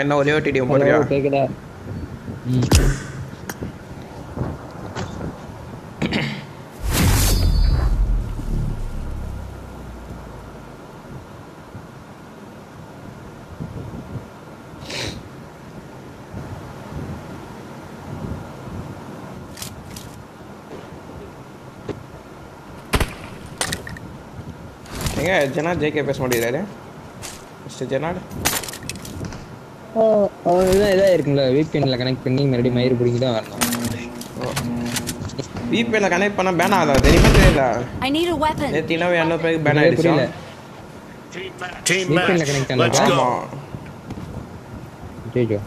என்ன ஒரே ஒரு டிடிஎம் போடுறியா ஹலோ கேக்குதா ம் எங்க ஜனாட் ஜேகே பேச மாட்டேங்கிறாரு. மிஸ்டர் ஜனாட் ஓ அவன் இதான் இதாக இருக்குங்களா VPN ல கனெக்ட் பண்ணி மறுபடியும் மயிறு பிடிங்கி தான் வரணும் விபிஎன்ல கனெக்ட் பண்ண பேன் ஆகல தெரியுமா தெரியல need a weapon. நேற்று இனவே இரநூறு பேருக்கு பேன் புரியல ஆயிடுச்சு Team VPN ல match. connect Let's ஆனதா? go. ஆமா ஜெய்ஜோ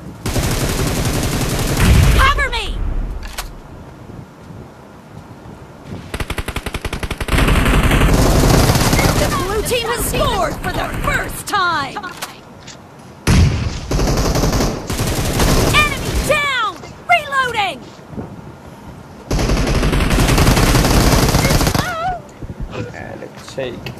Take.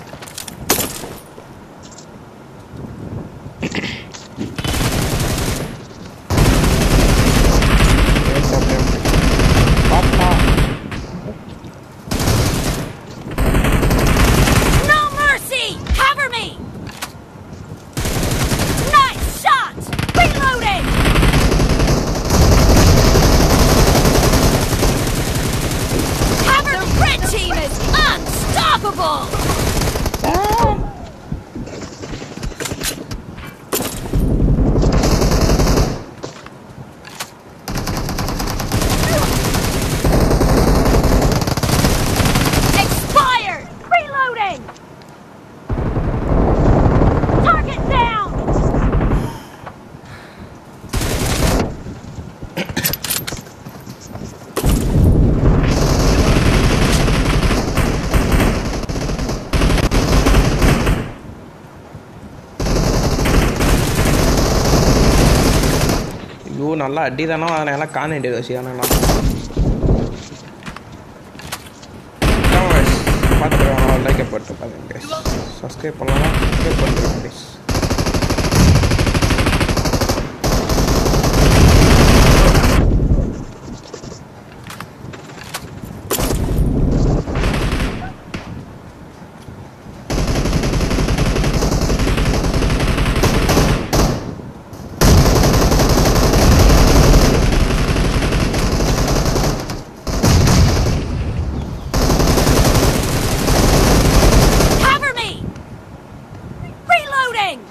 ஐயோ நல்லா அடி தானே அதில் எல்லாம் காண வேண்டியது வசியானா பார்த்துட்டு லைக்கை போட்டு பாருங்க சப்ஸ்கிரைப் பண்ணலாம் சப்ஸ்கிரைப் பண்ணுறேன் ப்ளீஸ் Cover me! Reloading!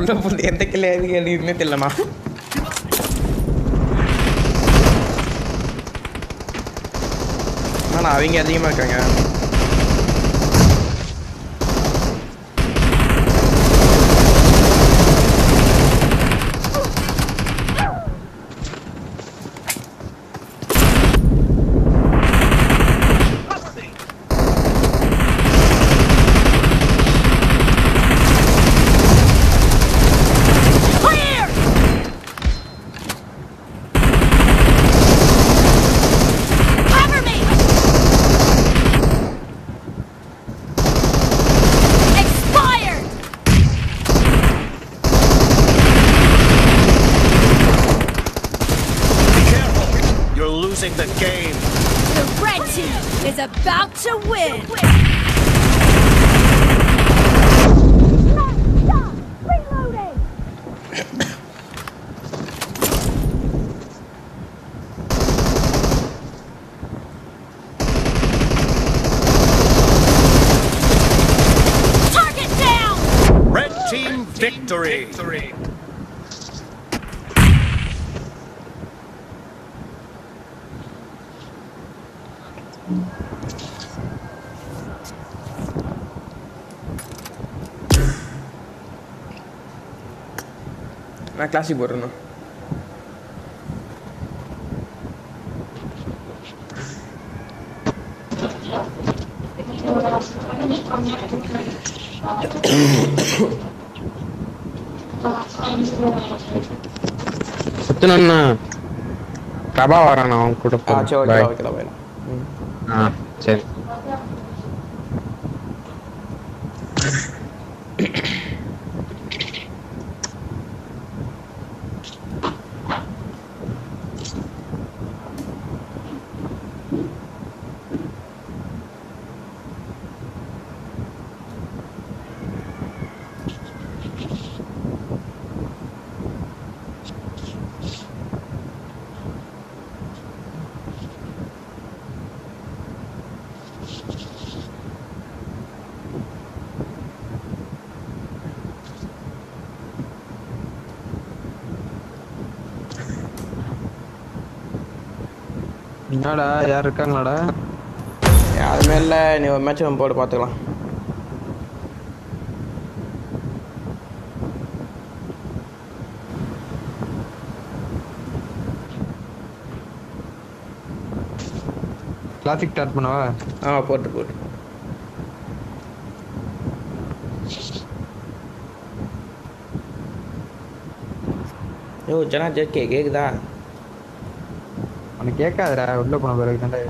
எந்த புல் எந்த கிளை எது எழுதினே தெரியலண்ணா ஆனால் அவங்க அதிகமாக கிளாஸுக்கு போடுறேண்ணா சுத்தணும்னா பிரபா வரான் அவன் கூட ஆ சரி என்னடா யார் இருக்காங்களாடா? யாருமே இல்லை. நீ ஒரு மேட்ச் போட்டு பார்த்துக்கலாம் கிளாசிக் ஸ்டார்ட் பண்ணவா? ஆ போட்டு போட்டு. யோ ஜனா ஜெர்கே கேக்குதா? கேட்காதடா உள்ள போன பிறகு தான்டா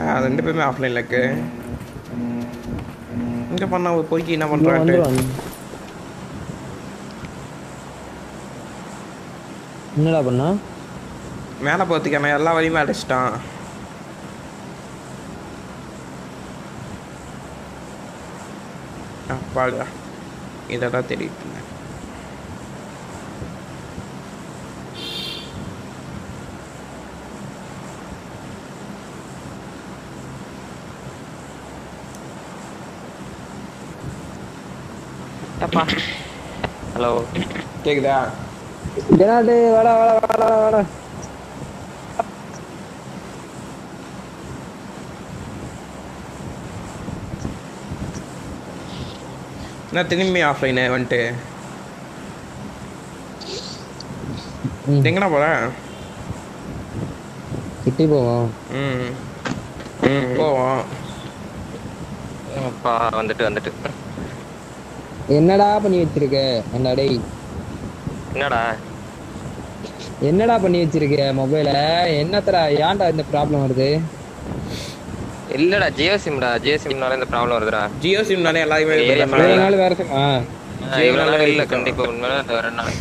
ஆ ரெண்டு பேருமே ஆஃப்லைனில் இருக்கு. இங்கே பண்ண ஒரு பொறுக்கி என்ன பண்ணுறான்ட்டு என்னடா பண்ணா? மேலே போகிறதுக்கான எல்லா வழியுமே அடைச்சிட்டான். அப்பாடா இதெல்லாம் தெரியுது அப்பா ஹலோ கேக்குதா ஜனாட்டு வாடா வாடா வாடா வாடா நான் திரும்பி ஆஃப்லைனு வந்துட்டு. எங்கண்ணா போற? சிட்டி போவோம். ம். ம் போவோம். அப்பா வந்துட்டு வந்துட்டு. என்னடா பண்ணி வச்சிருக்க? அந்த டேய் என்னடா? என்னடா பண்ணி வச்சிருக்க மொபைல என்னத்தடா ஏன்டா இந்த ப்ராப்ளம் வருது? இல்லடா ஜியோ சிம்டா. ஜியோ சிம்னால இந்த ப்ராப்ளம் வருதுடா. ஜியோ சிம் தானே எல்லாருமே இவ்வளவு. நாள் வேற சிம் இவ்வளவு நாள் இல்ல கண்டிப்பா உண்மையில இந்த ரெண்டு நாள்.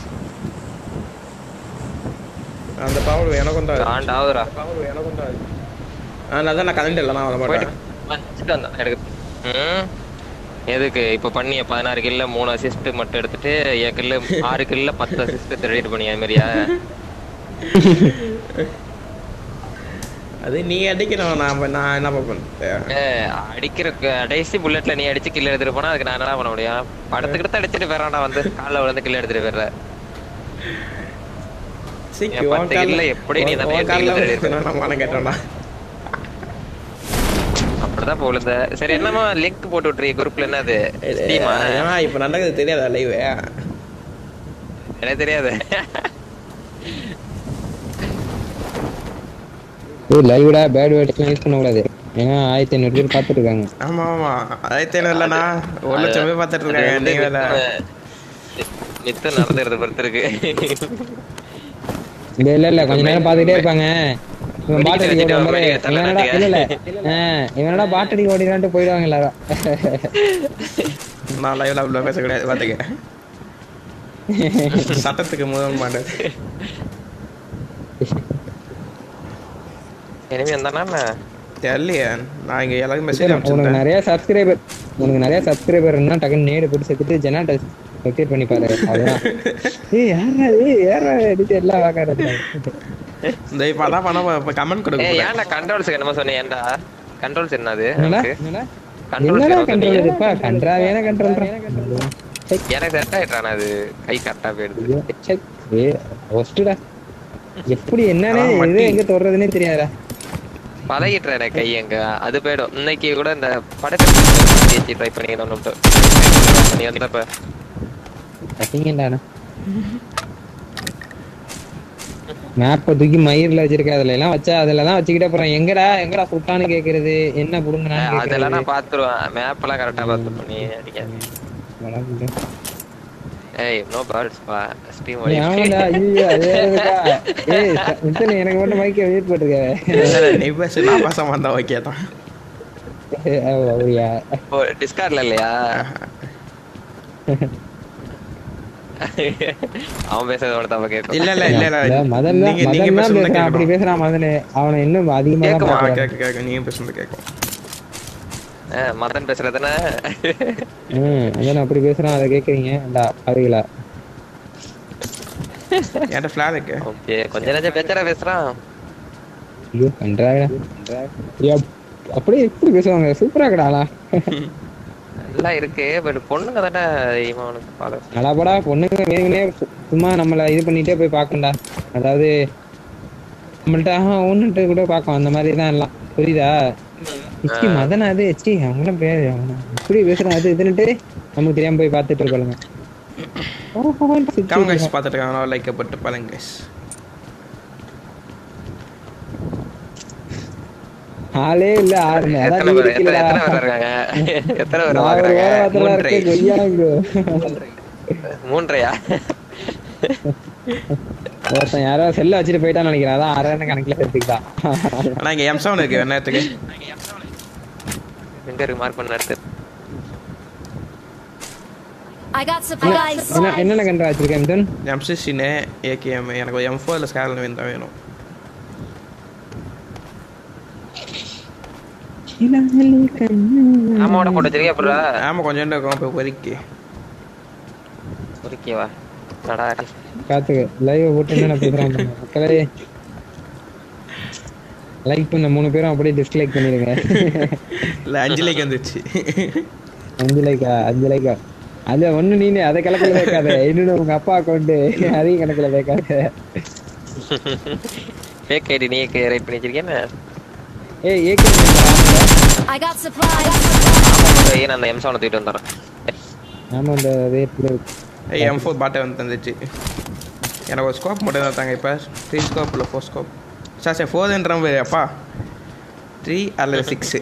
அந்த ப்ராப்ளம் எனக்கும் தான் ஆண்டு ஆகுதுடா அதனால தான் நான் கரண்ட் இல்லைனா வர போயிட்டு மாட்டேன் வச்சுட்டு வந்தேன் எனக்கு ம்? எதுக்கு? இப்போ பண்ணிய பதினாறு கில்ல மூணு அசிஸ்ட் மட்டும் எடுத்துட்டு என் கில்ல ஆறு கில்ல பத்து அசிஸ்ட் ரெடி பண்ணி அது மாதிரியா? அது நீ அடிக்கணும் நான் நான் என்ன பார்ப்பேன் அடிக்கிற கடைசி புல்லட்ல நீ அடிச்சு கில்ல எடுத்துட்டு போனா அதுக்கு நான் என்னடா பண்ண முடியும்? படத்துக்கிட்ட அடிச்சுட்டு போயிடறான்டா வந்து காலைல விழுந்து கில்ல எடுத்துட்டு போயிடுற. எப்படி நீ தானே உன் கால்ல எடுத்து விழுந்து நான் மனம் கேட்டேன்டா அப்படிதான் விழுந்த சரி என்னமா லிங்க் போட்டு விட்டுரு குரூப்ல என்னது? ஸ்டீமா ஏன்னா இப்போ நடக்குது தெரியாதா லைவ் எனக்கு தெரியாது. ஏய் லைவ்டா பேட் வேர்ட்ஸ்லாம் யூஸ் பண்ணக்கூடாது. ஏன்னா ஆயிரத்தி ஐநூறு பேர் பார்த்துட்டு இருக்காங்க ஆமா ஆமா. ஆயிரத்தி இல்லைண்ணா. ஒரு லட்சம் பேர் பார்த்துட்டு அது இருக்காங்க வந்து நீ வேலை? நித்து- நித்து நடந்துறது பொறுத்து இருக்கு இல்ல இல்ல இல்ல. கொஞ்ச நேரம் பார்த்துட்டே இருப்பாங்க. இவனடா இல்ல இல்ல. ஆ, இவனடா பாட்டு அடிக்க ஓடிடான்ட்டு போயிடுவாங்க எல்லாரும். நான் லைவ்ல அவ்வளோ பேச கிடையாது பார்த்துக்க சட்டத்துக்கு முதல் மாட்டேன் இனிமே வந்தானா தெரியலையே. நான் இங்க எல்லாரும் மெசேஜ் அனுப்பிச்சிருந்தேன். நிறைய சப்ஸ்கிரைபர் உனக்கு நிறைய சப்ஸ்கிரைபர் இருந்தா டக்குன்னு நேடு போட்டு சேர்த்துட்டு ஜெனாட்ட ரொட்டேட் பண்ணி பாரு. அவ்வளவுதான். ஏய் யாரா ஏய் யாரா எல்லாம் இந்த இப்போ அதான் பண்ண இப்போ கமெண்ட். ஏன்டா கண்ட்ரோல்ஸ் என்னமோ சொன்னேன் ஏன்டா? கண்ட்ரோல்ஸ் என்னது என்னமோ கண்ட்ரோல் எனக்கு செட் ஆயிட்டானா அது? கை கரெக்டா போயிடுது. ஒஸ்டுடா எப்படி என்னன்னே இது. எங்க தொடுறதுன்னே தெரியாதா பழகிட்டுற எனக்கு கை எங்க. அது போயிடும். இன்னைக்கு கூட இந்த படத்தை ட்ரை பண்ணிக்கணும் மேப்பை தூக்கி மயிர்ல வச்சிருக்க அதுல எல்லாம் வச்சா அதுல தான் வச்சுக்கிட்டே போறேன். எங்கடா எங்கடா சுட்டான்னு கேக்குறது? என்ன புடுங்கனான்னு அதெல்லாம் நான் பாத்துருவேன். மேப் எல்லாம் கரெக்டா பாத்து பண்ணி அடிக்க ஏய் நோ பேர்ட்ஸ் பா. ஏய், ஆமாடா, எனக்கு மட்டும் மைக்க mute போட்டிருக்க. நீ பேசு. நான் பேச மாட்டேன் ஓகே தான். ஏய், ஓ, அப்படியா? டிஸ்கார்ட்ல இல்லையா? அவன் பேசுறத கேட்கும் இல்ல இல்ல இல்ல இல்ல நீங்க நீங்க பேசுறது பேசுறான், அப்படி பேசுறான் மதனு. அவனை இன்னும் அதிகமா தான் கேக்குமா? ஆ, பாக்குறான். கேட்க கேட்க நீங்க பேசுறது கேட்கும் மதன் பேசுறதுன்னா ம், அப்படி பேசுறான், அதை கேக்குறீங்க? பாருங்களா? இருக்கு ஓகே கொஞ்ச நேரம் பேசுறான் ஐயோ. ஐயோ, அப்படியே எப்படி பேசுவாங்க சூப்பரா இருக்கடாளா நல்லா இருக்கு பட் பொண்ணுங்க தானே உனக்கு ஃபாலோ பொண்ணுங்க வேணுங்கனே சு- சும்மா நம்மள இது பண்ணிட்டே போய் பார்க்கண்டா அதாவது நம்மள்ட்ட ஒன்னுட்டு கூட பார்க்கும் அந்த மாதிரி தான் எல்லாம். புரியுதா? ஹெச்டி மதன் அது? ஹெச்டி அவங்களும் பேரு இப்படி பேசுறான் அது இதுன்னுட்டு நமக்கு தெரியாம போய் பார்த்துட்டு இருக்காங்க கம் கைஸ் பார்த்துட்டு இருக்காங்க லைக் போட்டு பாருங்க ஆளே இல்ல ஆறு எத்தனை பேர் இருக்காங்க? பேர். மூன்றையா ஒருத்தன் யாரோ செல்ல வச்சுட்டு போயிட்டான்னு நினைக்கிறேன். அதான் ஆறாயிரம் கணக்குல எடுத்துக்கிட்டான் ஆனா இங்க எம் செவன் இருக்கு. நேரத்துக்கு எங்க இருக்கு? மார்க் பண்ண. என்ன என்னென்ன கண்டா வச்சிருக்கேன் எம் சிக்ஸ்டின்னு ஏகேஎம் எனக்கு எம் வேணும் தான் வேணும். ஆமாவோட போட்டு அப்புறம் இருக்கும் பொறிக்கு பாத்துக்க லைவ் போட்டு என்ன பேசுறான் பாருங்க. மக்களே. லைக் பண்ண மூணு பேரும் அப்படியே டிஸ்லைக் பண்ணிருங்க. இல்லை அஞ்சு லைக் வந்துச்சு அஞ்சு லைக்கா அஞ்சு லைக்கா அது ஒண்ணு நீனு அதை கணக்குல வைக்காத. இன்னொன்னு உங்க அப்பா அக்கௌண்ட் அதையும் கணக்குல வைக்காத. ஃபேக் ஐடி நீ ரைட் பண்ணி வச்சிருக்கேன்னு ஏய் ஏக்கு I got supplies. ஆமா நான் அந்த எம் சவுண்ட் தூக்கிட்டு வந்துடுறேன். ஆமா அந்த ரேட்ல இருக்கு. எம் ஃபோர் பாட்டை வந்து தந்துச்சு. எனக்கு ஒரு ஸ்கோப் மட்டும் தான் தாங்க இப்போ. த்ரீ ஸ்கோப் இல்லை ஃபோர் ஸ்கோப் சார் சார் ஃபோர்ன்ற பேர் அப்பா. த்ரீ அல்லது சிக்ஸு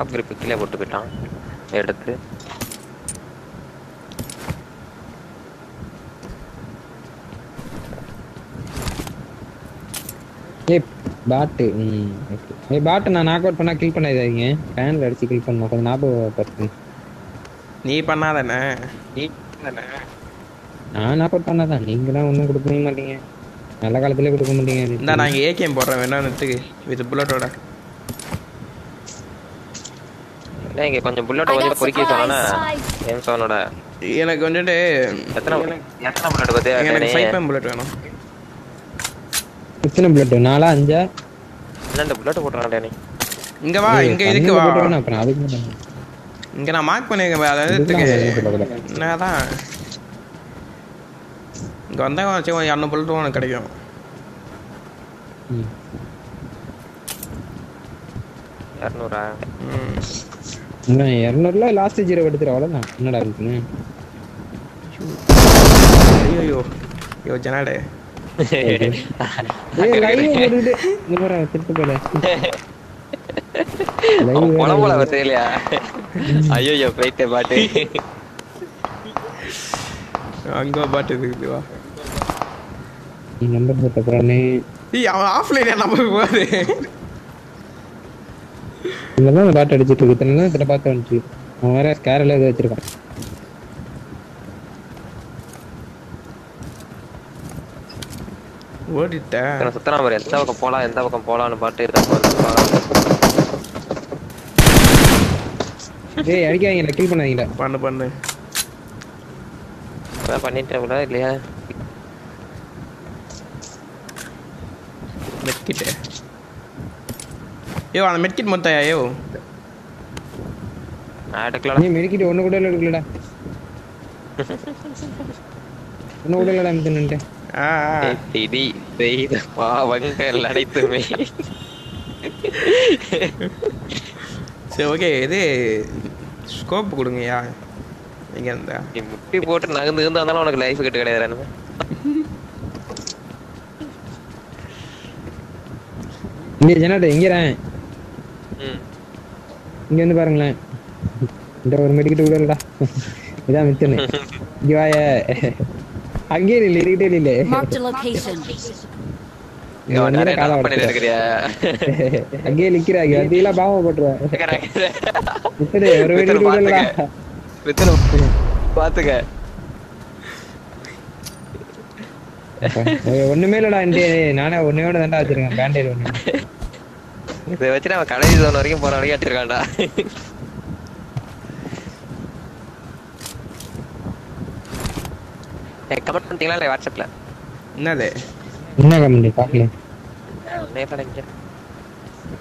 அப்புறம் இப்போ கீழே போட்டு போயிட்டான். எடுத்து. ஏய் பாட்டு ம் ஏய் பாட்டு நான் நாக் அவுட் பண்ணா கில் பண்ணாதீங்க. ஃபேன்ல அடிச்சு கில் பண்ணணும். கொஞ்சம் ஞாபகப்படுத்து நீ பண்ணாதானே? நான் நாக் அவுட் பண்ணாதான் நீங்களாம் ஒன்றும் கொடுக்கவே மாட்டீங்க. நல்ல காலத்திலே கொடுக்க மாட்டீங்க. இந்த நான் இங்கே போடுறேன். வேணான்னுட்டுக்கு வித் புல்லட்டோட இல்லை இங்கே கொஞ்சம் புல்லட் கொஞ்சம் பொறுக்கி சொன்னா supplies. எம்சோனோட எனக்கு வந்துட்டு எத்தனை எத்தனை புல்லட் பத்தி எனக்கு ஃபைவ் பைம் புல்லட் வேணும். எத்தனை பிளட் நாலா அஞ்சா? பன்னெண்டு புல்லட் போட்டுறான் நீ. இங்க வா இங்க இதுக்கு வா. அப்புறம் அதுக்கு. இங்க நான் மார்க் பண்ணிருக்கேன் அதை எடுத்துக்கு இதுதான் சொல்லக்கூடாது. என்னதான்? இங்க வந்தா வச்சு இரநூறு புல்லட்டும் உனக்கு கிடைக்கும். இரநூறா? ம். இரநூறுல லாஸ்ட் ஜீரோ எடுத்துரு அவ்வளோதான் என்னடா இருக்குன்னு ஐயோ ஐயோ ஜனாடே. ஐயோ போயிட்டே. பாட்டு. அங்க பாட்டு இருக்குது வா. நம்பர் போட்ட அப்புறம் ஏய் அவன் ஆஃப்லைன் போகுது? இதெல்லாம் அந்த பாட்டு அடிச்சிட்டு இருக்கு இத்தனை நேரம் இத்தனை பார்த்து வந்துச்சு. அவன் வேற ஸ்கேரில் வச்சிருக்கான். ஓடிட்டேன் சுத்தனா பாரு எந்த பக்கம் போலாம் எந்த பக்கம் போலாம்னு பாட்டு இருக்கா ஏய் அடிக்காதீங்கடா கில் பண்ணாதீங்கடா பண்ணு பண்ணு. பண்ணிட்டேன் கூட இல்லையா? மெட்கிட்டு. ஐயோ அந்த மெட்கிட் மொத்தையா ஐயோ நான் எடுக்கலாம் நீ மெடிக்கிட்டு ஒன்று கூட எடுக்கலடா. ஒன்று கூட இல்லடா ஆ. திடி செய்த பாவங்கள் அனைத்துமே. சரி ஓகே இது ஸ்கோப் கொடுங்கய்யா. எங்க இருந்தா? நீ முட்டி போட்டு நகர்ந்து இருந்து வந்தாலும் உனக்கு லைஃப் கிட்ட கிடையாது இங்கே ஜனாட்ட எங்கிறேன் இங்க வந்து பாருங்களேன். இந்த ஒரு மெடிக்கிட்டு கூட இல்லடா. இதான் மித்தனு இங்க வாய. அங்கேயே இல்லை இருக்கிட்டே இல்லை காலை பண்ணிட்டு. இருக்கிறியா அங்கேயே நிக்கிறாங்க அதெல்லாம் பாவம் போட்டுருவேன் விட்டுடு ஒரு வெடி பாத்துக்க. ஒண்ணுமே இல்லடா இந்த நானே ஒன்னையோட தான்டா வச்சிருக்கேன். பேண்டேட் ஒண்ணு. இதை வச்சு நம்ம கடைசி வரைக்கும் போற வரைக்கும் வச்சிருக்கான்டா. கமெண்ட் பண்ணிட்டீங்களா இல்லை வாட்ஸ்அப்ல என்னது? என்ன கமெண்ட் படைங்க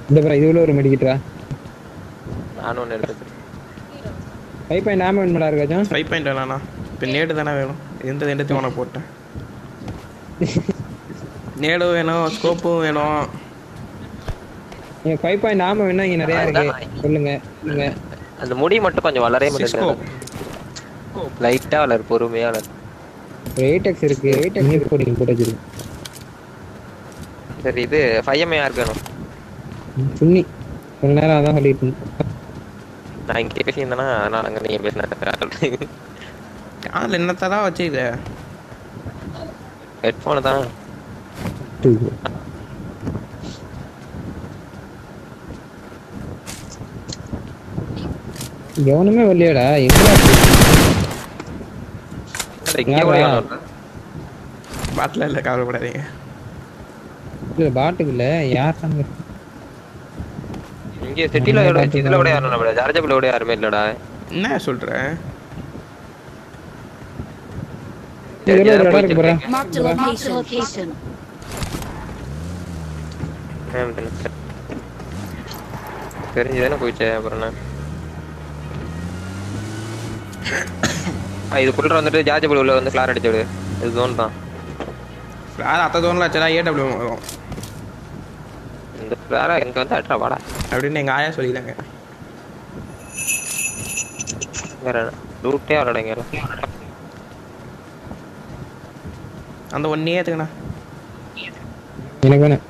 இந்த பாரு இது உள்ள ஒரு மெடிக்கிட்டா நானும் ஒன்று எடுத்து ஃபைவ் பாயிண்ட் ஆம வேணுமாடா இருக்காச்சும் ஃபைவ் பாயிண்ட் வேணாண்ணா இப்போ நேடு தானே வேணும். எந்த ரெண்டுத்தையும் உனக்கு போட்டேன். நேடும் வேணும் ஸ்கோப்பும் வேணும். நீங்க ஃபைவ் பாயிண்ட் ஆம வேணா இங்க நிறைய இருக்கு. சொல்லுங்க சொல்லுங்க அந்த முடி மட்டும் கொஞ்சம் வளரவே சிஸ்கோ மாட்டேங்குது லைட்டா வளர் பொறுமையா வளர். ஒரு எயிட் எக்ஸ் இருக்கு. எயிட் எக்ஸ் போட்டு போட்டு வச்சிருக்கு சரி இது ஃபைவ் எம்ஏ யாருக்கு வேணும் சுண்ணி கொஞ்ச நேரம் அதான் சொல்லிட்டு இருந்தேன். நான் இங்கே பேசியிருந்தேன்னா அதனால அங்கே நீங்கள் பேசினேன் காதில் என்னத்தான் வச்சுக்கிற? ஹெட்ஃபோனு தான். எவனுமே வரலையாடா. எங்கடா இங்கே கூட வேணும் பாட்டில் இல்லை கவலைப்படாதீங்க. இல்ல பாட்டுக்கு இல்ல. யார் தாங்க இங்கே சிட்டியில் இதில் கூட யாரும் இல்லை ஜார்ஜபிள் கூட யாருமே இல்லைடா. என்ன சொல்கிறேன். தெரிஞ்சுதானே போயிடுச்சு அப்புறம் என்ன ஆ, இது புல்ற வந்துட்டு ஜார்ஜபிள் உள்ள வந்து ஃபிளார் அடிச்சு விடு இது ஜோன் தான். அது அத்த தோணில் வச்சதா ஏடபிள்யூ வரும். இந்த ஃபிளாரா எங்க வந்து அட்ரா வாடா. அப்படின்னு எங்கள் ஆயா சொல்லிட்டாங்க. வேற லூட்டே வரடங்க அந்த ஒன்னே ஏத்துக்கண்ணா. எனக்கு வேணாம்.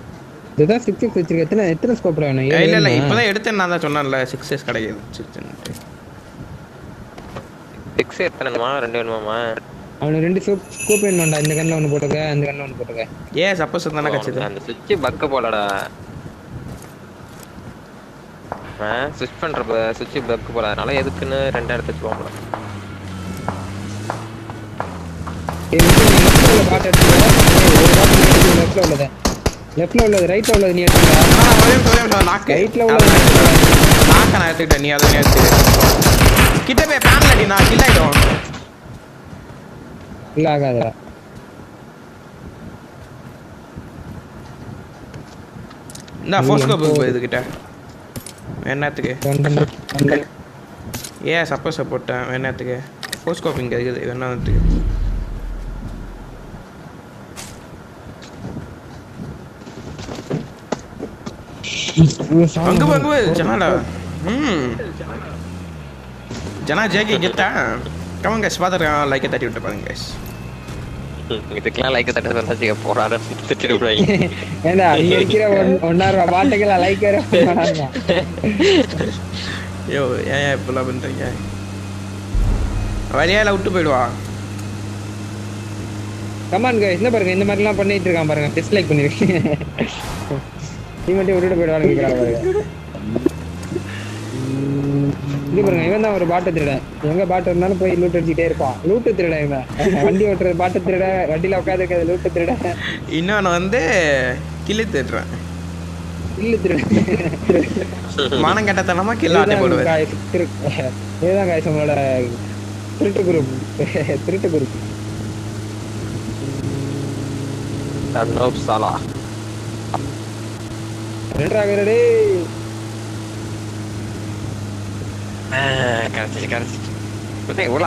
இதுதான் சிக்ஸ் சிக்ஸ் வச்சிருக்க. எத்தனை எத்தனை ஸ்கோப் வேணும்? இல்ல இல்ல? இப்பதான் எடுத்தேன். நான் தான் சொன்னேன்ல சிக்ஸ் எஸ் கிடைக்குது. சிக்ஸ்ன்ட்டு சிக்ஸ் எத்தனைமா ரெண்டு வேணுமாமா அவனுக்கு ரெண்டு ஸ்கோப் ஸ்கோப் வேணும்டா இந்த கண்ணில் ஒன்று போட்டுக்க அந்த கண்ணில் ஒன்று போட்டுக்க ஏ சப்போஸ் தானே கச்சிது அந்த சுவிட்ச் பக்க போலடா சுவிட்ச் பண்றப்ப சுவிட்ச் பக் போல அதனால எதுக்குன்னு ரெண்டு இடத்து லெஃப்ட்ல உள்ள பாட்டு எடுத்துக்க லெஃப்ட்ல உள்ளது. லெஃப்ட்ல உள்ளது ரைட்ல உள்ளது நீ எடுத்துக்க ஆ, ஒரே ஒரே நாக்கு. ரைட்ல உள்ளது நாக்கை நான் எடுத்துக்கிட்டேன், நீ அதை நீ எடுத்துக்க. கிட்ட போய் fan ல அடி, நான் kill ஆயிடும். இல்ல ஆகாதுடா இந்தா, first scope இருக்கு இதுகிட்ட. என்னத்துக்கு? ஏன் suppose போட்டேன், என்னத்துக்கு? Scope இங்க இருக்குது, என்னத்துக்கு? அங்க அங்க போ, ஜனாடா. ம். ஜனா ஜேகே கெத்தா கமன் கைஸ் லைக்கை தட்டி விட்டு பாருங்க கைஸ் இதுக்கெல்லாம் லைக் தட்ட போறாரு. ஏண்டா இருக்கிற ஒன்- ஒன்னாயிரம் ரூபாய் பாட்டுக்கெல்லாம் லைக் வேற. ஐயோ ஏன் இப்படிலாம் பண்ணுறீங்க வழியால விட்டு போயிடுவா. Come on guys. என்ன பாருங்க இந்த மாதிரிலாம் பண்ணிட்டு இருக்கான் பாருங்க. டிஸ்லைக் பண்ணிருக்கீங்க. நீ மட்டும் விட்டுட்டு போயிடுவான்னு கேட்கறான் பாருங்க இது பாருங்க இவன் தான் ஒரு பாட்டு திருடன். எங்க பாட்டு இருந்தாலும் போய் லூட் அடிச்சுட்டே இருப்பான். லூட்டு திருடன் இவன். வண்டி ஓட்டுறது பாட்டு திருட வண்டியில உட்காந்து இருக்கிறது லூட்டு திருட இன்னொன்று வந்து கிள்ளி திட்டுறேன் இல்லு திருடன். மானம் கெட்டத்தனமா கில்ல ஆட்டி போடுவேன் இதுதான் உங்களோட திருட்டு குரூப் திருட்டு குரூப் சாலா. ரெண்டாக டே கிடைச்சிச்சு கிடைச்சிச்சு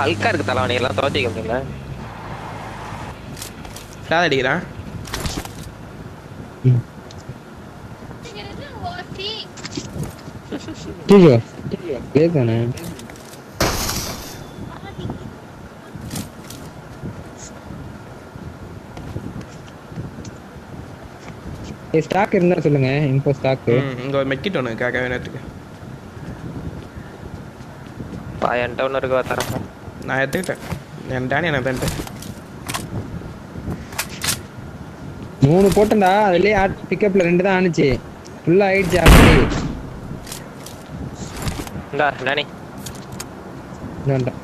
அல்கா இருக்கு தலைவணி எல்லாம் துவச்சிக்க முடியல ஃபிளாட் அடிக்கிறான். ஸ்டாக் இருந்தா சொல்லுங்க இன்போ ஸ்டாக் இங்க ஒரு மெக்கிட் ஒன்று கேட்க வேணத்துக்கு பா என்கிட்ட ஒன்று இருக்கு தரேன் நான் எடுத்துக்கிட்டேன். என் டேனி எனக்கு தந்துட்டேன் மூணு போட்டேன்டா அதுலயே பிக்கப்ல ரெண்டு தான் ஆனிச்சு ஃபுல்லா ஆயிடுச்சு அப்படி இந்தா டானி. வேண்டாம்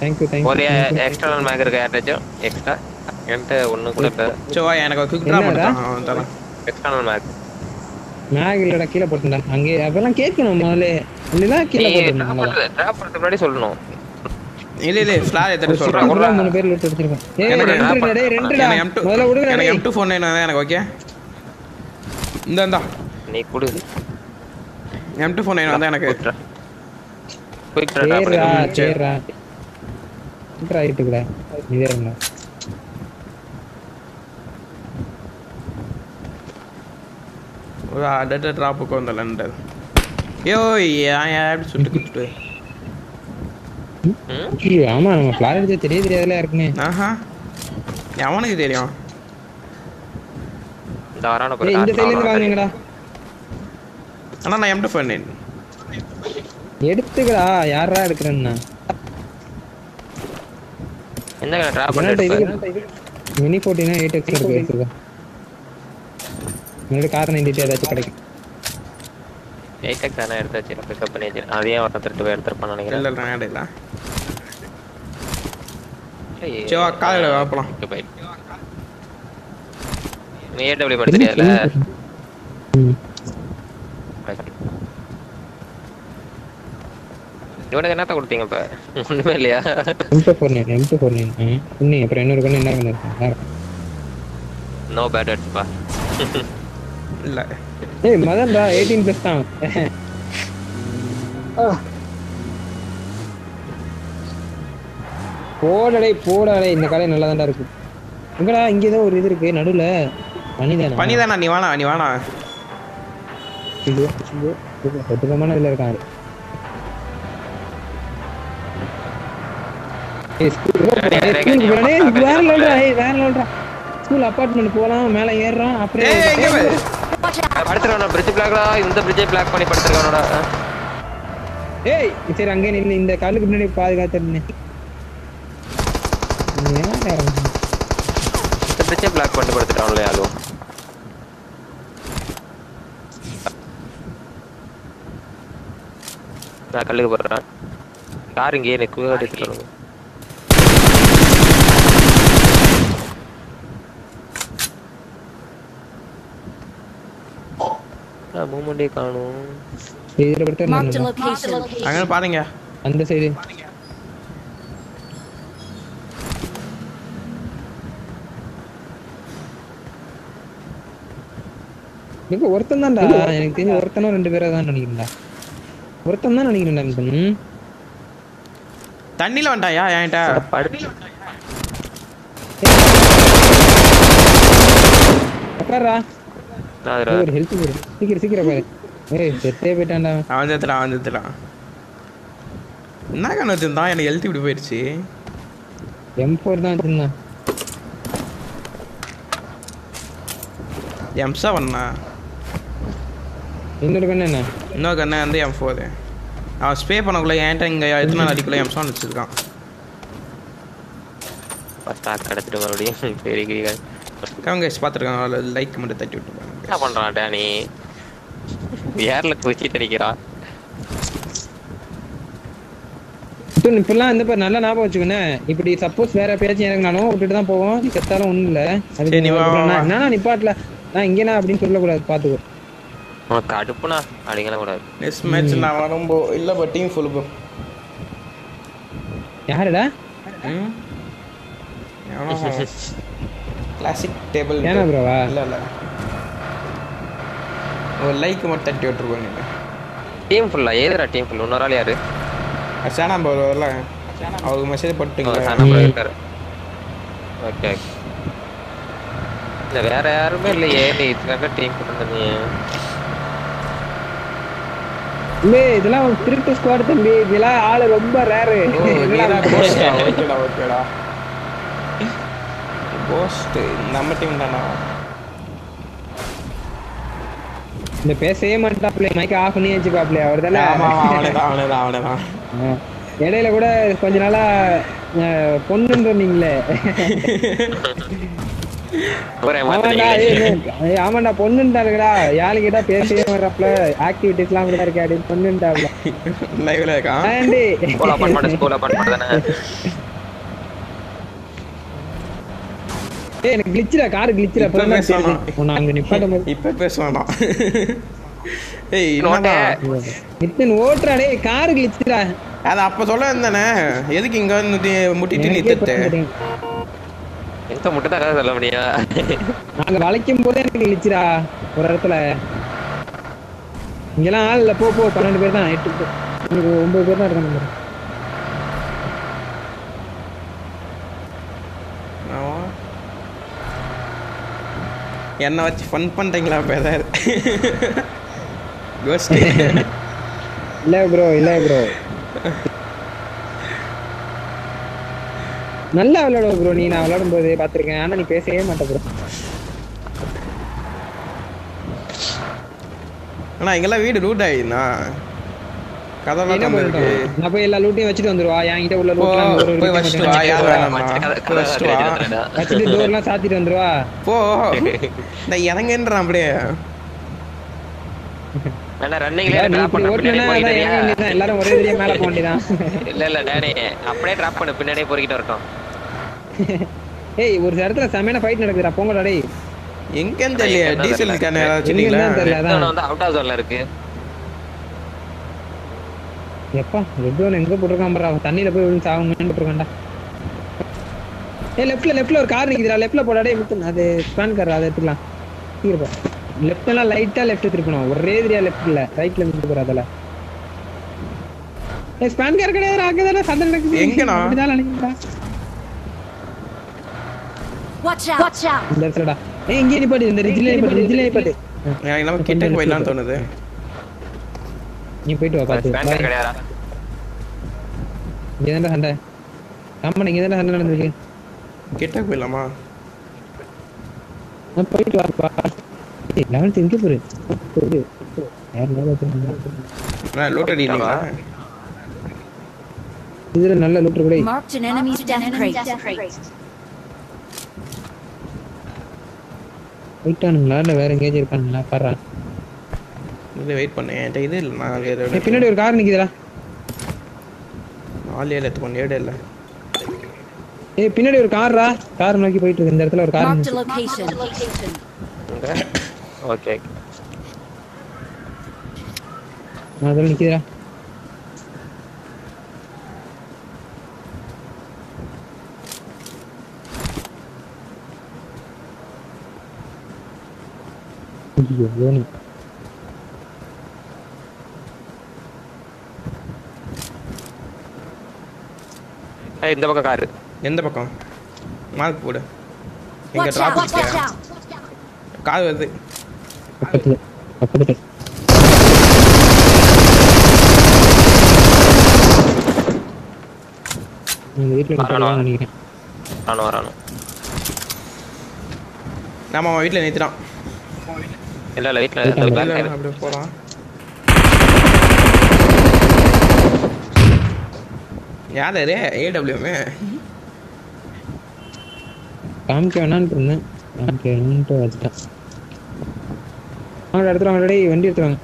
தேங்க்யூ ஒரு தேங்க்யூ எக்ஸ்டர்னல் மேக் இருக்கு யார்ட்டாச்சும் எக்ஸ்ட்ரா என்கிட்ட ஒன்று கூட இல்லை. சோவா எனக்கு ஒரு குவிக் ட்ரா அவன் தரேன். எக்ஸ்டர்னல் மேக் மேக் இல்லடா கீழே போட்டுடா அங்கே அப்பெல்லாம் கேட்கணும் முதல்ல. இல்லைன்னா கீழே போட்டுருந்தேன் ட்ராப் முன்னாடி சொல்லணும். இல்லை இல்லை ஃபிளாட் எடுத்துட்டு சொல்கிறேன் அப்புறம் மூணு பேர் லூட் எடுத்துருக்கேன் ஏய் எனக்கு ரெண்டுடா டேய் ரெண்டுடா. எனக்கு எம் டூ முதல்ல விடுங்க எனக்கு டேய். எம் டூ ஃபோன் எனக்கு ஓகே இந்த இந்தா. நீ கொடு. எம் டூ ஃபோன் வந்தா எனக்கு. குயிக் ட்ராப் சரிடா பண்ணி சரிடா என்ட்ரா ஆயிட்டு கூட இதே இருங்க ஐயோ ஏன் ஏன் அப்படி சுட்டு குத்துட்டு? ஐயோ, ஆமா நம்ம பிளான் அடிச்சா தெரிய தெரியாதுல இருக்குன்னு ஆஹா. எவனுக்கு தெரியும்? ஏய் இந்த சைடுல இருந்து வாங்குங்கடா. நான் எம் டூ ஃபோன் எடுத்துக்கடா யாரா எடுக்கிறேன்னா. என்ன ட்ராப் மினி ஃபோர்ட்டினா எயிட் எக்ஸ் இருக்கு வச்சுக்கோ என்னோட கார் நைன்டி ஏதாச்சும் கிடைக்கும். எயிட் எக்ஸ் தானே எடுத்தாச்சு. பிக்கப் பண்ணி வச்சு அதையும் ஒருத்தன் திருட்டு போய் எடுத்துருப்பான்னு நினைக்கிறேன். இல்லை நான் சரி, வா, காலையில வா, போலாம். இங்க போய். நீ ஏடபிள்யூ ம். இவனுக்கு என்னத்த கொடுத்தீங்க இப்ப? ஒண்ணுமே இல்லையா? M two four nine four nine இன்னும் அப்புறம் இன்னொரு கண்ணு என்ன இருக்கு நோ பேட் எடுத்துப்பா இல்லை. ஏய் மதன்டா எயிட்டீன் ப்ளஸ் தான். போடடே போடடே இந்த கடை நல்லா தான்டா இருக்கு. எங்கடா இங்க ஏதோ ஒரு இது இருக்கு நடுவுல. பனிதானா? பண்ணிதானா நீ வேணா நீ ஐயோ, ஐயோ, ஐயோ, கொடூரமான இதுல இருக்கான் ஏய் ஸ்கூல் இது வேற லோல்றா ஏய் வேற லோல்றா ஸ்கூல் அபார்ட்மெண்ட் போலாம் மேல ஏறுறோம் அப்படியே! படுத்துருவானோ பிரிட்ஜ் பிளாக்டா இந்த பிரிட்ஜை பிளாக் பண்ணி படுத்துருக்கானோட ஏய் சரி அங்கே நின்னு இந்த கல்லுக்கு முன்னாடி பாதுகாத்து நின்னு நீ ஏன் நேரம் இந்த பிரிட்ஜை பிளாக் பண்ணி படுத்துட்டான்ல யாரும் நான் கல்லுக்கு போடுறேன் கார் இங்கேயே நிற்கவே எடுத்துட்டு மூமெண்டே காணும். இதுல படுத்து. அங்க பாருங்க. அந்த சைடு. இங்க ஒருத்தன் தான்டா. எனக்கு தெரிஞ்சு ஒருத்தனோ ரெண்டு பேரா தான் நினைக்கிறேன்டா. ஒருத்தன் தான் நினைக்கிறேன்டா மித்தன் தண்ணியில வந்துட்டாயா என்கிட்ட? உட்காரா நான் அதுல ஒரு ஹெல்த் போடு சீக்கிரம் சீக்கிரம் பாரு. ஏய் செத்தே போயிட்டான்டா. அவன் செத்துட்டான் என்ன கண்ணு வச்சிருந்தான்? எனக்கு எழுத்து இப்படி போயிடுச்சு. எம் ஃபோர் தான் வச்சிருந்தான். எம் செவன்னா இன்னொரு கண்ணு என்ன? இன்னொரு கண்ணு வந்து எம் ஃபோரு அவன் ஸ்ப்ரே பண்ணக்குள்ள என்கிட்ட இங்கே எத்தனை அடிக்குள்ள எம் செவன் வச்சிருக்கான். ஸ்டாக் எடுத்துட்டு மறுபடியும் பெரிய அவங்க பார்த்துருக்காங்க லைக் மட்டும் தட்டி விட்டு என்ன பண்றான் டேனி? ஏர்ல குதிச்சிட்டு நிக்கிறான் மிதுன், இப்பெல்லாம் இந்த பாரு நல்லா ஞாபகம் வச்சுக்கோண்ணே இப்படி சப்போஸ் வேற பேச்சு இறங்கினாலும் விட்டுட்டு தான் போவோம். நீ செத்தாலும் ஒண்ணும் இல்ல. என்னன்னா நிப்பாட்டல நான் இங்கேனா அப்படின்னு சொல்லக்கூடாது பாத்துக்கோ உனக்கு அடுப்புனா கூடாது நெக்ஸ்ட் மேட்ச் நான் வரும்போ இல்லை பட் டீம் ஃபுல் ப்ரோ யாருடா? கிளாசிக் டேபிள் ஏனா ப்ரோவா இல்லை இல்லை. ஒரு லைக் மட்டும் தட்டி விட்டுருக்கோம் நீங்கள் டீம் ஃபுல்லா ஏதுடா டீம் ஃபுல் இன்னொரு ஆள் யாரு? சேனா வருவார்ல அவருக்கு மெசேஜ் உங்க போட்டுங்களா சண்டை போட இருக்காரு. ஓகே இல்ல வேற யாருமே இல்லையே. நீ இதுக்காக டீம் போட்டு நீ தம்பி இதெல்லாம் ஒரு திருட்டு ஸ்குவாட் தம்பி. இதெல்லாம் ஆளு ரொம்ப ரேரு ஓகேடா ஓகேடா. போஸ்ட் நம்ம டீம் தானா? இந்த பேசவே மாட்டாப்ல மைக்க ஆஃப் பண்ணி வச்சுப்பாப்ல அவர் தானே இடையில கூட கொஞ்ச நாளா பொண்ணுன்னு சொன்னீங்களே ஆமாண்டா பொண்ணுன்ட்டாருடா யாரு கேட்டா பேசவே வர்றப்பல ஆக்டிவிட்டிஸ் எல்லாம் கூட இருக்கா? அப்படின்னு பொண்ணுன்ட்டாப்ல லைவ்ல இருக்கான் ஆண்டி ஸ்கூல் அப்பார்ட்மெண்ட் ஸ்கூல் அப்பார்ட்மெண்ட் தானே ஏய் எனக்கு கிளிச்சுடா கார் கிளிச்சுடா இப்ப போது இப்ப பேசுவானா ஏய் நித்தன் ஓட்டுறா டேய் கார் கிளிச்சுடா அது அப்ப சொல்ல இருந்தானே எதுக்கு இங்க வந்து முட்டிட்டு நித்துட்டு மட்டும் தான் கதை சொல்ல முடியா? நாங்க வளைக்கும் போதே எனக்கு கிளிச்சுடா ஒரு இடத்துல. இங்கெல்லாம் ஆள் இல்ல போ போ பன்னெண்டு பேர் தான் எட்டு பேர். ஒன்பது பேர் தான் இருக்காங்க ஆமா. என்ன வச்சு ஃபன் பண்றீங்களா பேதர் கோஸ்ட் இல்ல ப்ரோ இல்ல ப்ரோ நல்லா விளையாடுவ ப்ரோ நீ. நான் விளையாடும் போது பாத்திருக்கேன் ஆனா நீ பேசவே மாட்ட ப்ரோ ஆனா இங்கெல்லாம் வீடு ரூட் ஆயிடுனா நான் போய் எல்லா லூட்டையும் வச்சுட்டு வந்துருவா. என்கிட்ட உள்ள லூட்லாம் போய் வச்சுட்டு வா. யார் வேணாமா? வச்சுட்டு வா. வச்சுட்டு டோர்லாம் சாத்திட்டு வந்துருவா. போ. நான் இறங்குன்றான் அப்படியே. எல்லாரும் ஒரே தெரியா மேல போக வேண்டியதான் இல்ல இல்ல டேனி அப்படியே டிராப் பண்ணு. பின்னாடியே பொறுக்கிட்டு வரட்டும். ஏய் ஒரு இடத்துல செமையான ஃபைட் நடக்குதுடா. போங்கடா டேய். எங்கன்னு தெரியல. டீசல். கேன் தெரியல அதான். வந்து அவுட் ஆஃப் ஜோன்ல இருக்கு. எப்பா ஜோன் எங்க போட்டிருக்கான் அவன் தண்ணியில போய் விழுந்து சாவுங்கன்னு போட்டிருக்கான்டா. ஏய் லெஃப்ட்ல லெஃப்ட்ல ஒரு கார் நிக்குதுடா லெஃப்ட்ல போடா டேய் மித்தன் அது ஸ்பான் கார் அதை எடுத்துக்கலாம். சீக்கிரம் லெஃப்ட் எல்லாம் லைட்டா லெஃப்ட் திருப்பணும் ஒரே ஏரியா லெஃப்ட் இல்ல ரைட்ல இருந்து போற அதல ஏய் ஸ்பான் கார் கிடையாது அங்கதானே சண்டை நடக்குது. எங்கண்ணா? அப்படிதான் நினைக்கிறேன் Watch out! Watch out! இந்த இடத்துலடா. ஏய் இங்கே நிப்பாட்டு இந்த ரிஜ்ல நிப்பாட்டு ரிஜ்ல நிப்பாட்டு. எனக்கு நம்ம கிட்ட போயிடலாம்னு தோணுது. நீ போயிட்டு வா பாத்து. இங்க தான்டா சண்டை. ஆமா இங்க தானே சண்டை நடந்திருக்கு. கிட்ட போயிடலாமா? நான் போயிட்டு வாப்பா லெவன்த் எங்க போரு லோட் அடிக்கிறீங்களா இதுல நல்ல லூட்டர் கூட. Marked an enemy's death crate. போயிட்டானுங்களா? இல்ல வேற எங்கேயாச்சும் இருக்கானுங்களா? பாரு. இல்லை வெயிட் பண்ணேன். என்கிட்ட இது இல்லை. நான் வேறு ஏய், பின்னாடி ஒரு கார் நிக்குதுடா. நாலு ஏழு எடுத்துக்கொண்டு ஏடு இல்லை. ஏய் பின்னாடி ஒரு கார்ரா கார் நோக்கி போயிட்டு இருக்கு. இந்த இடத்துல ஒரு கார். ஓகே அதில் நிக்குதுடா. ஐயோ இந்த பக்கம் காரு. எந்த பக்கம்? மார்க் போடு. எங்க! Drop out! கார் வருது. நம்ம வீட்டில் நிறுத்திட்டான். இல்ல இல்ல வீட்டுல இந்த black இல்ல, car. அப்படியே போகிறான் யார் ஏடபிள்யூமே காமிக்க வேணான்ட்டு இருந்தேன் காமிக்க வேணான்ட்டு வச்சுட்டேன் அவங்க எடுத்துருவாங்க ரெடி வண்டி எடுத்துருவாங்க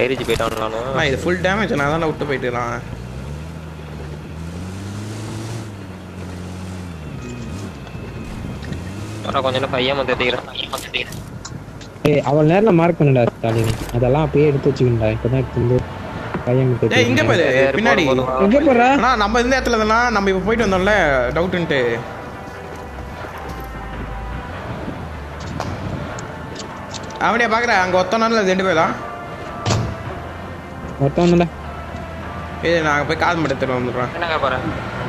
ஐரிஜி போயிட்டான் இது ஃபுல் டேமேஜ் நான் தான் விட்டு போயிட்டுலாம் வர கொஞ்ச நேரம் பையன் வந்து ஏய் அவள் நேரில் மார்க் பண்ணுடா ஸ்டாலினி. அதெல்லாம் அப்பயே எடுத்து வச்சுக்கணும்டா. இப்பதான் எடுத்து ஏய் இங்கே பாரு பின்னாடி. எங்க போறா. அண்ணா நம்ம இந்த இடத்துல தானா நம்ம இப்போ போயிட்டு வந்தோம்ல டவுட்டுன்ட்டு. அவனையா பார்க்குற அங்கே ஒத்த நாளில் ரெண்டு பேரா? ஒண்ணுடா ஏய் நான் போய் கால் மட்டும் எடுத்துட்டு வந்துடுறேன் என்னங்க போறேன்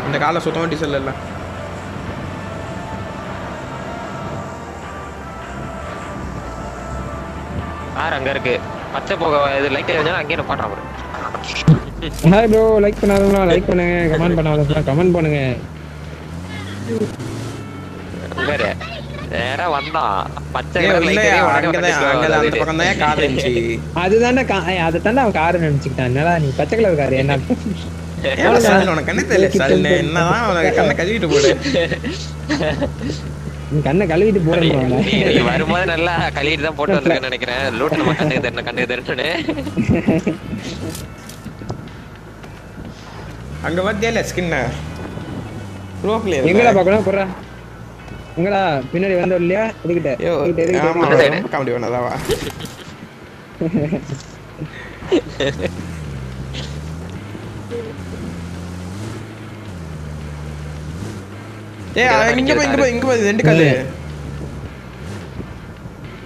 இந்த காலில் சுத்தமாக டீசல் இல்லை. கார் அங்க இருக்கு? பச்சை போக இது லைட் எரிஞ்சா அங்கேயே பாட்டான் பாரு. ஹாய் ப்ரோ லைக் பண்ணாதவங்களா லைக் பண்ணுங்க. கமெண்ட் பண்ணாதவங்களா கமெண்ட் பண்ணுங்க. இரு. நேரா வந்தான் பச்சை ஏய், கலர் லைட் இல்லையா எரியும் உடனே அங்கதான் பக்கத்துல அங்கதான் அந்த வருது. பக்கம் தான் கார் இருந்துச்சு? அதுதானே கா ஏய், அதைத்தாண்டா அவன் காரு நினைச்சுக்கிட்டான். என்னடா நீ பச்சை கலர் காரு என்ன? கண்ணு கழுவிட்டு போடு. நீ கண்ணை கழுவிட்டு போறேன் வரும்போது நல்லா கழுவிட்டு தான் போட்டு வந்திருக்கேன்னு நினைக்கிறேன். லூட் நம்ம கண்ணுக்கு தெரியணும்னு அங்க பார்த்தியா இல்ல ஸ்கின்ன ப்ரோ எங்கடா பார்க்கணும் போடுறா எங்கடா? பின்னாடி வந்தோம் இல்லையா? இதுகிட்ட, இதுகிட்ட, ஆமா. காமெடி பண்ணதாவா ஏய் அவன் இங்க போய் இங்க போய் இங்க போய் ரெண்டு கல்லு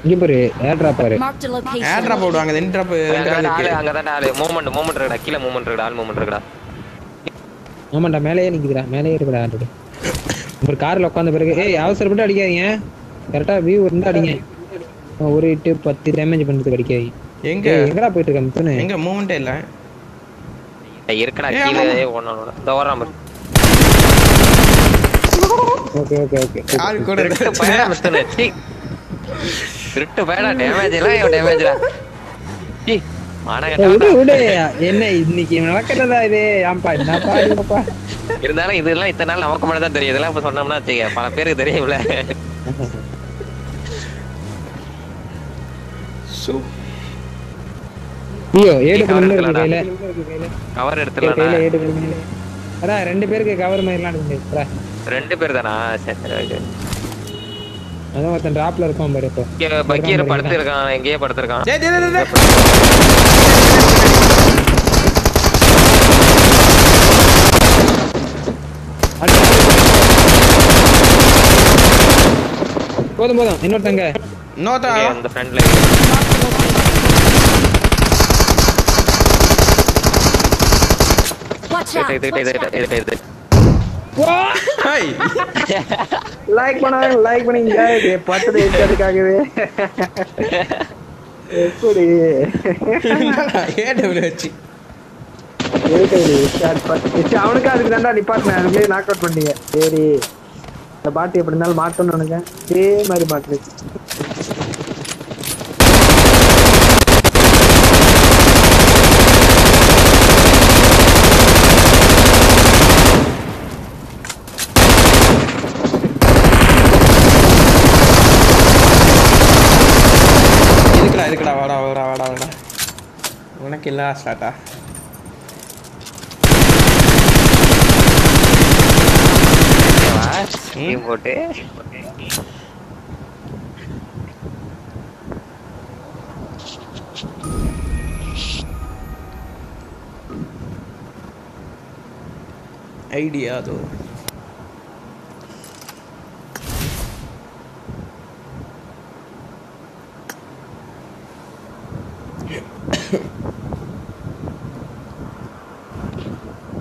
இங்க பாரு ஏர் டிராப் பாரு. ஏர் டிராப் போடுவாங்க ரெண்டு டிராப் ரெண்டு ஆளு இருக்கு. அங்கதான் ஆளு. மூமெண்ட் மூமெண்ட் இருக்குடா. கீழே மூமெண்ட் இருக்குடா ஆள் மூமெண்ட் இருக்குடா. ஆமாண்டா மேலேயே நிக்குதுடா மேலேயே இருக்குடா ஆல்ரெடி ஒரு கார்ல உட்காந்த பிறகு ஏய் அவசரப்பட்டு அடிக்காதீங்க. கரெக்டா வியூ இருந்தா அடிங்க. ஒரு இட்டு பத்து டேமேஜ் பண்றதுக்கு அடிக்காதீங்க. எங்க? எங்கடா போயிட்டு இருக்க முத்துனு? எங்க? மூமெண்டே இல்ல. இருக்குடா கீழே இந்த பாரு. Okay okay okay. கால் கூட திருட்டு பயடா சீ. திருட்டு பயடா டேமேஜ் எல்லாம் டேமேஜ்டா ஏய், என்ன இன்னைக்கு நடக்கிறதா இது? ஆம்பா என்னப்பா இருந்தாலும் இதெல்லாம் இத்தனை நாள் நமக்கு மட்டும் தான் தெரியும். இதெல்லாம் இப்ப சொன்னோம்னா வச்சுக்க பல பேருக்கு தெரியும்ல. ஐயோ ஏடு. கையில. கவர் கையில எடுத்துடலாம் ஏடு அதான் ரெண்டு பேருக்கு கவர் மாதிரிலாம் இருக்கு ரெண்டு பேர் தானா? சரி சரி ஓகே. அதான் ஒருத்தன் டிராப்ல இருப்பான் பாரு இப்போ. பக்கீர் படுத்திருக்கான் எங்கேயே படுத்திருக்கான். டேய் டேய் டேய், டேய். அடி. போதும் போதும். இன்னொருத்தங்க. வரான். அந்த ஃப்ரண்ட்ல Watch out! லைக் பண்ணாங்க லைக் பண்ணீங்க பத்தது எடுக்கிறதுக்காகவே எப்படி? என்னடா ஏடபிள்யூ வச்சு எதுக்கு ஸ்டார்ட் பண்ணி அவனுக்கு அதுக்கு தாண்டா நிப்பாட்டினேன் அதுக்குள்ளே நாக் அவுட் பண்ணீங்க சரி. இந்த பாட்டு எப்படி இருந்தாலும் நினைக்கிறேன். இதே மாதிரி மாட்டுச்சு இருக்குடா இருக்குடா வாடா வாடா வாடா வாடா உனக்கு இல்ல ஸ்டார்ட்டா டீம்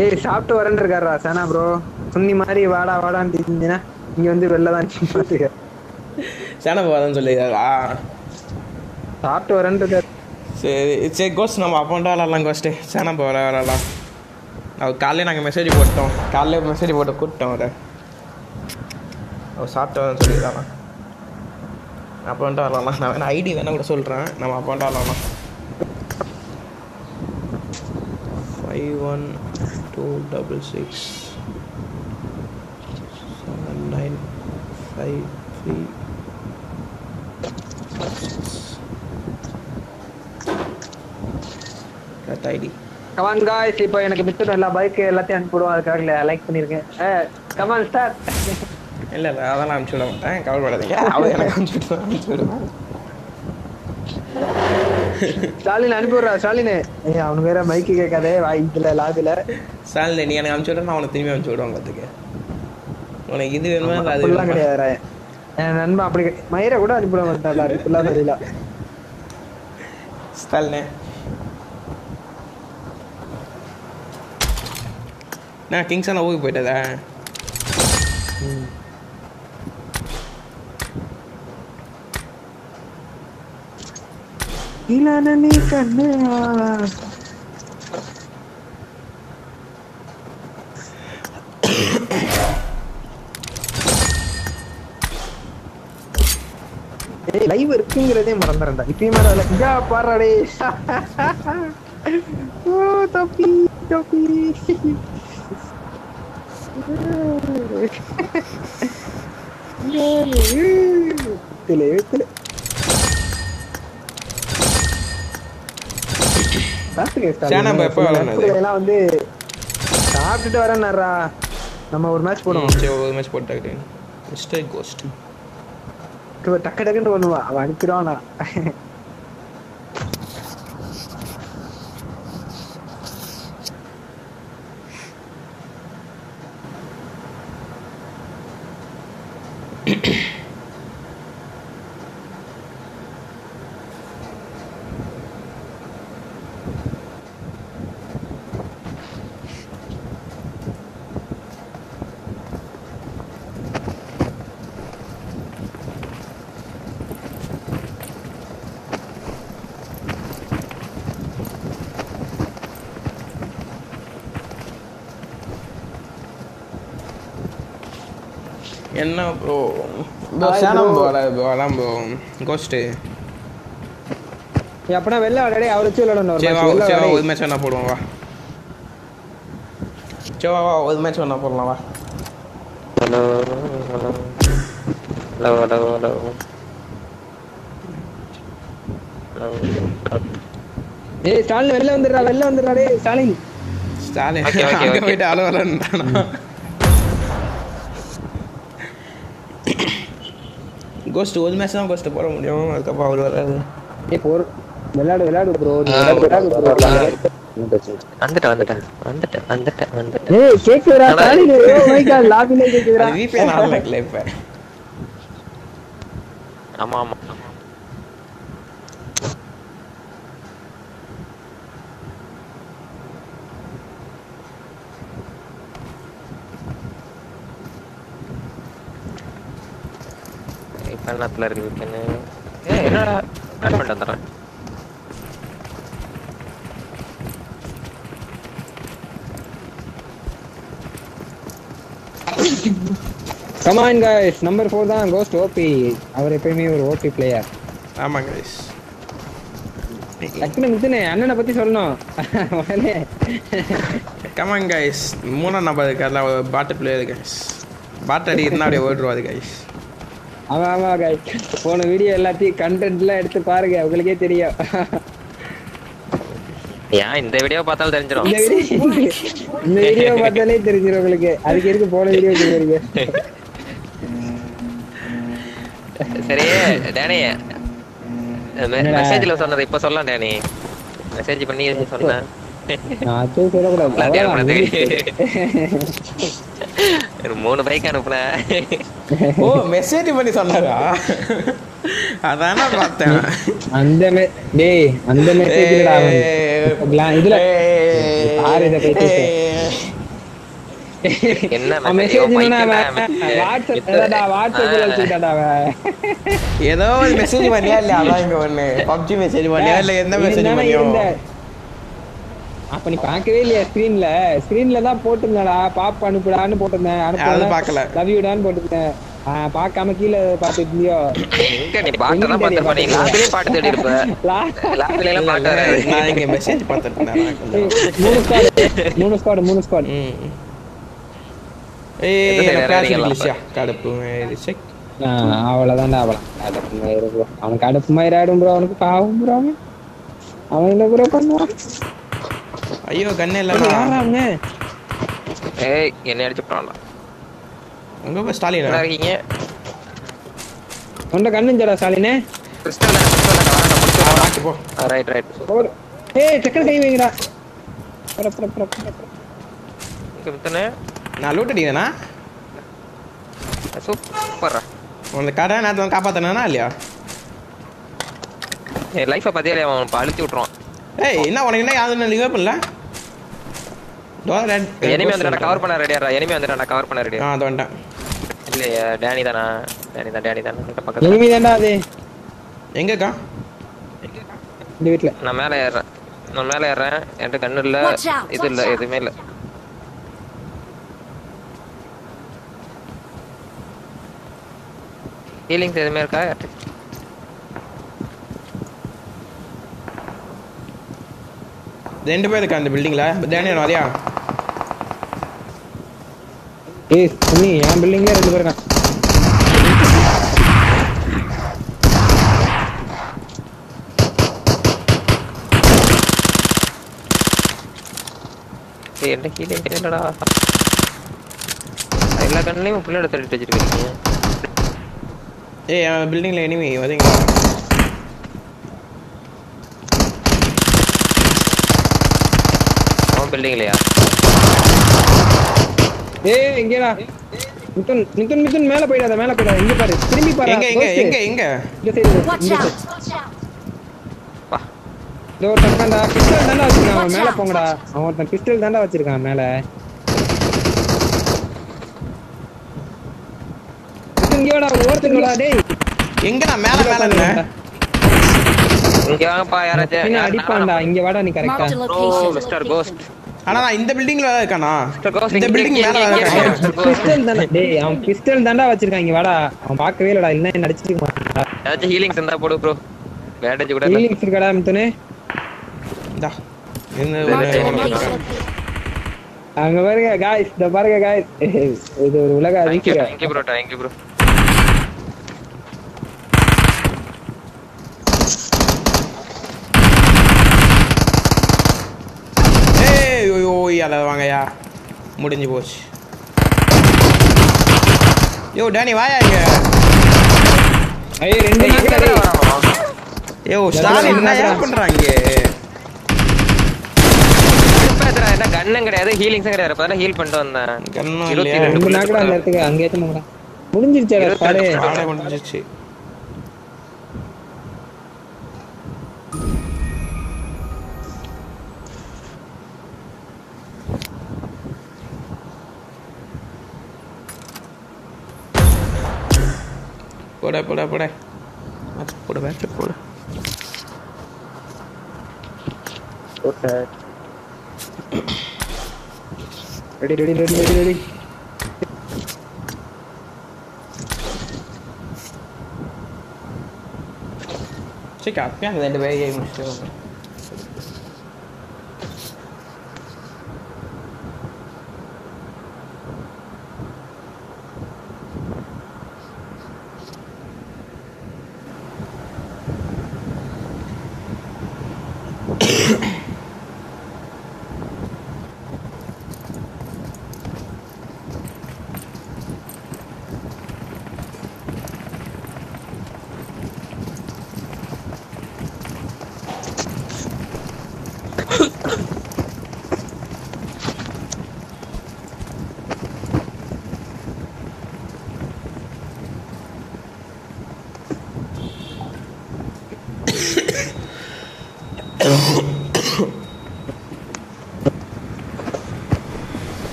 ஏய் சாப்பிட்டு வரேன் இருக்காரா சேனா ப்ரோ சுன்னி மாதிரி வாடா வாடான்னு இருந்தீங்கன்னா இங்க வந்து வெளில தான் பாத்துக்க சேனை போகாதன்னு சொல்லிடுறா சாப்பிட்டு வரேன் இருக்காரு. சரி சரி கோஸ்ட் நம்ம அப்போண்டா விளாட்லாம் கோஸ்ட்டு சேனை போக விளாட்லாம் அவர் காலையில் நாங்கள் மெசேஜ் போட்டோம். காலையில் மெசேஜ் போட்டு கூப்பிட்டோம் அவரை. அவர் சாப்பிட்டு வரேன்னு சொல்லிடுறாங்க அப்போண்டா விளாட்லாம் நான் வேணா ஐடி வேணா கூட சொல்கிறேன் நம்ம அப்போண்டா விளாட்லாம் five one two double six seven nine five three ID come on guys இப்போ எனக்கு மிச்சம் எல்லா பைக் எல்லாத்தையும் அனுப்பிவிடுவோம். அதுக்காக லைக் பண்ணியிருக்கேன். கமான் ஸ்டார் இல்லை இல்லை அதெல்லாம் அனுப்பிச்சி விட மாட்டேன். கவலைப்படாதீங்க. அவர் எனக்கு அனுப்பிச்சி விட்டு அனுப்பிச்சி விடுவேன் ஸ்டாலின் அனுப்பி விடுறா ஸ்டாலின். ஏய் அவனுக்கு வேற மைக்கு கேட்காதே வாய்ப்புல லாபில. சாலில் நீ எனக்கு அனுப்பிச்சி விட நான் உனக்கு திரும்பி அனுப்பிச்சி விடுவேன் பார்த்துக்க உனக்கு இது வேணுமா இல்லை அது வேணுமா? கிடையாது என் நண்பன் அப்படி மயிரை கூட அனுப்பிவிட மாட்டான் இப்படிலாம் தெரியல. ஸ்டாலினே. நான் கிங்ஸான ஊருக்கு போயிட்டதா இளான நீ கண்ணு. லைவ் இருக்குங்கிறதே மறந்துறேன்டா. இப்பயும் மேல இங்கா பாடுறா ஓ தப்பி தப்பி. வித்துல வித்துல எல்லாம் வந்து சாப்பிட்டுட்டு வரேன்னாரா நம்ம ஒரு மேட்ச் போடுவோம். சரி ஒரு மேட்ச் போட்டாக்கிறேன் மிஸ்டர் கோஸ்ட் டக்கு டக்குன்னு பண்ணுவா. அவன் அனுப்பிடுவானா என்ன ப்ரோ ப்ரோ சேனம் போல ப்ரோ அதான் ப்ரோ கோஸ்ட்டு நீ அப்பனா வெளில விளையாடே அவரை வச்சு விளையாடணும் ஒரு சரி match. வா வெளில சரி வா விளையாடு. ஒரு மேட்ச் வேணா போடுவோம் வா. சரி வா ஒரு மேட்ச் வேணா போடலாம் வா. Hello hello hello hello hello ஏய் ஸ்டாலின் வெளில வந்துடுறா வெளில வந்துடுறா டேய் ஸ்டாலின். ஸ்டாலின் Okay, okay, அங்கே okay. போயிட்டு ஆளு வரேன்டானா கோஸ்ட் ஒரு மேட்ச் தான் கோஸ்ட் போட முடியும். அதுக்கப்புறம் அவர் வராது ஏய் போர். விளையாடு விளையாடு ப்ரோ விளையாடு விளையாடு ப்ரோ வந்துட்டேன் வந்துட்டேன் வந்துட்டேன் வந்துட்டேன் வந்துட்டேன். ஏய் கேக்குறா ஸ்டாலின் ஓ மை காட் லாபிலே கேக்குறா அது விபிஎன் ஆடல இப்போ. ஆமா ஆமா. வெள்ளத்தில் இருக்கு விற்கனு என்னடா கட் பண்ணிட்டு வந்துடுறேன் கம் गाइस நம்பர் 4 தான் கோஸ்ட் ஓபி அவர் எப்பயுமே ஒரு ஓபி பிளேயர் ஆமா गाइस டக்குனு முத்துனே அண்ணனை பத்தி சொல்லணும். உடனே கமான் கைஸ் மூணாம் நம்பர் இருக்கார்ல பாட்டு பிளேயர் கைஸ் பாட்டு அடிக்கிறதுனா அப்படியே ஓடிடுவாரு கைஸ் ஆமா ஆமா guys. போன வீடியோ எல்லாத்தையும் கண்டென்ட்லாம் எடுத்து பாருங்க. உங்களுக்கே தெரியும். ஏன் இந்த வீடியோ பார்த்தாலும் தெரிஞ்சிடும் இந்த வீடியோ பார்த்தாலே தெரிஞ்சிடும் உங்களுக்கு. அதுக்கு இருக்கு போன வீடியோ தெரியுங்க சரி டேனி. மெசேஜ்ல சொன்னது இப்ப சொல்லலாம் டேனி. மெசேஜ் பண்ணி சொன்னேன் நான் அதுவும் சொல்லக்கூடாது. மூணு பைக் அனுப்புனேன் ஓ மெசேஜ் பண்ணி சொன்னாரா? அதானே பார்த்தேன். அந்த மெ- டேய் அந்த மெசேஜ்லடா அவன் இதுல. பாரு இதை அவன் ஏதோ ஒரு மெசேஜ் பண்ணியா இல்லையா? அதான் இங்க ஒண்ணு. பப்ஜி மெசேஜ் பண்ணியா இல்ல எந்த மெசேஜ் பண்ணியோ. அப்ப நீ பார்க்கவே இல்லையா ஸ்கிரீன்ல ஸ்கிரீன்ல தான் போட்டிருந்தடா பாப் அனுப்புடான்னு போட்டிருந்தேன். அது பார்க்கல. லவ் யூடான்னு போட்டிருந்தேன். ஆ, பார்க்காம கீழே பாட்டு தேடி மெசேஜ் இருந்தேன் கொஞ்சம். மூணு ஸ்குவாட் மூணு ஸ்குவாட் மூணு ஸ்குவாட் அவ்வளவுதான்டா அவள கடுப்பு மயிறு ப்ரோ அவன் கடுப்பு மயிறு ஆடும் ப்ரோ அவனுக்கு பாவம் ப்ரோ அவன் அவன் என்ன ப்ரோ பண்ணுவான்? ஐயோ கண்ணே இல்லடா அவன் ஏய் என்ன அடிச்சு போறான்டா உங்க போய் ஸ்டாலினா? என்ன இருக்கீங்க? உண்ட கண்ணுஞ்சடா ஸ்டாலினே. கிறிஸ்டல் கிறிஸ்டல் வாக்கு போ. Right right. ஏய் டக்குனு கை வைங்கடா. புற புற புற. இங்க வித்தனே. நான் லூட் அடிக்கிறேனா? சூப்பர் உனக்கு கடை வந்து காப்பாத்தினா இல்லையா? என் லைஃபை பத்தியே அவன் அழுத்தி விட்டுருவான். ஏய் என்ன உனக்கு என்ன யாரும் லிவ் பண்ணல எனிமே வந்து கவர் பண்ண ரெடியா எனிமே வந்து கவர் பண்ண ரெடியா ஆ. அது வந்துட்டேன் இல்லையா டேனி தானா? டேனி தான் டேனி தான். இந்த பக்கத்துல. இனிமே தான்டா அது. எங்கக்கா? இந்த வீட்ல. நான் மேல ஏறுறேன். நான் மேல ஏறுறேன். என்கிட்ட கண்ணு இல்ல. இது இல்ல. எதுவுமே இல்ல. ஹீலிங்ஸ் எதுவுமே இருக்கா? ரெண்டு பேர் இருக்கா அந்த பில்டிங்ல தேனியா வரையா ஏய் சுனி என் பில்டிங்ல ரெண்டு பேர் இருக்கான் ஏய், என்ன ஹீலிங் என்னடா? எல்லா கண்ணுலயும் பிள்ளையோட தள்ளிட்டு வச்சிருக்கீங்க. ஏய் அந்த பில்டிங்ல எனிமி வரீங்க அவன் பில்டிங்லையா ஏய் எங்கடா மிதுன் மிதுன் மிதுன் மேல போயிடாத மேல போயிடாத. இங்க பாரு. திரும்பி பாரு. எங்க எங்க எங்க எங்க? இந்த சைடு இந்த out! side. இதோ இருக்கான்டா பிஸ்டல் தாண்டா வச்சிருக்கான். அவன் மேல போங்கடா. அவன் ஒருத்தன் பிஸ்டல் தாண்டா வச்சிருக்கான் மேல. மிதுன் இங்க வாடா. ஓரத்துக்குடா டேய். எங்க நான் மேல மேல என்ன இங்க வாங்கப்பா யாராச்சும். அடிப்பான்டா. இங்க வாடா நீ கரெக்டா ஓ. மிஸ்டர் கோஸ்ட் ஆனா நான் இந்த பில்டிங்ல தான் இருக்கானா? இந்த பில்டிங் மேல இருக்காங்க பிஸ்டல் தானே டேய் அவன் பிஸ்டல் தாண்டா வச்சிருக்கான். இங்க வாடா. அவன் பார்க்கவே இல்லடா. இல்ல என்ன அடிச்சிருக்க மாட்டான்டா. ஏதாச்சும் ஹீலிங்ஸ் இருந்தா போடு ப்ரோ பேண்டேஜ் கூட ஹீலிங்ஸ் இருக்காடா மிதுனே? ஒரு- location. அங்க பாருங்க காய்ஸ் இந்த பாருங்க காய்ஸ் இது ஒரு உலக அதிசயம் தேங்க்யூ ப்ரோ தேங்க்யூ ப்ரோ ஓய் அத வாங்கயா முடிஞ்சு போச்சு. யோ டேனி வாயா இங்க. ஐயோ ரெண்டு நாள் யோ ஸ்டாலின் என்ன ஏன் பண்றாங்க? என்ன கண்ணும் கிடையாது ஹீலிங்ஸும் கிடையாது. இப்பதான் ஹீல் பண்ணிட்டு வந்தேன். கண்ணும் இருபத்தி இல்லையா? ரெண்டு நாக்கடா அந்த கூட पढ़ा पढ़ा पढ़ा मत पढ़ बैठ चुप पढ़ उठ है ready ready ready ready ready Check out, yeah, then the way you must do it.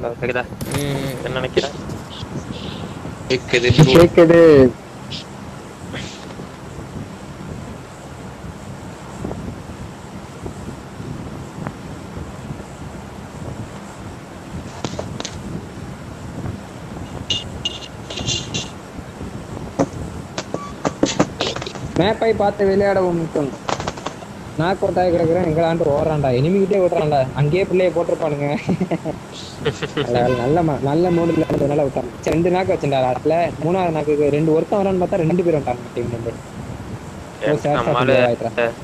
கேக்குதா? என்ன நினைக்கிறேன் கேக்குது மேப்பை பார்த்து விளையாடவும் மட்டும் நான் கோட்டாய் கிடக்குறேன் எங்கடான்ட்டு ஓடுறான்டா. எனிமிக்கிட்டே ஓடுறான்டா அங்கேயே பிள்ளைய போட்டிருப்பானுங்க. நல்ல நல்ல மூடுல இருந்ததுனால விட்டான் சரி, ரெண்டு நாக்கு வச்சுட்டா ஆட்டில் மூணாவது நாக்கு ரெண்டு ஒருத்தன் வரான்னு பார்த்தா ரெண்டு பேர் வந்துட்டாங்க டீம்.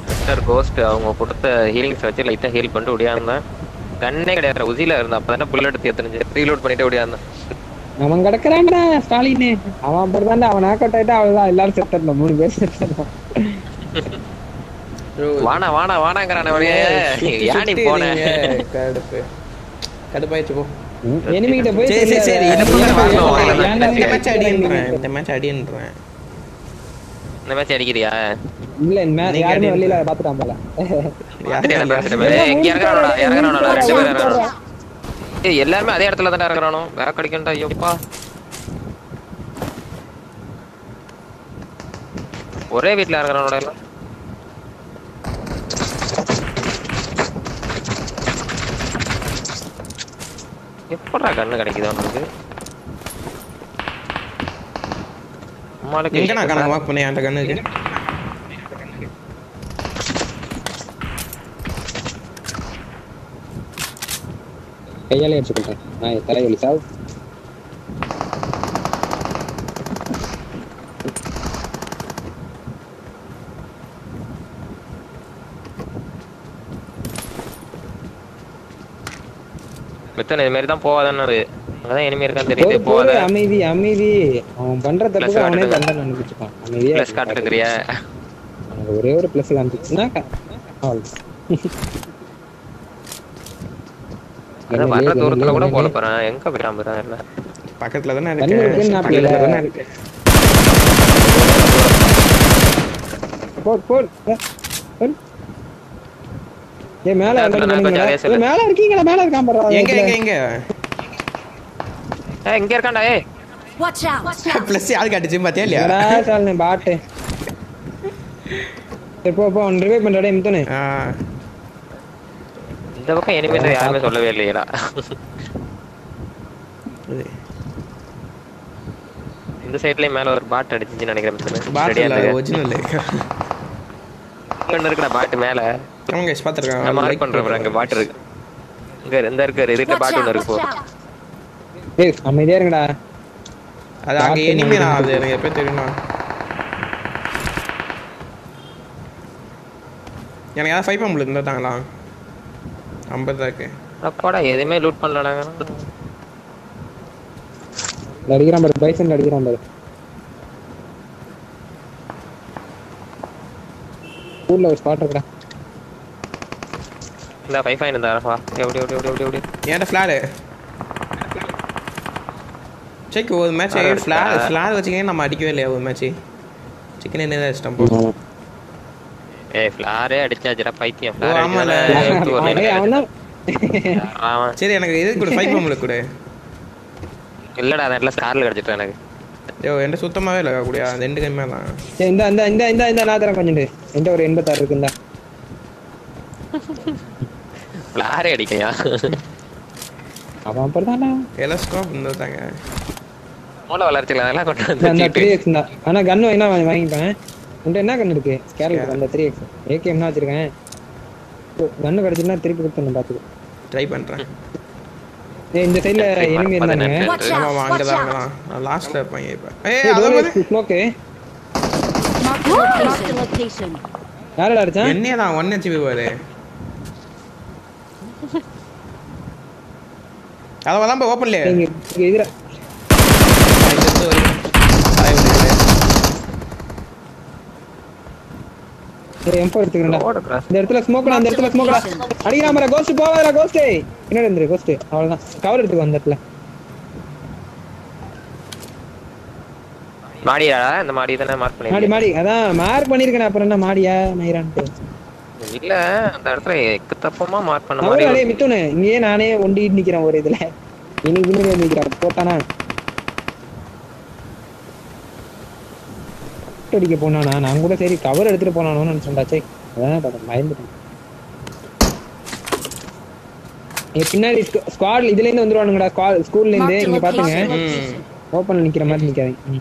மிஸ்டர் கோஸ்ட் அவங்க கொடுத்த ஹீலிங்ஸ் வச்சு லைட்டா ஹீல் பண்ணிட்டு ஓடியாந்தேன் கண்ணே கிடையாது உசில இருந்தா அப்பதானே புல்லட் தேத்துனுச்சு ரீலோட் பண்ணிட்டு ஓடியாந்தேன் அவன் கிடக்குறான்டா ஸ்டாலின் அவன் அப்படிதான்டா அவன் நாக் அவுட் ஆயிட்டா அவள்தான் எல்லாரும் பண்ணலாம் மூணு பேர் வானா வானாங்கிறான அவனே யானி போன? கடுப்பு. கடுப்பாயிடுச்சு போ. எனிமி கிட்ட போய் சரி சரி இந்த மேட்ச் அடின்றேன். இந்த மேட்ச் அடின்றேன். இந்த மேட்ச் அடிக்கிறியா? இல்ல யாருமே வெளியில பாத்துட்டான் போல. இறங்குறானோடா இறங்குறானோடா ரெண்டு பேரும் இறங்குறானோ ஏய் எல்லாருமே அதே இடத்துல தான் இறங்குறானோ வேற கிடைக்கண்டா ஐயோப்பா. ஒரே வீட்ல இறங்குறானோட எல்லாம். எப்படா கண்ணு கிடைக்குது அவனுக்கு? அம்மாளுக்கு எங்க நான் வாக் பண்ணேன் அந்த கண்ணுக்கு கையாலே அடிச்சுக்கிட்டேன் நான் தலைவலி சாவு. மித்தன் இது மாதிரி தான் போவாதான்னு அங்கதான் இனிமே இருக்கான்னு தெரியுது போவாத அமைதி அமைதி. அவன் பண்ற Plus அவனே. தண்டனை அனுப்பிச்சுப்பான் அமைதியா பிளஸ் காட்டுக்கிறியா அவனுக்கு ஒரே ஒரு பிளஸ் க- அவ்வளவுதான். அதான் வர்ற தூரத்துல கூட போல போறேன் எங்க போயிட்டான் பாரு இல்ல பக்கத்துல தானே இருக்கு. பக்கத்துல தானே இருக்கு. போடு, போடு. போடு. ஏய், மேல மேல இருக்கீங்களா மேல இருக்கான் பாரு எங்க எங்க எங்க? ஏய் இங்க இருக்கான்டா ஏய். Watch out! பிளஸ் யாருக்கு அடிச்சு பாத்தியா இல்லையா? என்னடா சாலினி, பாட்டு. சரி, போ போ ரிவைவ் பண்றடே மித்தனு ஆ, இந்த பக்கம் இனிமே யாருமே சொல்லவே இல்லையடா. இந்த சைடுலயும் மேல ஒரு பாட் அடிச்சுச்சு நினைக்கிறேன் ரெடியா இருந்துக்க. ஒரிஜினல் இங்க இருக்குடா பாட்டு மேல. அவங்க நான் பார்த்துருக்காங்க மார்க் பண்றேன் பாரு, அங்க பாட்டு இருக்கு. இங்க இதுல Watch பாட்டு out! ஒண்ணு இருக்கு! ஏய் அமைதியா இருங்கடா. அது அங்க எனிமே நான் அது எனக்கு எப்போ தெரியுமா எனக்கு ஏதாவது ஃபைவ் பம்பிள் இருந்தாங்களா? ஐம்பது தான் இருக்கு. அப்பாடா எதுவுமே லூட் பண்ணலடாங்க இந்த அடிக்கிறான் பாரு பைசன் அடிக்கிறான் பாரு. ஊர்ல ஒரு ஸ்பாட் இருக்குடா இந்த ஃபைவ் ஃபைன் இருந்தா வா எப்படி எப்படி எப்படி எப்படி எப்படி ஏன்டா ஃப்ளாடு செக் ஒரு மேட்ச் அட ஃப்ளாட் அடிச்சா. ஃப்ளாட் வச்சுக்கே நம்ம அடிக்கவே இல்லையா ஒரு மேட்ச் சிக்கன் என்ன அடிச்சிட்டோம் போ. ஏய் ஃபிளாரே அடிச்சாச்சுடா பைத்தியம். ஓ, ஃபிளார் ஆமால. அடிச்சா எடுத்து ஒரு ஏய், line அவன்? தான் அவன் சரி எனக்கு இது கொடு ஃபைவ் பம்மில் கொடு. இல்லடா நெட்ல ஸ்கார்ல கிடைச்சிட்டு எனக்கு. ஐயோ என்கிட்ட சுத்தமாகவே இல்லை கூடியா அந்த ரெண்டு கைமே தான் இந்த இந்த இந்த இந்த இந்த நான் தரேன் கொஞ்சம் என்கிட்ட ஒரு எண்பத்தாறு இருக்குந்தா லாரே அடிக்கையா அவன் அப்புறம் தானே எலஸ்கோப் இந்த தாங்க மூல வளர்ச்சியில அதெல்லாம் கொண்டு அந்த வந்து த்ரீ எக்ஸ் தான் ஆனா கன்னு வேணா வாங்கி- வாங்கிப்பேன் உன்ட்ட என்ன கண்ணு இருக்கு ஸ்கேரல் அந்த த்ரீ எக்ஸ் ஏகேம் தான் வச்சிருக்கேன் கன்னு கிடைச்சுன்னா திருப்பி கொடுத்துருந்தேன் பாத்துக்கோ ட்ரை பண்ணுறேன் இந்த சைடுல எனிமி இருந்தாங்க! ஆமாம் அங்கே தான் நான் லாஸ்ட்டில் இருப்பேன் இப்போ ஏய் அதை location. யாரடா அடிச்சான் என்னையே தான் ஒன் ஹெச்பி பாரு அதை தான் எதிர எம்போ எடுத்துக்கிறேன்டா இந்த இடத்துல ஸ்மோக்டா அந்த இடத்துல ஸ்மோக்டா அடிக்கிறா மர கோஸ்ட் போவாதடா கோஸ்ட் கோஸ்ட் அவ்வளவுதான் கவர் எடுத்துக்கோ அந்த இடத்துல மாடியாடா இந்த மாடி தானே மார்க் மாடி பண்ணி மாடி அதான் மார்க் பண்ணிருக்கேன் அப்புறம் என்ன மாடியா நைரான்ட்டு இல்ல அந்த இடத்துல தப்பமா மார்க் பண்ண மாதிரி அடே மித்துனு இங்கேயே நானே ஒண்டிட்டு நிக்கிறேன் ஒரு இதுல. இன்னைக்கு வந்து நிக்கிறேன். போட்டானா? அடிக்க போனானா? நான் கூட சரி கவர் எடுத்துட்டு போனானோன்னு நினைச்சேன்டா சே அதான் பயந்துட்டேன். இங்க பின்னாடி ஸ்குவாட் இதுல இருந்து வந்துருவானுங்கடா ஸ்கூல்ல இருந்து இங்க பாத்துங்க. ஓப்பன்ல நிக்கிற மாதிரி நிக்காதீங்க.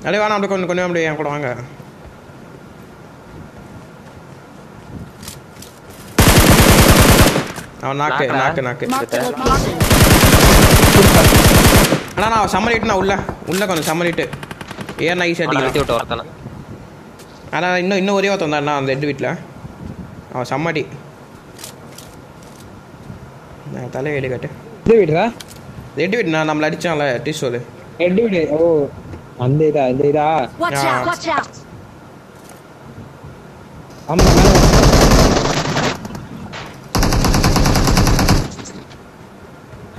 அப்படியே வேணாம் அப்படியே கொஞ்சம் கொஞ்சம் அப்படியே என் கூட வாங்க. அவன் நாக்கு நாக்கா? நாக்கு. அண்ணா நான் சம்மரிட்டு நான் உள்ள. உள்ள கொஞ்சம் சம்மரிட்டு ஏன்னா ஈஸியாக அவனை வெட்டி வரத்தானே ஆனால் இன்னும் இன்னும் ஒரே ஒருத்தன் தான் அந்த ரெட்டு வீட்டில் அவன் சம்மடி நான் தலையை வெளியே காட்டு. இது வீடுடா ரெட்டு வீட்டு நான் நம்மளை அடிச்சான்ல டிஷோலு ரெட் வீடு ஓ. அந்த இதா இந்த இதா Watch Yeah. out! Watch out! ஆமா.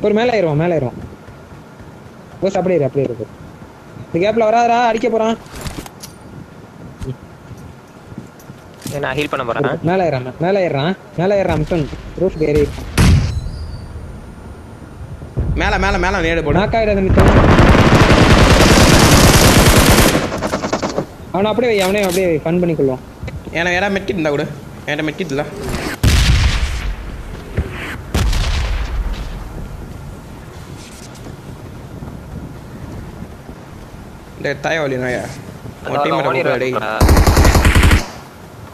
ஒரு மேல ஏறுவான் மேல ஏறுவான் பஸ் அப்படியே இரு அப்படியே இருக்கு இந்த கேப்ல வராதடா அடிக்க போறான் நான் ஹீல் பண்ண போறேன் மேல ஏறான் மேல ஏறான் மேல ஏறான் மிட்டன் ரூஃப் ஏறி மேலே மேலே மேலே நேடு போடு நாக் ஆயிடாத மிட்டன் அவனை அப்படியே அவனே அப்படியே ஃபன் பண்ணிக்கொள்வான் எனக்கு யாராவது மெட்கிட் இருந்தா கூட என்கிட்ட மெட்கிட் இல்லை நாயா உன் டீம் டேய்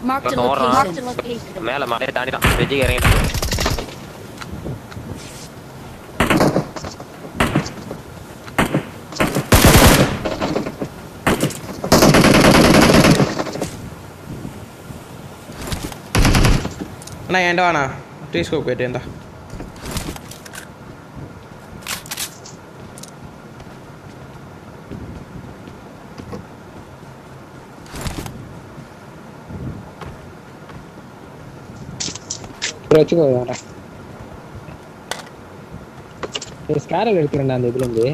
location. worry. Marked a location. மேல மலையை தாண்டிட்டான் வெஜ்ஜி இறங்கிட்டான் அண்ணா ஏன்டா வாண்ணா த்ரீ ஸ்கோப் போயிட்டு இருந்தா அப்புறம் வச்சுக்கோ வரேன் ஸ்கேரல் எடுக்கிறேன்டா அந்த இதுலேருந்து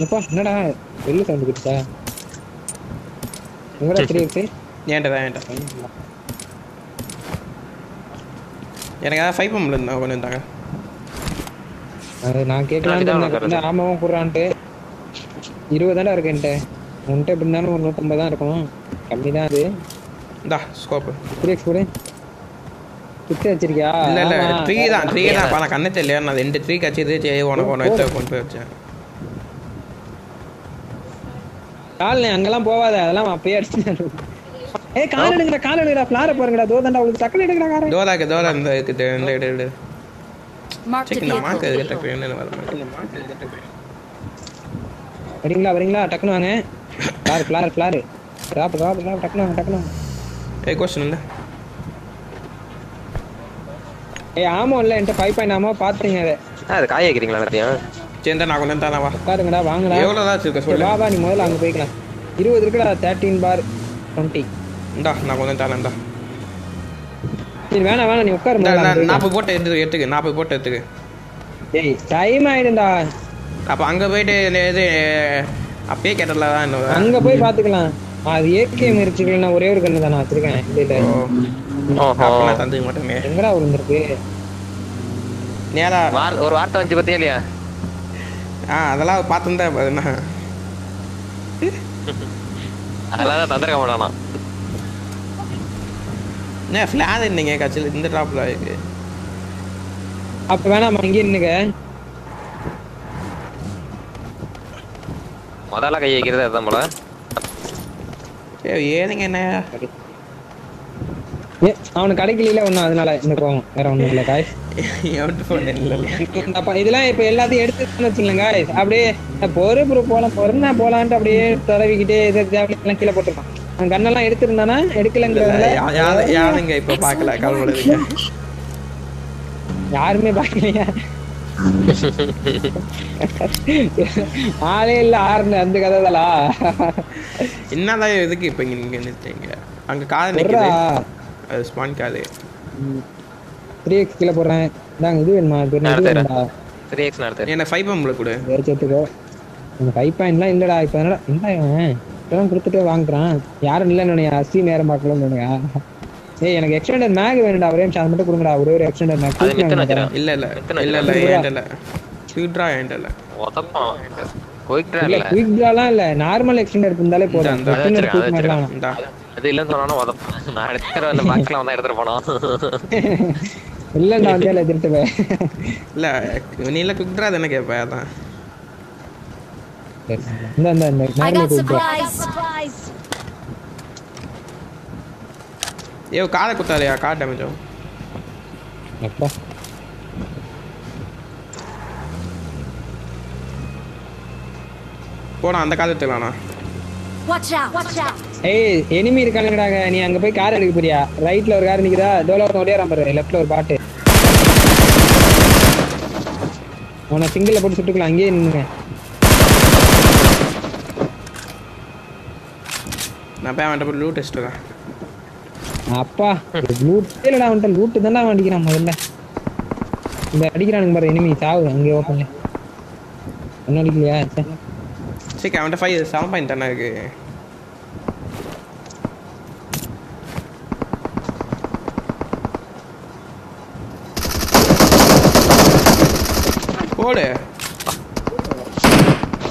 இருந்து என்னடா வெளில சவுண்ட் கிட்டா த்ரீ ஏன்டா ஏன்டா? எனக்கு அதான் ஃபைவ் பம்பில் இருந்தா கொண்டு வந்தாங்க அது நான் இந்த ஆமாவும் குடுறான்ட்டு. இருபதாண்டா இருக்கு என்கிட்ட. உன்கிட்ட எப்படி இருந்தாலும் ஒரு நூற்றம்பது தான் இருக்கும் கம்மி தான் அது. இந்தா ஸ்கோப்பு த்ரீ எக்ஸ் வச்சிருக்கியா? இல்லை இல்லை. த்ரீ தான் த்ரீ தான். நான் கண்ணே தெரியல நான் ரெண்டு த்ரீ கட்சி சரி உனக்கு ஒன்று கொண்டு போய் வச்சேன். கால் அங்கெல்லாம் போவாத அதெல்லாம் அப்பயே அடிச்சு ஏய் கால் எடுங்கடா கால் எடுங்கடா ஃபிளார பாருங்கடா தோதண்டா உங்களுக்கு டக்குனு எடுங்கடா காரை. தோதாக்கு தோதா இந்த இருக்குது இந்த இடு இடு Marked a சரி இந்த மார்க். எதுக்கு டக்கு என்னன்னு வர மாட்டேங்குது. வரீங்களா வரீங்களா? டக்குனு வாங்க. Flare flare flare drop drop drop டக்குனு வாங்க டக்குனு ஏய் கொஸ்டின் இல்லை ஏய் ஆமா இல்ல என்கிட்ட ஃபைவ் பாயிண்ட் ஆமா? பாத்துங்க அதை. ஆ, அது காய வைக்கிறீங்களா எல்லாத்தையும் சரி இந்தா நான் கொண்டு வந்து தரேன் வா உட்காருங்கடா வாங்கடா. எவ்வளோ தான் வச்சிருக்க சரி, சொல்லு வா நீ முதல்ல அங்க போய்க்கலாம் இருபது இருக்குடா தேர்ட்டீன் பார் டுவெண்ட்டி இந்தா நான் கொண்டு தரேன் இந்தா. சரி வேணாம் வேணாம் நீ உட்காரு. நாற்பது போட்டு எடுத்து எடுத்துக்கு நாற்பது போட்டு எடுத்துக்கு. ஏய் டைம் ஆயிடும்டா. அப்போ அங்கே போயிட்டு இது அப்பயே கேட்டல தான் அங்க போய் பாத்துக்கலாம். அது ஏகேஎம் இருக்குல்ல நான் ஒரே ஒரு கண்ணு தான் நான் வச்சிருக்கேன் இல்ல நான் தந்துக்க மாட்டேனே. எங்கடா விழுந்திருக்கு? நேரா ஒரு வார்த்தை வந்து பத்தியா இல்லையா? ஆ அதெல்லாம் பார்த்துருந்தேன் என்ன? அதெல்லாம் தந்திருக்க மாட்டானா? என்ன ஃப்ளான் இருந்தீங்க கட்சியில் இந்த ட்ராப்பில் இருக்கு. அப்ப வேணாமா இங்கே நின்னுக்க முதல்ல கை வைக்கிறது அதுதான் போல. ஏ ஏதுங்க என்ன? அவனுக்கு கிடைக்கல ஒண்ணும் அதனால இந்த கோவம். வேற ஒண்ணும் இல்ல காய் இதெல்லாம் இப்ப எல்லாத்தையும் எடுத்து வச்சுங்களேங்க அப்படியே பொறு பொறு போலாம் பொறுனா போலான்ட்டு அப்படியே தடவிக்கிட்டே இதை தேவையெல்லாம் கீழே போட்டுருக்கான். அவன் கண்ணெல்லாம் எடுத்திருந்தானா? எடுக்கலங்கிறதுல யாருங்க இப்போ பார்க்கல கவலைப்படுறீங்க யாருமே பாக்கலையா ஆளே இல்ல ஆறுன அந்த கதை தாளா என்னதான் எதுக்கு இப்போ இங்கே நிறுத்தீங்க அங்கே பொர்றா. நிற்குது அது ஸ்பான் காரு த்ரீ எக்ஸ் கீழே போடுறேன். இந்தாங்க இது வேணுமா? த்ரீ எக்ஸ் நடத்து என்ன ஃபைவ் பம்பில் கொடு. வேறு சேர்த்துக்கோ அந்த ஃபைவ் பாயிண்ட்லாம் இல்லடா இப்போ என்னடா என்ன இவன். இப்பதான் கொடுத்துட்டு வாங்குறான். யாரும் இல்லைன்னு அசி நேரம் பார்க்கலன்னு ஏய் எனக்கு எக்ஸ்டெண்டர் மேக் வேணும்டா. ஒரே நிமிஷம் அதை மட்டும் கொடுங்கடா. ஒரே ஒரு எக்ஸ்டெண்டர் மேக் இல்லை இல்லை. இல்லை இல்லை? ஏன்ட்ட இல்லை ஸ்வீட்ரா ஏன்ட்ட இல்லை உதப்பான் குயிக்டா இல்ல குயிக் ட்ராலாம் இல்ல. நார்மல் எக்ஸ்டெண்டர் இருந்தாலே போதும். எக்ஸ்டெண்டர் குயிக் மாதிரிலாம் இந்தா. அது இல்லைன்னு சொன்னா உதப்பான் நான் எடுத்துக்கிற அந்த பாக்ஸ்ல வந்தா எடுத்துட்டு போனோம் இல்லைண்டா வந்து திருட்டுவேன் இல்லை நீ இல்லை குக்ட்ரா தானே கேட்பேன் அதான். இந்த இந்த இந்த I normal got quick draw supplies. ஏ காரை கார் டேமேஜும் அப்பா. போனா அந்த கார் எடுத்துக்கலாம்ண்ணா. Watch out. Watch out. ஏய் எனிமி இருக்கானுங்கடாங்க நீ அங்க போய் கார் எடுக்க போறியா? ரைட்ல ஒரு கார் நிக்குதா? டோல ஒரு ஓடியாராம் பாரு. லெஃப்ட்ல ஒரு பாட்டு. உன சிங்கிள்ல போட்டு சுட்டுக்கலாம். அங்கேயே நின்னுங்க. நான் போய் அவன்கிட்ட போய் லூட் தான் அப்பா லூட் இல்லடா அவன்கிட்ட. லூட்டு தானே அவன் அடிக்கிறான் முதல்ல. இந்த அடிக்கிறானுங்க பாரு எனிமி சாவு அங்கே ஓப்பன்ல ஒன்னும் அடிக்கலையா. சரி. அவன்கிட்ட ஃபைவ் செவன் பாயிண்ட் தானே இருக்கு. போடு.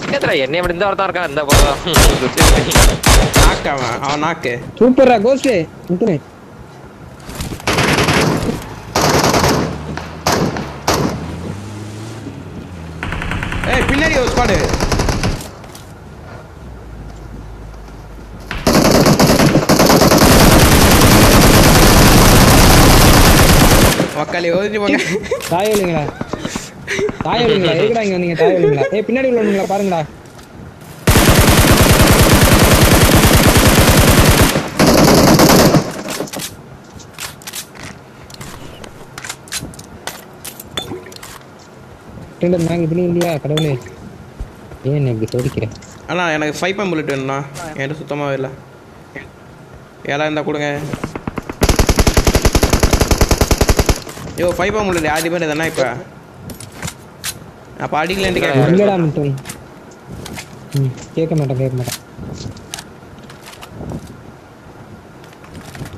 கேத்துறா என்னை அப்படி இந்த ஒருத்தன் இருக்கான் இந்த போதும் நாக்கு அவன் அவன் நாக்கு சூப்பர்ரா கோஸ்ட் முத்துனே ஏய் பின்னாடி ஒரு ஸ்குவாடு மக்களை ஒதுச்சு போங்க. தாய் இல்லைங்களா தாய் இல்லைங்களா எதுக்குடா இங்க வந்தீங்க? தாய் இல்லைங்களா ஏய் பின்னாடி உள்ளவனுங்களா பாருங்கடா. டெண்டர் நாங்க இப்படி இல்லையா கடவுளே. ஏன் இப்படி சோதிக்கிறேன் அண்ணா எனக்கு ஃபைவ் பம் புல்லட் வேணும்ண்ணா. என்கிட்ட சுத்தமாகவே இல்லை. ஏழா இருந்தால் கொடுங்க. யோ ஃபைவ் பம் புல்லட் யார் பேர் எதனா இப்போ? அப்போ அடிக்கலன்ட்டு கேட்க இல்லடா முத்தன் ம் கேட்க மாட்டேன் கேட்க மாட்டேன்.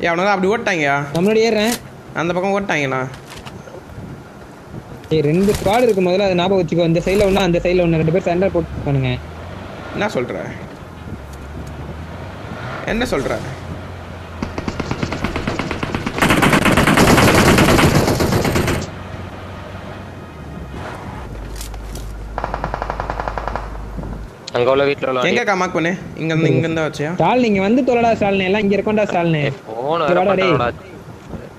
ஏ அவனுக்கு அப்படி ஓட்டாங்கயா நம்மளோட ஏறுறேன். அந்த பக்கம் ஓட்டாங்கண்ணா. ஏய் ரெண்டு ஸ்குவாட் இருக்கு முதல்ல அதை ஞாபகம் வச்சுக்கோ. இந்த சைடில் ஒன்று அந்த சைடில் ஒன்று ரெண்டு பேர் சென்டர் போட்டுருக்கானுங்க என்ன சொல்கிற என்ன சொல்கிற அங்க உள்ள வீட்டுல உள்ள எங்கக்கா மார்க் பண்ணு? இங்கேருந்து இங்கேருந்து வச்சியா? ஸ்டால் நீங்க வந்து தொலைடா ஸ்டால்னு எல்லாம் இங்க இருக்கோம்டா ஸ்டால்னு. போன் சரி, வாடா டேய்.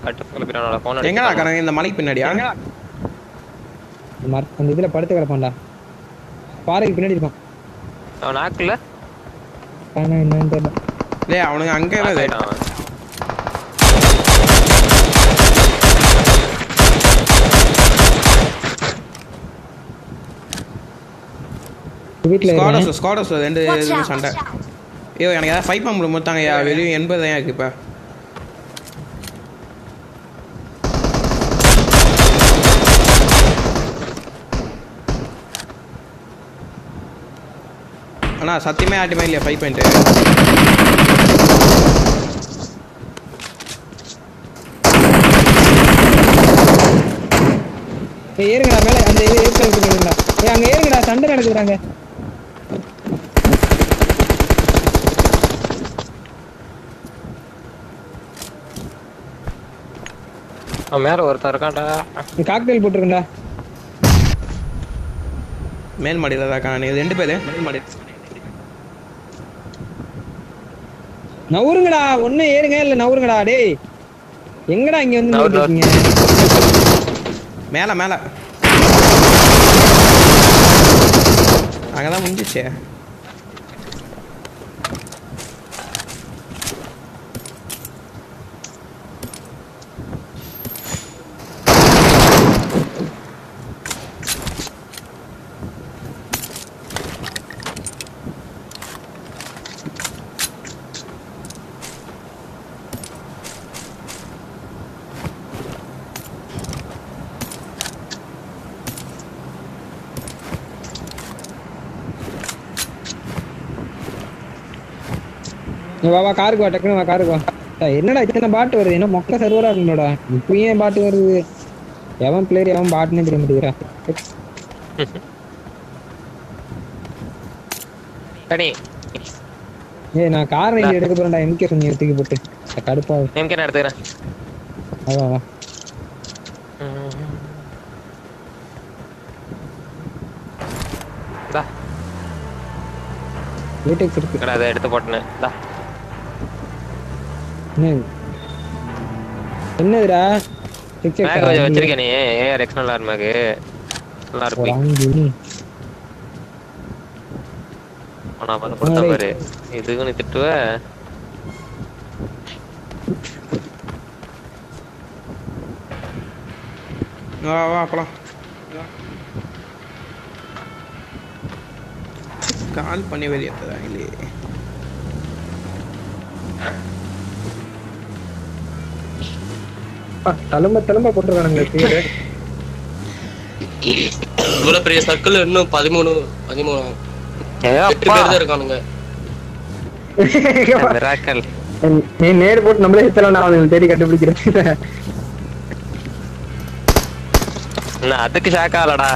கட்டு பிரானோட போன் எங்கடா இருக்காங்க இந்த மலைக்கு பின்னாடியா? அந்த இதுல படுத்து கிடப்பான்டா. பாறைக்கு பின்னாடி இருப்பான் அவன் நாக்குல? ஆனா என்னன்னு தெரியல. டேய் அவனுங்க அங்கே வருது வீட்டுல ஸ்குவாடஸ். ஸ்குவாடஸ் ரெண்டு. சண்டை. ஐயோ எனக்கு ஏதாவது ஃபைவ் பம்பு மொத்தாங்கய்யா வெளியும் எண்பது தான் இருக்கு இப்போ? அண்ணா சத்தியமே ஆட்டிமே இல்லையா ஃபைவ் பாயிண்ட்டு ஏறுங்கடா மேல. அந்த இது ஏற்கனவே ஏய் அங்க ஏறுங்கடா. சண்டை நடக்குதுறாங்க அவன் மேல ஒருத்தன் இருக்கான்டா. காக்டெயில் போட்டுருக்கேன்டா மேல் மாடியில் தான் இருக்கா நீ ரெண்டு பேர்? மேல் மாடி. நவுருங்கடா ஒண்ணு ஏறுங்க இல்ல நவுருங்கடா டேய். எங்கடா இங்க வந்து நவுரு, நவுரு. நின்னுட்டு மேலே மேலே. அங்கே தான் முடிஞ்சிச்சே. வா வா காருக்கு வா டக்குனு வா காருக்கு வா. என்னடா இத்தனை பாட்டு வருது? என்ன மொக்க சர்வரா இருக்கும்டா இப்போ ஏன் பாட்டு வருது? எவன் பிளேயர் எவன் பாட்டுன்னு தெரிய மாட்டேங்கிறா ஏய் நான் கார் ரேஞ்ச் எடுக்க போறேன்டா. எம்கே சொன்னி தூக்கி போட்டு. கடுப்பா எம்கே நான் எடுத்துக்கிறேன். வா இந்தா வீட்டுக்கு அதை எடுத்து போட்டேன்? என்னதுடா? மேக ஆ? கொஞ்சம் வச்சிருக்கேன் நீ. ஏஆர் எக்ஸ் நல்லா மேகு நல்லா. ஆனா பண்ண கொடுத்தா பாரு. இதுக்கு நீ திட்டுவ? வா வா போலாம். கால் பண்ணி வெளியேற்றதா இல்லையே அப்பா, தழும்ப தழும்ப போட்டுருக்கானுங்க பேரு இவ்வளவு பெரிய சர்க்கிள் இன்னும் பதிமூணு பதிமூணு எட்டு பேர் தான் இருக்கானுங்க. நீ நேர் போட்டு நம்மளே சுத்தலாம் நான் தேடி கண்டுபிடிக்கிறேன் நான் அதுக்கு ஷாக் ஆகலடா.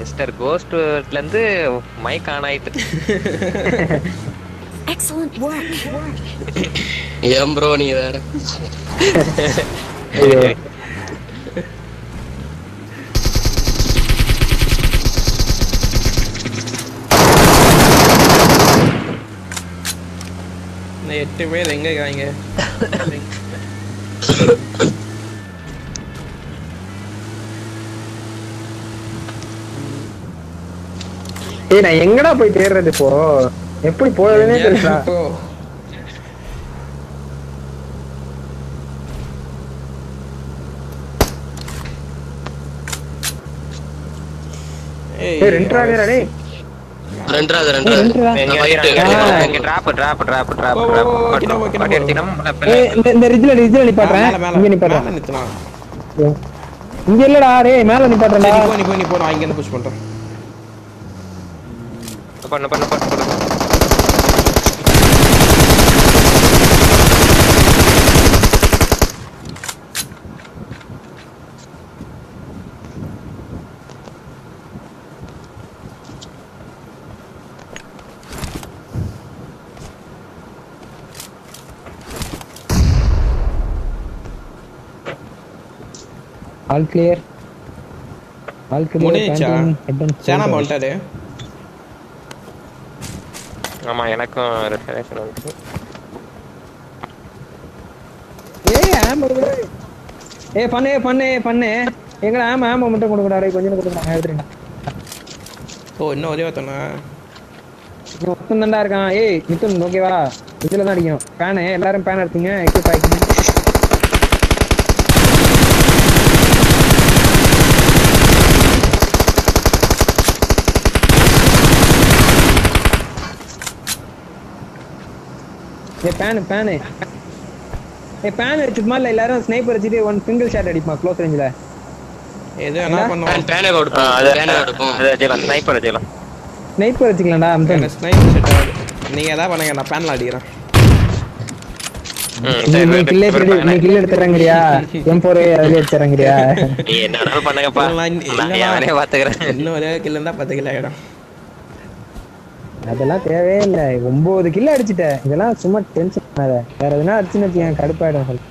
மிஸ்டர் கோஸ்ட்ல இருந்து மைக் ஆன் ஆயிட்டு Excellent work. ஏன் ப்ரோ நீ வேற எட்டு பேர் எங்க இருக்காங்க ஏய் நான் எங்கடா போய் தேடுறது இப்போ? எப்படி போறதுன்னே தெரியல. ஏய், டேய். இங்க drop drop drop drop drop இந்த இந்த ரிஜ்ல நிப்பாட்றேன் இங்க நிப்பாட்றேன். இங்க இல்லடா டேய் மேல சரி, நிப்பாட்றேன்டா நீ போ, நீ போ, நான் இங்க இருந்து push பண்றேன். பண்ணு பண்ணு பண்ணு ஆல் கிளியர் ஆல் கிளியர் வந்துட்டாரு. ஆமா எனக்கும் ரெசர்வேஷன் வந்து ஏய் ஆம் ஏய் பண்ணு பண்ணு பண்ணு. எங்கடா ஆம் ஆம் மட்டும் கொடுங்கடா டேய் கொஞ்சம் கொடுங்கடா நான் எடுத்துறேன் ஓ, இன்னும் ஒரே ஒருத்தனா? மொத்தம் தான்டா இருக்கான். ஏய் மிதுன் ஓகேவா இதுல தான் அடிக்கணும். பேனு எல்லாரும் பேன் எடுத்தீங்க எக்யூப் ஆயிக்கணும் ஏ பேனு பேனு ஏ பேன் வச்சுமா இல்ல எல்லாரும் ஸ்னைப்பர் வச்சுட்டு ஒன் சிங்கிள் ஷாட் அடிப்பா க்ளோஸ் ரேஞ்சில் எது வேணா பேன் பண்ணுவோம்? பேனே கொடுப்போம் அது பேனே கொடுப்போம் அது ஸ்னைப்பர் வச்சுக்கலாம் ஸ்னைப்பர் வச்சுக்கலாம்டா அம்தன் எனக்கு ஸ்னைப் செட் ஆகுது நீங்க எதாவது பண்ணுங்க நான் பேன்ல அடிக்கிறேன். நீ கில்லே நீ பண்ணேன். கில் எடுத்துறங்கிறியா எம் ஃபோர் அதுல எடுத்துறங்கிறியா நீ என்ன வேணாலும் பண்ணுங்கப்பா. இல்லைண்ணா, நான் இல்லைண்ணா. என் வேலையை பாத்துக்கிறேன். இன்னும் ஒரே கில் இருந்தா பத்து கிலோ ஆயிடும். அதெல்லாம் தேவையே இல்ல. ஒன்பது கில் அடிச்சிட்ட இதெல்லாம் சும்மா டென்ஷன் வேற எதுனா அடிச்சுன்னு வச்சுக்கேன் கடுப்பாயிடும் சொல்லு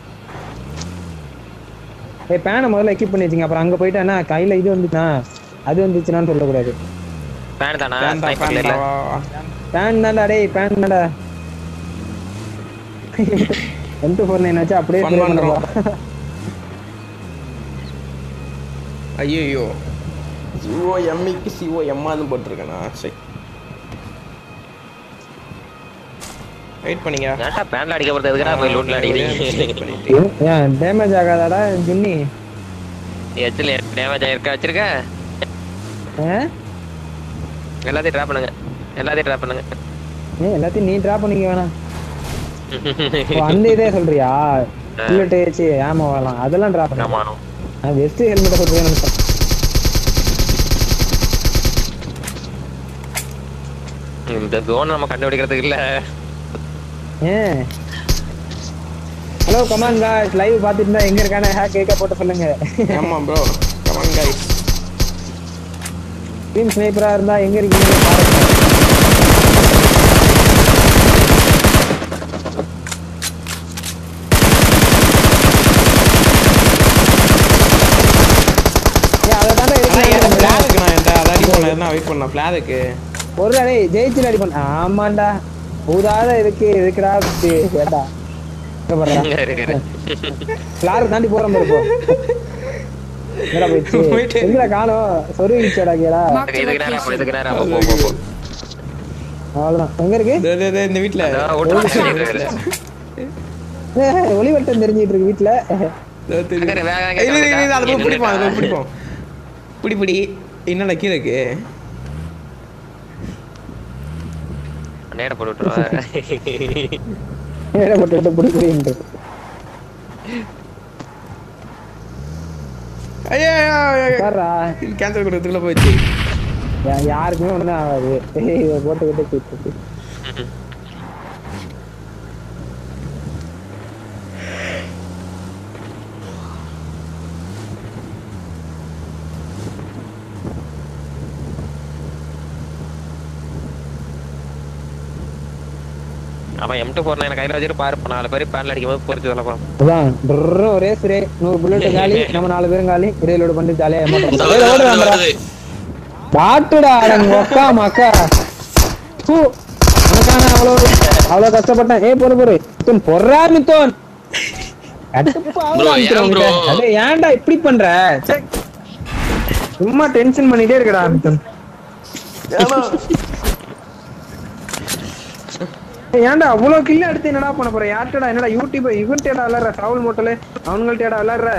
ஏய் பேனை முதல்ல எக்யூப் பண்ணி வச்சுங்க அப்புறம் அங்க போயிட்டு என்ன கையில இது வந்துச்சுனா அது வந்துச்சுனான்னு சொல்லக்கூடாது. பேன் தான்? பேன் தான்டா டேய் பேன் தான்டா. டூ ஃபோர் நைன் வச்சு அப்படியே. ஐயோ சிஓ எம்மிக்கு சிஓ எம்மான்னு போட்டிருக்கேண்ணா சரி. வெயிட் பண்ணீங்க. ஏன்டா பேன்ல அடிக்க போறது? எதுக்குடா போய் லூட்ல அடிக்கிறீங்க? ஏன் டேமேஜ் ஆகாதாடா ஜின்னி? எச்சில் டேமேஜ் ஆயிருக்கா? வச்சிருக்க? எல்லாத்தையும் ட்ராப் பண்ணுங்க. எல்லாத்தையும் ட்ராப் பண்ணுங்க. ஏன் எல்லாத்தையும் நீ ட்ராப் பண்ணிக்க வேணாம். அந்த இதே சொல்றியா? புல்லட் வச்சு ஆமா வரலாம் அதெல்லாம் ட்ராப் பண்ண. ஆமா. நான் வெஸ்ட் ஹெல்மெட்டை சொல்றேன் நினைச்சேன். இந்த ஜோன் நம்ம கண்டுபிடிக்கிறதுக்கு இல்ல. ஹலோ கமான் காய்ஸ் லைவ் பார்த்துட்டு இருந்தா எங்க இருக்கானே ஹேக் கேக்க போட்டு சொல்லுங்க. ஆமா bro come on guys team ஸ்னைப்பரா இருந்தா எங்க இருக்கீங்க பாருங்க. அடி வெயிட் பண்ணேன் ஃபிளாதுக்கு ஒரு டேய் ஜெயிச்சு அடி பண்ண ஆமாண்டா. ஊதாத. இருக்கு, இருக்கு. ஃபிளார் தாண்டி போறோம் பாரு இப்போ எங்கடா போயிடுச்சு? போயிட்டு. எங்கடா காணோம்? சொருவிச்சடா கேடா இதுக்கு நேரம் போ. இதுக்கு நேரம் போ, போ, போ, போ. அவ்வளவுதான். எங்க இருக்கு? இந்த வீட்ல. ஏய், ஒளிவட்டம் தெரிஞ்சிட்டு இருக்கு பிடி பிடி. என்னடா கீழே இருக்கு? நேரா போட்டு விட்டுருவா. ஏடா போட்டு விட்டு புடி புடின்ட்டு ஐயோ கேன்சல் கொடுறதுக்குள்ள போயிடுச்சு. யா- யாருக்குமே ஒண்ணும் ஆகாது. போட்டு விட்டு அவன் M2 four nine கையில வச்சுட்டு பாரு, இப்ப நாலு பேர் பேன்ல அடிக்கும் போது பொறிச்சு சொல்ல போறான். அதான் ஒரே ஸ்ப்ரே நூறு புல்லட் காலி நம்ம நாலு பேரும் காலி ரீலோடு பண்ணி ஜாலியா ஏமாட்டோம் பாட்டுடா அக்கா மக்கா ஹூ உனக்கான அவ்வளோ அவ்வளோ கஷ்டப்பட்டேன். ஏய் பொறு பொறு. மித்தோன் பொறா மித்தோன் ஏன்டா இப்படி பண்ற. சும்மா டென்ஷன் பண்ணிட்டே இருக்கடா மித்தோன் ஏன்டா அவ்வளவு கில்லு எடுத்து என்னடா பண்ண போற? யார்ட்டடா என்னடா யூடியூப் இவன்ட்டேடா விளாடுற டிராவல் மோட்டல அவனுங்கள்ட்டேடா விளாடுற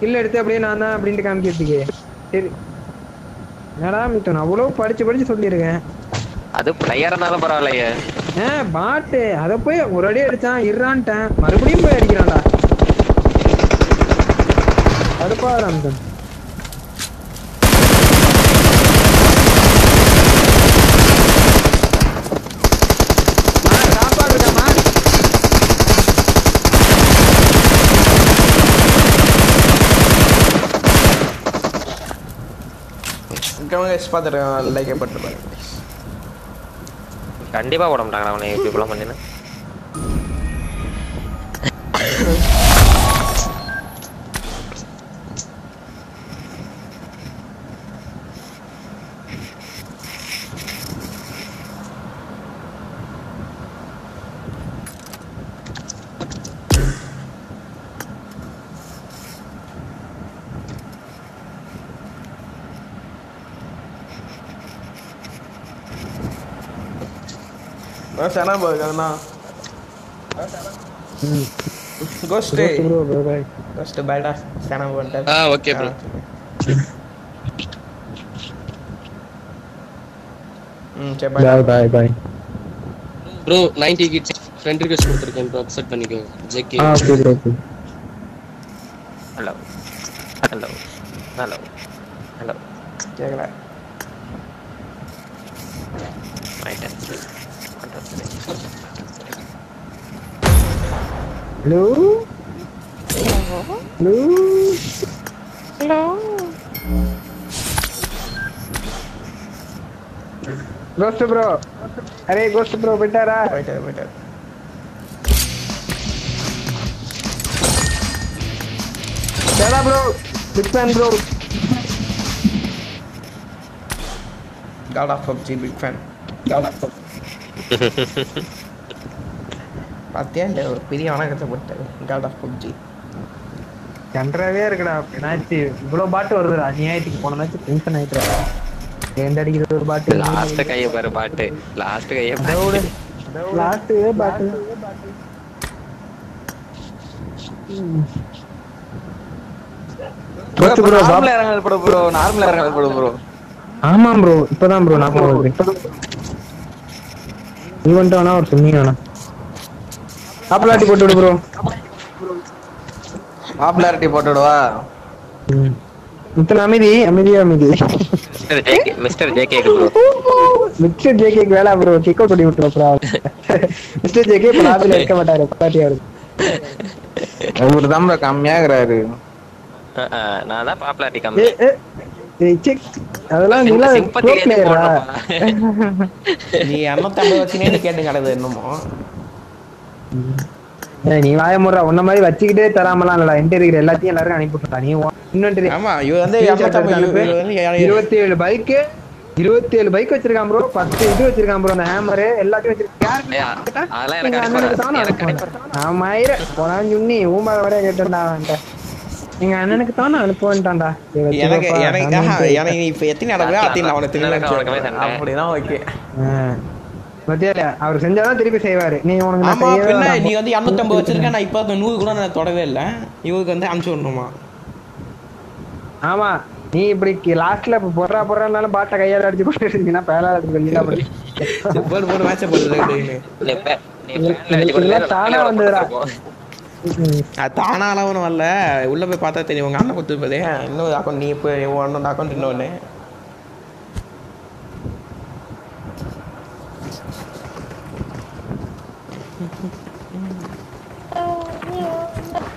கில்லு எடுத்து அப்படியே நான் தான் அப்படின்ட்டு காமிக்கிறதுக்கு சரி. என்னடா மித்தோன் அவ்வளவு படிச்சு படிச்சு சொல்லியிருக்கேன். அது player இருந்தாலும் பரவாயில்லையே. ஆ பாட்டு. அத போய் ஒரு அடி அடிச்சான் இருறான்ட்டேன். மறுபடியும் போய் அடிக்கிறான்டா. கடுப்பா மித்தோன் மா, சாப்பாடு இருக்காமா இருக்கவங்க லைக் பட்டு பாருங்க கண்டிப்பா போட மாட்டாங்க அவனை இப்படி செனா போகுதுண்ணா ghost bro bro bye ghost பேட்டா செனா பண்ணிட்டேன் ஆ ஓகே ப்ரோ ம் bye. Bye bye bye bro 90 kids friend request கொடுத்துருக்கேன் ப்ரோ அக்செப்ட் பண்ணிக்கோ ஜெக்கி ஆ okay bro okay Hello. Hello hello hello கேட்கல ஆயிட்டேன் ஹலோ ஹலோ கோஸ்ட் ப்ரோ அரே கோஸ்ட் ப்ரோ போயிட்டாரா போயிட்டாரு போயிட்டாரு சேடா bro big fan bro god of PUBG big fan god of பார்த்தியா இந்த ஒரு பெரிய வணக்கத்தை போட்டாரு காட் ஆஃப் பப்ஜி கன்றாவே இருக்குடா. என்னாச்சு? இவ்வளவு பாட்டு வருதுடா. அநியாயத்துக்கு போன மேட்ச் டென்ஷன் ஆயிட்டுடா. எந்த அடிக்கிறது ஒரு பாட்டு? லாஸ்ட் கைய பாரு பாட்டு. லாஸ்ட் கைய அதோட லாஸ்ட் பாட்டு. நார்மலா இறங்கல் போடு ப்ரோ நார்மலா இறங்கல் போடு ப்ரோ ஆமா ப்ரோ இப்பதான் ப்ரோ நான் வருது நீ வந்துட்டு வேணா ஒரு சொன்னீங்க வேணா ஆப்பிளாட்டி போட்டு விடு ப்ரோ பாப்புலாரிட்டி போட்டு விடுவா. இத்தனை அமைதி அமைதியா அமைதி. Mister JK mister JK bro mister JK வேலை ப்ரோ கிக் அவுட் பண்ணி விட்டுரும் ப்ரோ மிஸ்டர் ஜேகே இப்ப லாபில இருக்க மாட்டாரு பாட்டி அவரு அவரு தான் bro கம்மியாகிறாரு. நான் தான் பாப்புலாரிட்டி கம்மி. அதெல்லாம்? நீ இரநூத்தம்பது வச்சுனே கேட்டு கிடக்குது என்னமோ? நீ வாய முறா உன்ன மாதிரி வச்சுக்கிட்டே தராமலாம் இல்லடா. என்கிட்ட இருக்கிற எல்லாத்தையும் எல்லாருக்கும் அனுப்பி விட்டுட்டா நீ இன்னொன்று ஆமா வந்து இருபத்தி ஏழு பைக்கு இருபத்தி ஏழு பைக் வச்சிருக்கான் ப்ரோ பத்து இது வச்சிருக்கான் ப்ரோ அந்த ஹேமரு எல்லாத்தையும் வச்சிருக்கான். அனுப்புவேன் நான் மயிர போனான்னு சொன்னி ஊமா வரைய கேட்டேன்டா அவன்கிட்ட. எங்க அண்ணனுக்கு தானே அனுப்புவேன்ட்டான்டா. சரி, எனக்கு எனக்கு எனக்கு இப்ப எத்தனை நடக்குதோ அத்தனை சண்டை. அப்படிதான் ஓகே அவர் செஞ்சாதான் திருப்பி செய்வாரு. நீ உனக்கு நான் ஆமா பின்ன. நீ வந்து இரநூத்தம்பது வச்சிருக்க நான் இப்ப நூறு கூட நான் தொடவே இல்லை. இவருக்கு வந்து அனுப்பிச்சு விடணுமா? ஆமா நீ இப்படி லாஸ்ட்ல பொறா பொறானாலும் பாட்டை கையால அடிச்சு போட்டு இருந்தீங்கன்னா பேலால அடிச்சு கொல்லினா அப்படி. சரி, போடு போடு மேட்சை போட்டு தானா மேல வந்துதுடா. போட்டுருப்போம். ம். அது தானா அளவுன்னு வரல உள்ள போய் பார்த்தா தெரியும். உங்க அண்ணன் கொடுத்துருப்பதே இன்னொரு அக்கௌண்ட் நீ இப்போ ஒன்று அக்கௌண்ட் இன்னொன்று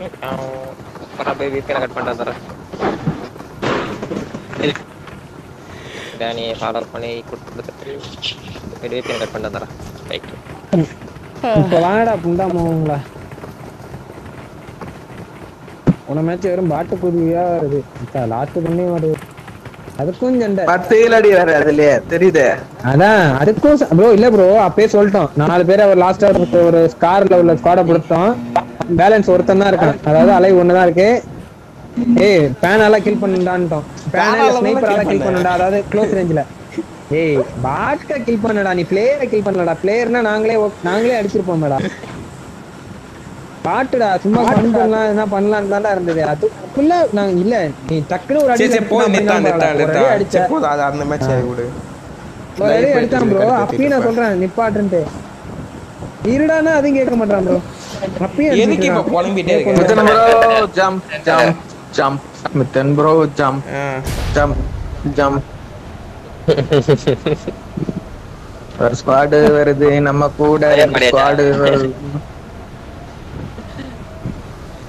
அப்புறம் போய் VPN கட் பண்ணிட்டு வந்துடுறேன். பண்ணி கொடுத்துட்டு VPN கட் பண்ணிட்டு வந்துடுறேன். ரைட் இப்ப வாங்கடா புண்டா மோங்களா உன மேட்ச் வெறும் பாட்டு புதுவியா வருது. லாஸ்ட் பண்ணி வருது. அதுக்கும் சண்டை பத்து அடி வேற அதுலயே தெரியுது. அதான் அதுக்கும் ப்ரோ இல்ல ப்ரோ அப்பயே சொல்லிட்டோம். நாலு பேரை ஒரு லாஸ்டா ஒரு ஸ்கார்ல உள்ள ஸ்குவாட கொடுத்தோம். பேலன்ஸ் ஒருத்தன் தான் இருக்கான். அதாவது அலை ஒண்ணுதான் இருக்கு. ஏய் பேனால கில் பண்ணிட்டான்ட்டோம் பேனால ஸ்னைப்பரால கில் பண்ண. பண்ணடா அதாவது க்ளோஸ் ரேஞ்சில ஏய் பாட்ட கில் பண்ணடா நீ பிளேயரை கில் பண்ணலடா. பிளேயர்னா நாங்களே நாங்களே அடிச்சிருப்போம்டா பாட்டுடா சும்மா ஃபன் பண்ணலாம் என்ன பண்ணலாம் தான்டா இருந்தது. அது ஃபுல்லா நாங்க இல்ல நீ டக்குனு ஒரு அடி போதும் நிறுத்தா நிறுத்தா நிறுத்தா அடிச்ச. போதும் அது அந்த மேட்ச் விடு. ஒரு அடி அடிச்சான் ப்ரோ. அப்பயும் நான். சொல்றேன் நிப்பாட்டுன்ட்டு இருடானா அதையும் கேட்க மாட்டான் ப்ரோ. அப்பயும் எதுக்கு இப்ப புலம்பிட்டே இருக்க? Mithun bro jump jump jump Mithun bro jump. Jump jump ஒரு ஸ்குவாடு வருது நம்ம கூட ஸ்குவாடு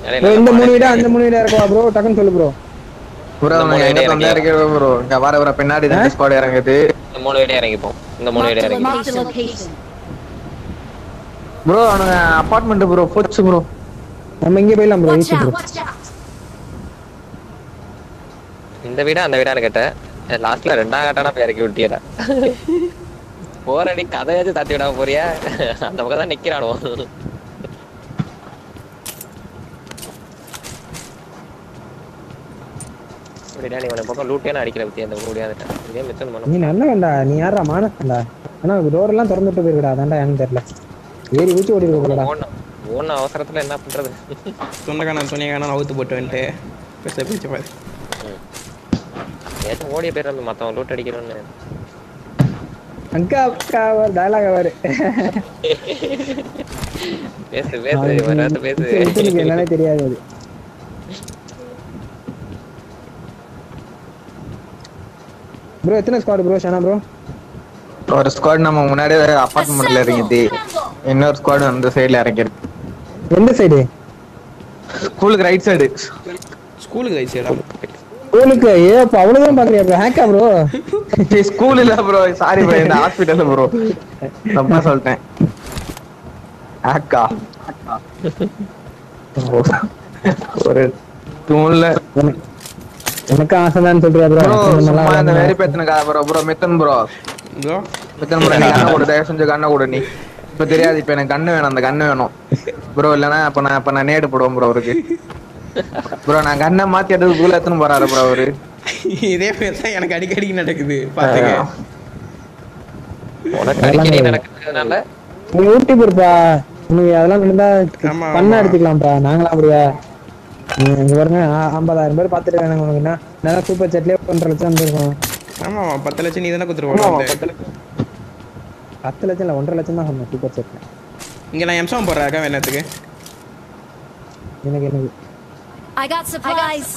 இந்த மூணு வீடா அந்த மூணு வீடா இருக்கவா ப்ரோ டக்குன்னு சொல்லு ப்ரோ ப்ரோ மூணு எங்க idea தொந்தா இருக்கு. ப்ரோ இங்க வர வர பின்னாடி தான் ஸ்குவாடு இறங்குது. இந்த மூணு வீடியோ இறங்கிப்போம். இந்த மூணு வீடியோ இறங்கி. ப்ரோ அவனுங்க அபார்ட்மெண்ட் ப்ரோ போச்சு ப்ரோ நம்ம இங்கே போயிடலாம் ப்ரோ ஈஸி! இந்த வீடா அந்த வீடான்னு கேட்டேன். லாஸ்ட்ல ரெண்டாம் கட்டானா போய் இறக்கி விட்டியடா. போறடி கதையாச்சும் தட்டி விடாம போறியா? அந்த பக்கம் தான் நிக்கிறானோ இப்படிடா நீ உன பக்கம் லூட்டே நான் அடிக்கிற பத்தி அந்த முடியாதுட்டேன் இதே மிச்சம் பண்ண நீ நல்ல வேண்டா நீ யாரா மானஸ்டா ஆனா டோர் எல்லாம் திறந்துட்டு போயிருக்கடா அதான்டா ஏன்னு தெரியல. ஏறி ஊச்சி ஓடி இருக்கடா ஓன அவசரத்துல என்ன பண்றது? துண்டக்கான துணியக்கான அவுத்து போட்டு வந்துட்டு பேச பேச்சு பாரு. ஏதாச்சும் ஓடிய பேர் நம்ம மத்தவன் லூட் அடிக்கிறோன்னு. அக்கா அக்கா டயலாக் அவரு பேசு பேசு வராது பேசு. என்னன்னே தெரியாது. அது ப்ரோ எத்தனை ஸ்குவாட் ப்ரோ ஷானா ப்ரோ ஒரு ஸ்குவாட் நம்ம முன்னாடியே அபார்ட்மெண்ட்ல இறங்கிட்டு இன்னொரு ஸ்குவாட் அந்த சைடுல இறங்கிருக்கு எந்த சைடு ஸ்கூலுக்கு ரைட் சைடு ஸ்கூலுக்கு ரைட் சைடா ஸ்கூலுக்கு ஏ அப்ப அவ்வளவுதான் பாக்குறியா ப்ரோ ஹேக்கா ப்ரோ ஸ்கூல் இல்ல ப்ரோ சாரி ப்ரோ இந்த ஹாஸ்பிடல் ப்ரோ தப்பா சொல்லிட்டேன். அக்கா ஒரு தூண்ல எனக்கு ஆசைதான் சொல்றியா ப்ரோ சும்மா இந்த வெறி பேத்தன கதை bro bro Mithun bro Mithun bro நீ கண்ணை கொடு தயவு செஞ்சு கண்ணை கொடு நீ. இப்ப தெரியாது இப்ப எனக்கு கண்ணு வேணும் அந்த கண்ணு வேணும். ப்ரோ இல்லனா அப்ப நான் அப்ப நான் நேடு போடுவேன் ப்ரோ அவருக்கு. ப்ரோ நான் கண்ணை மாத்தி எடுத்து எத்தனை போறாரு ப்ரோ அவரு. இதே பேர் தான் எனக்கு அடிக்கடி நடக்குது. பாத்துங்க உனக்கு அடிக்கடி நடக்கிறதுனால. நீ ஊட்டி போயிருப்பா உனக்கு அதெல்லாம் ஆமா, பண்ண. எடுத்துக்கலாம்ப்பா. நாங்களாம் அப்படியா? பாருங்க ஐம்பதாயிரம் பேர் பாத்துட்டு இருக்காங்க என்ன? நல்லா சூப்பர் சாட்லயே ஒன்றரை லட்சம் வந்துருக்கும். ஆமா பத்து லட்சம் நீ தானே கொடுத்துருவோம் பத்து லட்சம். இல்ல ஒன்றரை லட்சம் தான் சொன்னேன் சூப்பர் சாட்ல இங்க நான் எம்சம் போடுறேன் அக்கா என்னத்துக்கு? எனக்கு எனக்கு I got supplies.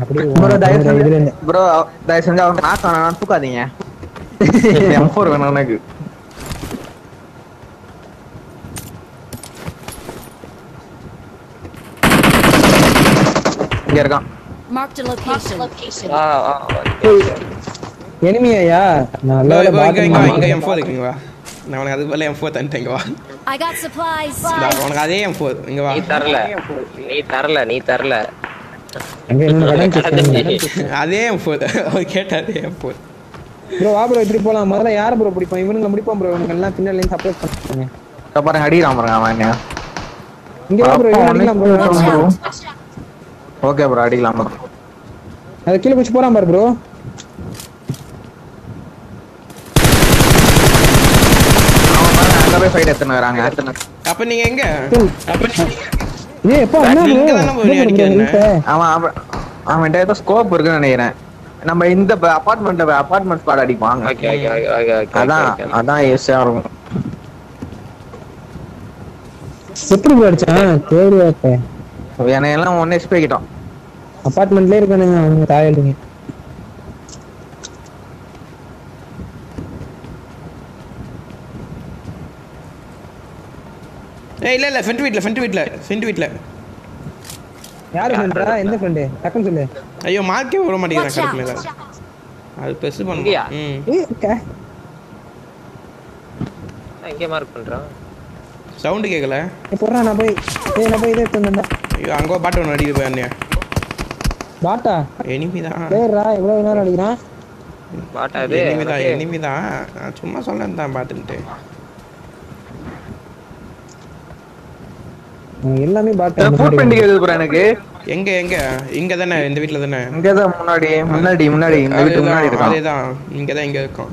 அப்படியே ப்ரோ தயவு செஞ்சு இருந்து. ப்ரோ தயவு செஞ்சு அவங்க வேணாம் தூக்காதீங்க. எம் ஃபோர் வேணும் எனக்கு. இங்க இருக்கான். ஆ ஆ எனிமியா நான் நல்ல இங்க இங்க வா, இங்க பாத்து எம் ஃபோர் இங்க வா. நான் உனக்கு அது பதிலா எம் ஃபோர் தந்துட்டேன் இங்க வா. I got supplies. இந்தா, உனக்கு அதே எம் ஃபோர் இங்க வா. நீ தரல. நீ தரல நீ தரல. அங்க இன்னும் கடன். அதே எம் ஃபோர் அவர் கேட்ட அதே எம் ஃபோர் ப்ரோ வா ப்ரோ இப்படி போலாம். முதல்ல யார் ப்ரோ பிடிப்போம் இவனுங்க முடிப்போம் ப்ரோ. இவனுங்க எல்லாம் பின்னாடி இருந்து பண்ணுங்க பாருங்க அடிக்கிறான் பாருங்க அவன். இங்க வா ப்ரோ இவன் அடிக்கலாம் ப்ரோ. ஓகே ப்ரோ அடிக்கலாம் ப்ரோ அது கீழே குச்சி போறான் பாரு ப்ரோ போய் ஃபைட் எத்தனை வராங்க. அப்ப நீங்க எங்க? ஏய் எப்பா என்ன. அவன் ஏதோ ஸ்கோப் இருக்குன்னு நினைக்கிறேன். நம்ம இந்த அபார்ட்மெண்ட் ஸ்குவாட் அடிப்பாங்க. Okay okay okay okay okay அதான் அதான் ஈஸியா இருக்கும். எப்படி தேவையா என்னையெல்லாம் ஒன்னு எக்ஸ்பே கிட்டோம். அபார்ட்மெண்ட்லயே இருக்கானுங்க அவங்க தாயல்டுங்க ஏய் இல்ல இல்ல ஃப்ரண்ட் வீட்ல ஃப்ரண்ட் வீட்ல ஃப்ரண்ட் வீட்ல. யாரு ஃப்ரெண்டா எந்த ஃப்ரெண்டு டக்குன்னு சொல்லு. ஐயோ மார்க்கே வர மாட்டேங்கிறேன் மேல out. அது இங்கயா? பண்ணும். ம். ஏய் க- எங்கே மார்க் பண்றான் சவுண்டு கேட்கல ஏய், போடுறா நான் போய் ஏய் நான் போய் இதை எடுத்து வந்தேன்டா. ஐயோ அங்கே பாட்டு ஒன்று அடிக்குது போய் அண்ணியா. பாட்டா? எனிமி தான் பேர்ரா எவ்வளவு நேரம் அடிக்கிறான்? பாட்டா இது? எனிமி தான்? எனிமி தான் நான் சும்மா சொல்லேன் தான் பார்த்துட்டு அவன் எல்லாமே பாட்டா. ஃபுட் பெண்டிங் எது ப்ரோ எனக்கு. எங்க எங்க? இங்க தானே இந்த வீட்ல தானே? இங்கதான் முன்னாடி முன்னாடி முன்னாடி இந்த வீட்டு முன்னாடி அதேதான் இருக்கான் அதேதான். இங்க தான் இங்க இருக்கோம்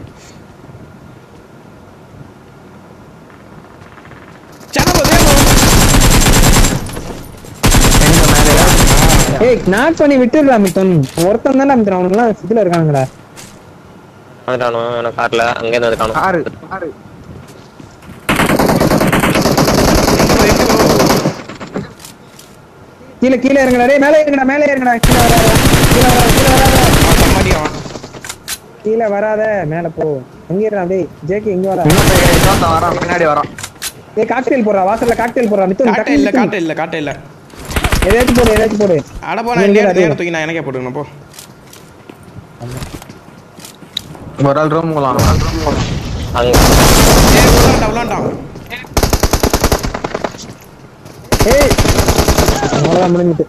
சனபோ தேவோ எங்க மேலயா? ஏய் நாக் பண்ணி மித்தன் ஒருத்தன் தானே மித்தன் அவனுக்கு எல்லாம் இதுல இருக்கானுங்கடா. வந்துட்டானோ எனக்கு கார்ல அங்கே இருந்து வந்துட்டானோ ஆறு ஆறு. கீழே கீழே இறங்கடா. டேய் மேலே இறங்கடா மேலே இறங்கடா. கீழே வராத. கீழே வராத கீழே வராத. சம்பாடி அவன் கீழே வராத. மேல போ. எங்க இருடா டேய். ஜேகே இங்க வரா இன்னொருத்தன் இன்னொருத்தன் வரான் பின்னாடி வரான். ஏய் காக்டெயில் போடுறா. வாசல்ல காக்டெயில் போடுறா. மித்தன் காட்ட டக்குனு இல்ல. காட்ட இல்ல காட்ட இல்ல. ஏதாச்சும் போடு ஏதாச்சும் போடு. அட போ நான் இரு. நேரத்துக்கு நான் எனக்கே போட்டுக்கணும் போ. ஒரு ஆள் ரூம் போலாம். அங்க ஏய் விளாண்டான் ஏய். அவ்வளவுதான் முடிஞ்சிட்டு.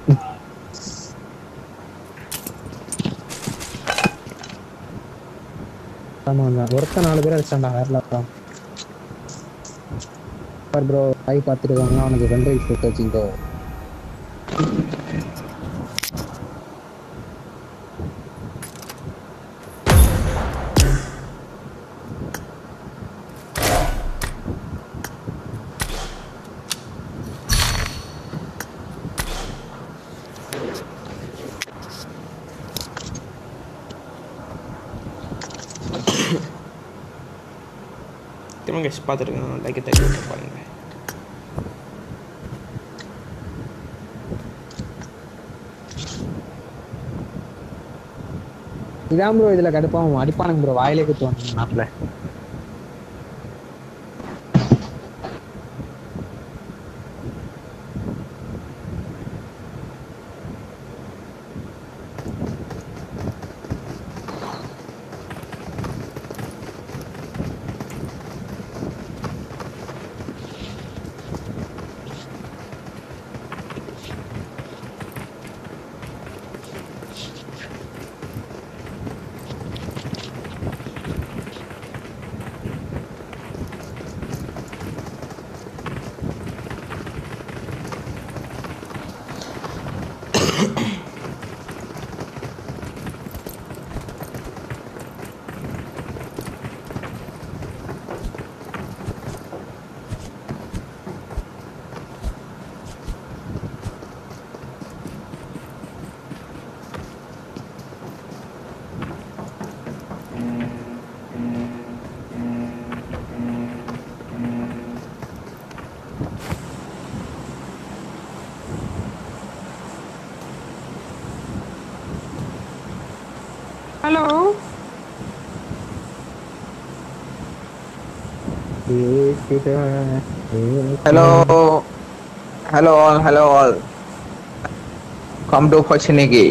ஆமா ஒருத்த நாலு பேர் அடிச்சான்டா வேற ப்ரோ ஆகி பார்த்துருக்காங்க அவனுக்கு ரெண்டு வயசு போட்டு வச்சுக்கோ. திரும்ப கெஸ்ட் பார்த்துருக்கேன் லைக் தட்டி பாருங்க இதான் ப்ரோ இதுல கடுப்பாவும் அடிப்பானுங்க ப்ரோ வாயிலே குத்துவாங்க நாட்டுல Hello. Hello all, hello all. Come to Pachinigi.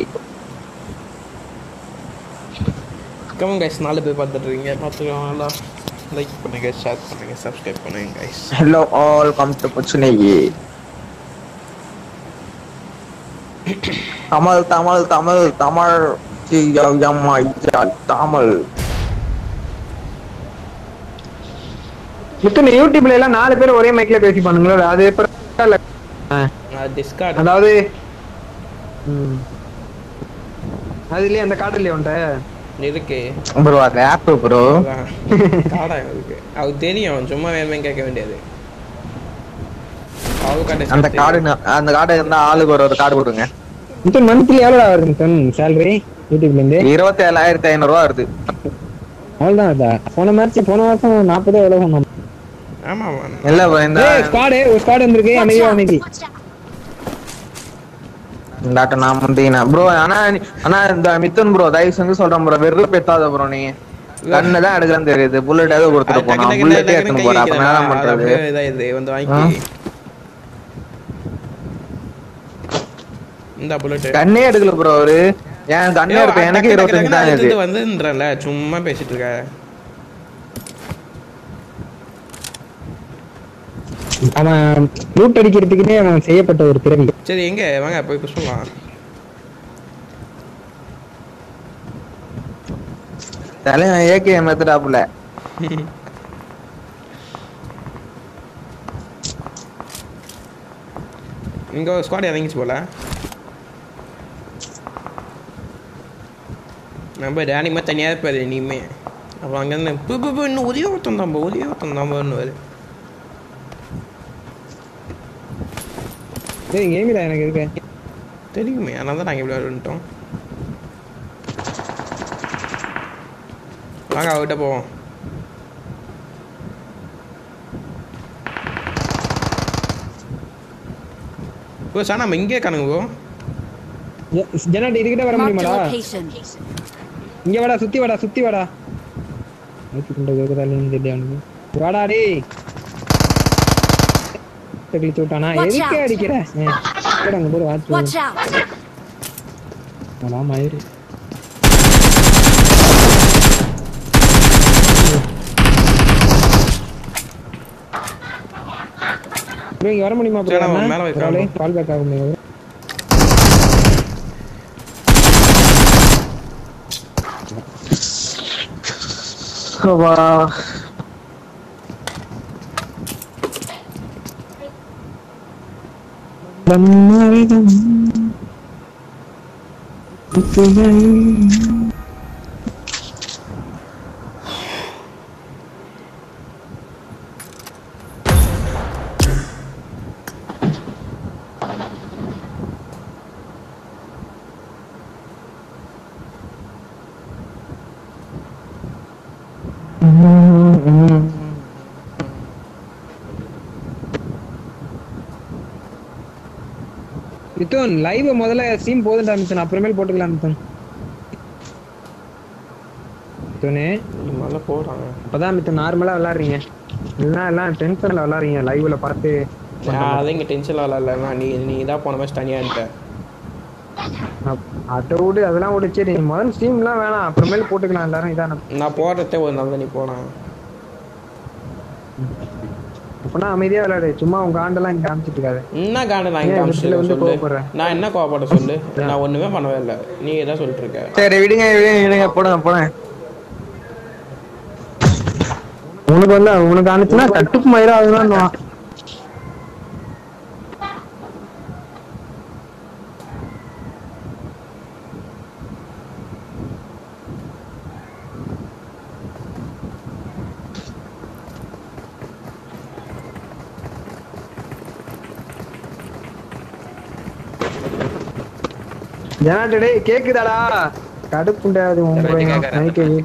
Come on guys நாலு பேர் பார்த்துட்டு இருக்கீங்க பார்த்துக்கோங்களா லைக் பண்ணுங்க ஷேர் பண்ணுங்க சப்ஸ்கிரைப் பண்ணுங்க guys Hello all, come to Pachinigi. Tamal, Tamal, Tamal, Tamal. Yamma, மித்தன யூடியூப்ல எல்லாம் நாலு பேர் ஒரே மைக்ல பேசி பண்ணுங்களா அது டிஸ்கார்ட் அதாவது. அதுலயே அந்த கார்டு இல்லையா உன்ட்ட இருக்கு. Bro, அது ஆப் ப்ரோ. காடா இருக்கு. அவருக்கு தெரியும் சும்மா வேணுமே கேட்க வேண்டியது. அந்த கார்டு அந்த கார்டு இருந்தா ஆளுக்கு ஒரு ஒரு கார்டு கொடுங்க. மித்தன் மந்த்லி எவ்வளோ வருது மித்தன்? சேலரி யூடியூப்ல இருந்து இருபத்தி ஏழாயிரத்தி ஐநூறு ரூபா வருது. அவ்வளோதான் அதா போன மேட்ச் போன வருஷம் நாற்பதோ எவ்வளோ சொன்னோம் ஆமா இல்ல bro, இந்த ஏய் ஸ்குவாடு ஒரு ஸ்குவாடு வந்திருக்கு அமைதியா அமைதி. இந்த ஆட்டம் நான் முந்தினா. ப்ரோ ஆனா ஆனா இந்த மித்துன் ப்ரோ தயவு செஞ்சு சொல்றேன் ப்ரோ வெறும் பெத்தாத ப்ரோ நீ. கண்ணு தான் தெரியுது. புல்லட் ஏதோ கொடுத்துட்டு போனா புல்லட்டே எடுத்துன்னு போறா. அப்ப என்ன பண்றது? இதாயிருது வந்து வாங்கி இந்த புல்லட் கண்ணே எடுக்கல ப்ரோ அவரு. ஏன் கண்ணே எடுக்க எனக்கு இருபத்தஞ்சு தான் இது வந்துன்றல சும்மா பேசிட்டு இருக்க. அவன் லூட் அடிக்கிறதுக்குன்னே அவன் செய்யப்பட்ட ஒரு பிறவி சரி எங்க? வாங்க போய் பண்ணலாம் தலைவன் ஏகே மெத்தடாப்புல இங்க ஒரு ஸ்குவாட் இறங்கிச்சு போல. நம்ம டேனி மாதிரி தனியாக இருப்பாரு இனிமே. அப்புறம் அங்கேருந்து பு பு பு, இன்னும் ஒரே ஒருத்தன் தான் ஒரே ஒருத்தன் தான் பண்ணுவார் டேய் கேமிடா எனக்கு இருக்க தெரியுமே அதனால தான் நாங்கள் இப்படி வந்துட்டோம் வாங்க அவர்கிட்ட போவோம். ஓ சார் நம்ம இங்கே காணுங்க ப்ரோ ஜனாட்டி இதுகிட்ட வர முடியுமாடா. இங்க வாடா சுத்தி வாடா சுத்தி வாடா. நூத்தி கொண்ட கோகுதாலின்னு தெரியல அவனுக்கு வாடா டேய். கிழிச்சு விட்டானா? Watch எதுக்கு out. அடிக்கிற? அங்க Watch out! அதான் மயிறு இங்க வர முடியுமா சரி, நான் மேல வைக்கிறேன். கால் பேக் ஆக முடியும் மித்தோன் லைவ் முதல்ல ஸ்ட்ரீம் போதுண்டா மித்தன் அப்புறமேல் போட்டுக்கலாம் மித்தன் மித்துனு முதல்ல போடுறாங்க இப்பதான் மித்து நார்மலா விளையாடுறீங்க. எல்லாம் எல்லாம் டென்ஷன்ல விளையாடுறீங்க லைவ்ல பார்த்து அது இங்கே டென்ஷனில் விளாட்லாம் நீ நீ இதாக போன மாதிரி தனியாக இருந்த அப்- அதை விடு அதெல்லாம் விடு. சரி முதல்ல ஸ்டீம்லாம் வேணாம். அப்புறமேல் போட்டுக்கலாம் எல்லாரும் இதான. நான் போடுறதே ஒரு நாள் தான் நீ போனேன் அப்பனா அமைதியா விளையாடு. சும்மா உங்க ஆண்டெல்லாம் இங்க காமிச்சிட்டு இருக்காது என்ன காண்டு நான் இங்கே பிள்ளை வந்து? நான் என்ன கோவப்பட சொல்லு? நான் ஒன்றுமே பண்ணவே இல்லை. நீ தான் சொல்லிட்டு இருக்க சரி விடுங்க விடுங்க விடுங்க. போடுங்க போடுங்க உனக்கு வந்து உனக்கு அனுச்சுன்னா கட்டுப்பு மயிரா அதுதான் ஜனாட்டு டேய் கேக்குதாடா கடுப்புண்டா அது உன் சரி, பையன். கேக்குறேன். மைக்கை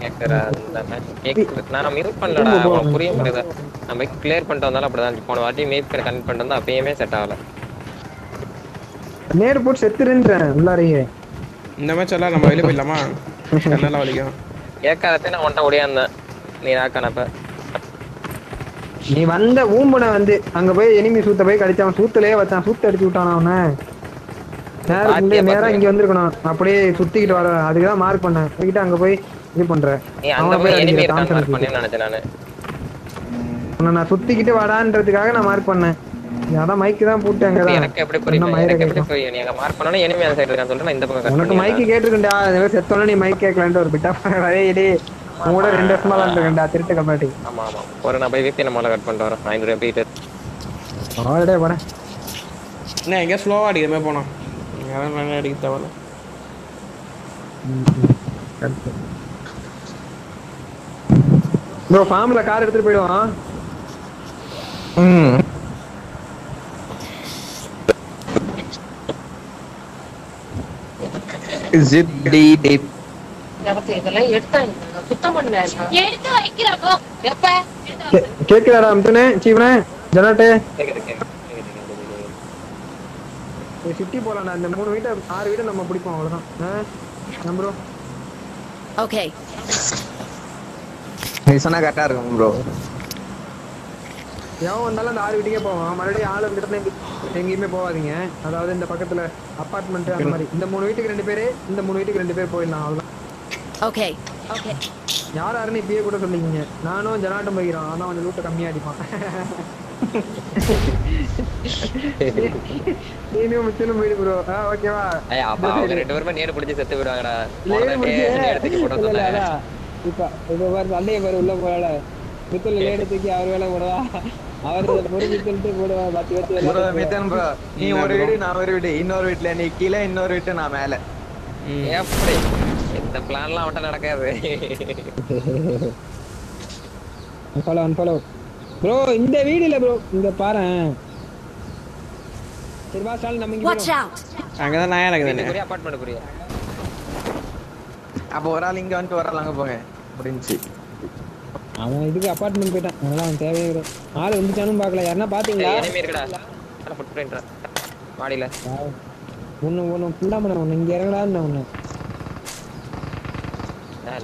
கேக்குறேன். அந்த match கேக்குது. நான் mute பண்ணலடா. உனக்கு புரிய மாட்டேங்குதா? நான் clear பண்ணிட்டு வந்தாலும் அப்படிதான். போன வாட்டி mic connect பண்ணிட்டு வந்தா அப்பயுமே set ஆகல. நேரு போட்டு செத்துருன்றேன் உள்ளாரையே இந்த மேட்ச் எல்லாம் நம்ம வெளியே போயிடலாமா கண்ணெல்லாம் வலிக்கும் கேட்காதப்ப நான் ஓடியாந்தேன். நீ நாக்கானப்ப. நீ வந்த ஊம்புன வந்து அங்க போய் எனிமி சூத்த போய் கடிச்சான் சூத்துலயே வச்சான் சூத்து அடிச்சு விட்டான் அவன நேரம் பாத்தியா, நேரம் பாத்தியா. இங்க வந்திருக்கணும் அப்படியே சுத்திக்கிட்டு வர அதுக்குதான் மார்க் பண்ணேன் அங்க போய் இது பண்ற நீ அந்த அவனை போய் நானு. சுத்திக்கிட்டு வாடான்றதுக்காக நான் மார்க் பண்ணேன் நீ அதான் மைக்கு தான் போட்டு எனக்கு எப்படி புரியும்? எனக்கு எப்படி. புரியும்? அங்க enemy அந்த side இருக்கான்னு சொல்லிட்டு நான் இந்த பக்கம் உனக்கு மைக்கு பண்ணிடுறேன். கேட்டிருக்கேன்டா இந்த மாதிரி செத்தோன்னே நீ மைக் கேட்கலான்ட்டு ஒரு பிட்டா வரையிலே கூட ரெண்டு வருஷமா திருட்டு கம்பாட்டி ஆமா, ஆமா. ஒரு நான் போய் VPN முதல்ல cut பண்ணிட்டு வரேன். ஐநூறு MB கிட்ட. ஆல்ரெடியே போறேன் என்ன எங்கேயா ஸ்லோவாக அடிக்கிற மாதிரி போனோம் யாரும் நல்லா அடிக்க தேவையில்ல ப்ரோ ஃபார்ம்ல கார் எடுத்துட்டு போயிடுவான் ம் ஜிப் டி டிப் இதெல்லாம் எடுத்தாங்க சுத்தம் பண்ண எடுத்து வைக்கிறப்போ எப்ப கே- கேக்குதாடா அம்துனே சீவனே ஜனாட்டே கேக்குது, கேக்குது, கேக்குது, கேக்குது, கேக்குது. சிட்டி போலாம்டா. இந்த மூணு வீட்டை ஆறு வீட்டை நம்ம பிடிப்போம் அவ்வளவுதான். ஆ? Bro Okay. நீ சொன்னா கரெக்டா இருக்கும் ப்ரோ எவன் வந்தாலும் அந்த ஆறு வீட்டுக்கே போவான். மறுபடியும் ஆள் வந்துட்டு எங்கேயுமே போகாதீங்க. அதாவது இந்த பக்கத்துல அப்பார்ட்மெண்ட் அந்த மாதிரி. இந்த மூணு வீட்டுக்கு ரெண்டு பேரு இந்த மூணு வீட்டுக்கு ரெண்டு பேர் போயிடலாம் அவ்வளவுதான். Okay. Okay. யார் யாருன்னு இப்பயே கூட சொல்லிக்கிங்க. நானும் ஜனாட்டம் போய்க்கிறோம். ஆனா கொஞ்சம் லூட்டை கம்மியா அடிப்பான். நீனும் முச்சிலும் போயிடு ப்ரோ ஆ ஓகேவா ஏய், அப்ப அவங்க ரெண்டு பேருமே நேரு பிடிச்சு செத்து போயிடுவாங்கடா. போன லேடு வாட்டி முடிச்சு நேரு தூக்கி போட்டு இல்ல, இல்ல, வந்தாங்க. அதான். இப்ப இப்ப பாரு சண்டைய பாரு உள்ள போறால மித்தல் லேடு தூக்கி அவர் வேலை போடுவா அவர் பொறுப்பு சொல்லிட்டு போடுவா பத்தி வச்சு ப்ரோ விளையாடுவா. மித்தன் ப்ரோ நீ ஒரு வீடு நான் ஒரு வீடு இன்னொரு வீட்டுல நீ கீழே இன்னொரு வீட்டு நான் மேல எப்படி இந்த பிளான்லாம் அவன்கிட்ட நடக்காது unfollow. ப்ரோ இந்த வீடு இல்ல ப்ரோ இங்க பாரேன். சரி வா ஸ்டாலின் நம்ம இங்க Watch போயிடுவோம். out. அங்கே தான் நான் எனக்கு தானே. வீட்டுக்குரிய அப்பார்ட்மெண்ட் புரிய. அப்ப ஒரு ஆள் இங்க ஆள் அங்க போங்க. முடிஞ்சு அவன் இதுக்கு அபார்ட்மெண்ட் போயிட்டான். அதனால அவன் தேவையே கிடையாது ஆள் வந்துச்சானும் பார்க்கல. யாருன்னா பாத்தீங்களா? enemy இருக்குடா. ஃபுட் பிரிண்ட் மாடியில ஒண்ணு ஒண்ணு ஃபுல்லா ஒண்ணு. இங்க இறங்கலான்னு ஒண்ணு?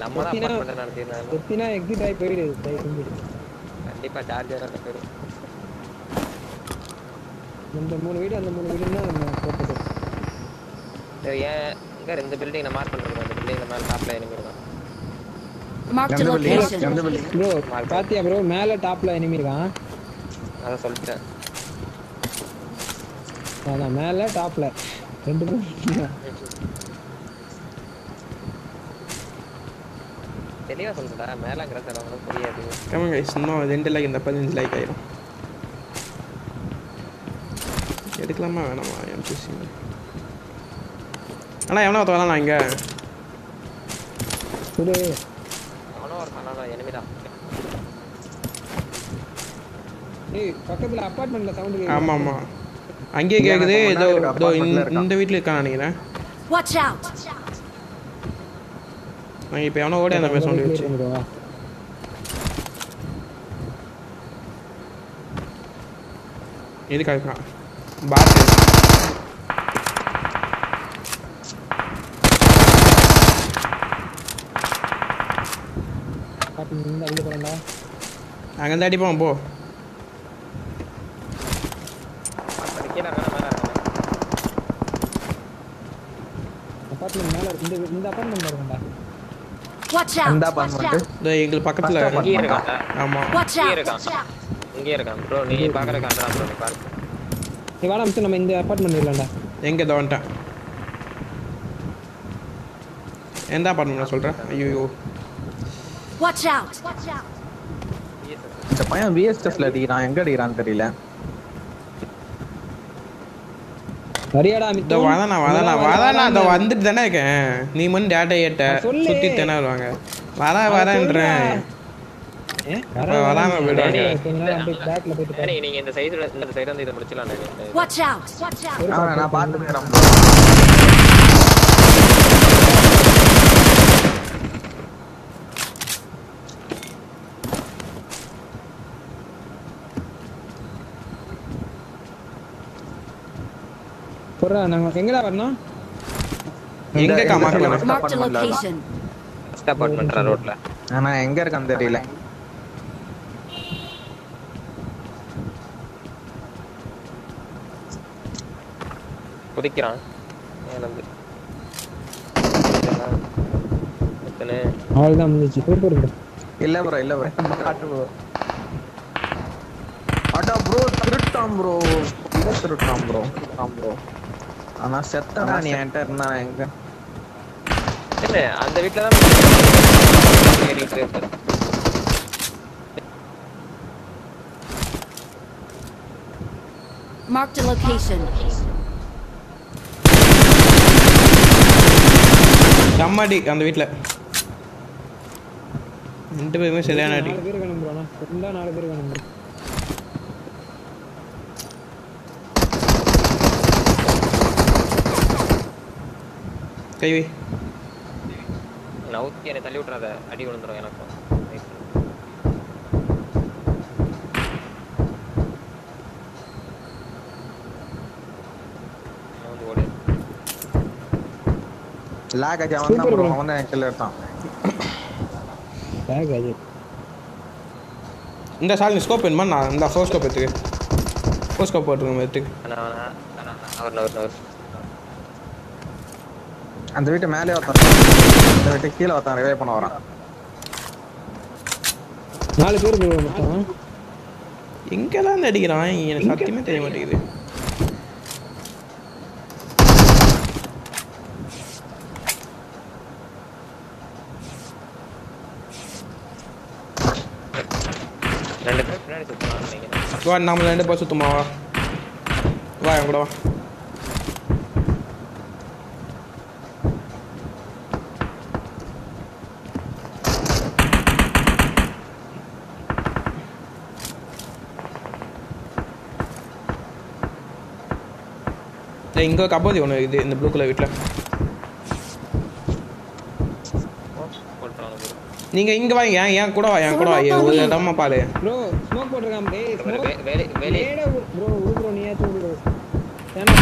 நம்ம தான் எத்தினா எக்ஸிட் ஆகி போயிடு. தயவு செஞ்சு. கண்டிப்பா சார்ஜர் அந்த பேரு. இந்த மூணு வீடு அந்த மூணு வீடு தான் நம்ம போட்டது சரி, ஏன் இங்க ரெண்டு பில்டிங் நான் மார்க் பண்ணிருக்கேன் அந்த பில்டிங் மேல டாப்ல enemy இருக்கான். பாத்தியா ப்ரோ மேல டாப்ல எனிமி இருக்கான். அதான் சொல்லிட்டேன். அதான் மேல டாப்ல ரெண்டு பேரும் தெளிவா சொல்லுடா மேலங்கிற சில அவங்களுக்கு புரியாது. ஆமாம் கைஸ் இன்னும் ரெண்டு லைக் இந்த பதினஞ்சு லைக் ஆயிரும். எடுக்கலாமா? வேணாமா? எம்பிசி ஆனால் எவனா ஒருத்தவங்க நான் இங்கே? சுடு அவனும் ஒரு பண்ணாலும் enemy தான். ஏய் பக்கத்துல அபார்ட்மெண்ட்ல சவுண்ட் ஆமாம் ஆமாம். அங்கேயே கேட்குது இருக்கான். இந்த வீட்டில் இருக்கான் நினைக்கிறேன். Watch out. நான் இப்போ எவனோ ஓடி அந்த மாதிரி சவுண்ட் வச்சு இதுக்காக இருக்கான் போறேன்டா அங்கேருந்து அடிப்போம் போ கீழே இருக்கானா மேல இருக்கானா அப்பார்ட்மெண்ட் மேல இருக்கு. இந்த இந்த அப்பார்ட்மெண்ட் இருக்கேன்டா Watch out! அந்த! இந்த பக்கத்தில்! இருக்கான். இருக்கான். ப்ரோ நீ பாக்குற காட்டுறா ப்ரோ நீ பாரு. நீ வாடா மிச்சம் நம்ம இந்த அப்பார்ட்மெண்ட் இல்லைண்டா. எங்கே வந்துட்டேன். எந்த அப்பார்ட்மெண்ட் சொல்கிறேன் ஐயோ Watch out! Watch out! இந்த பையன் விஎஸ்எஸ்ல அடிக்கிறான். எங்க அடிக்கிறான்னு தெரியல. வரியாடா மிச்சம் வதானா வதானா வதானா இதோ வந்துட்டு தானே இருக்கேன். நீ மட்டும் டேட்டா ஏட்ட. சுற்றி தானே வருவாங்க. வரா வரேன்றேன் வராம. நீ நீங்க இந்த சைடு இந்த சைடு வந்து இதை முடிச்சலாம் Watch out! Watch out! அவனை நான் பாத்துக்கிறேன் போடுறா நாங்க எங்கடா வரணும்? எங்க கமாக்கு இந்த Marked a apartment ல location. ஃபர்ஸ்ட் அபார்ட்மெண்ட் ரோட்ல ஆனா எங்க இருக்கான்னு தெரியல. குதிக்கிறான். மேலேருந்து எத்தனை? அவ்வளவுதான் முடிஞ்சிச்சு. போய் போடு bro. இல்ல ப்ரோ இல்ல ப்ரோ காட்டு ப்ரோ அடா ப்ரோ திருட்டான் ப்ரோ இத திருட்டான் ப்ரோ திருட்டான் ப்ரோ ஆனா செத்தடா நீ என்கிட்ட இருந்தா எங்க இல்ல அந்த வீட்ல தான் ஏறிட்டு Marked a location. செம்மடி அந்த வீட்டில் ரெண்டு பேருமே சரியான அடி நாலு பேர் வேணும் நாலு பேர் வேணும். கை வை நவுத்தி என்னை தள்ளி விட்டுறாத அடி விழுந்துரும் எனக்கும் லாக் ஆச்சு அவன் தான். அவன் தான் என் எடுத்தான் அது. இந்த சால் ஸ்கோப் வேணுமா நான் இந்த ஃபோர் ஸ்கோப் எடுத்துக்கு ஃபோர் ஸ்கோப் போட்டுருங்க எடுத்துக்கு அண்ணா அண்ணா அண்ணா அவர் நவர் நவர் அந்த வீட்டு மேலே ஒருத்தான். அந்த வீட்டு கீழே ஒருத்தான் ரிவே பண்ண வரான். நாலு பேர் மொத்தம் எங்கே தான் அடிக்கிறான். எனக்கு சத்தியமே தெரிய மாட்டேங்குது. ரெண்டு பேர் பின்னாடி நம்ம ரெண்டு பேர் சுத்தமா வா. வா என் கூட வா. இங்க கபோதி ஒன்று இது இந்த ப்ளூ கலர் வீட்டில். நீங்கள் இங்கே வாங்க ஏன் ஏன் கூட வா என் கூட வா ஏன் ஒரு இடமா பாரு. ப்ரோ ஸ்மோக் போட்டுருக்கான் டேய் வேலை- வே- வேலை வேலை ஏடா ப்ரோ உரு ப்ரோ நீ ஏத்து ப்ரோ ஏன்னா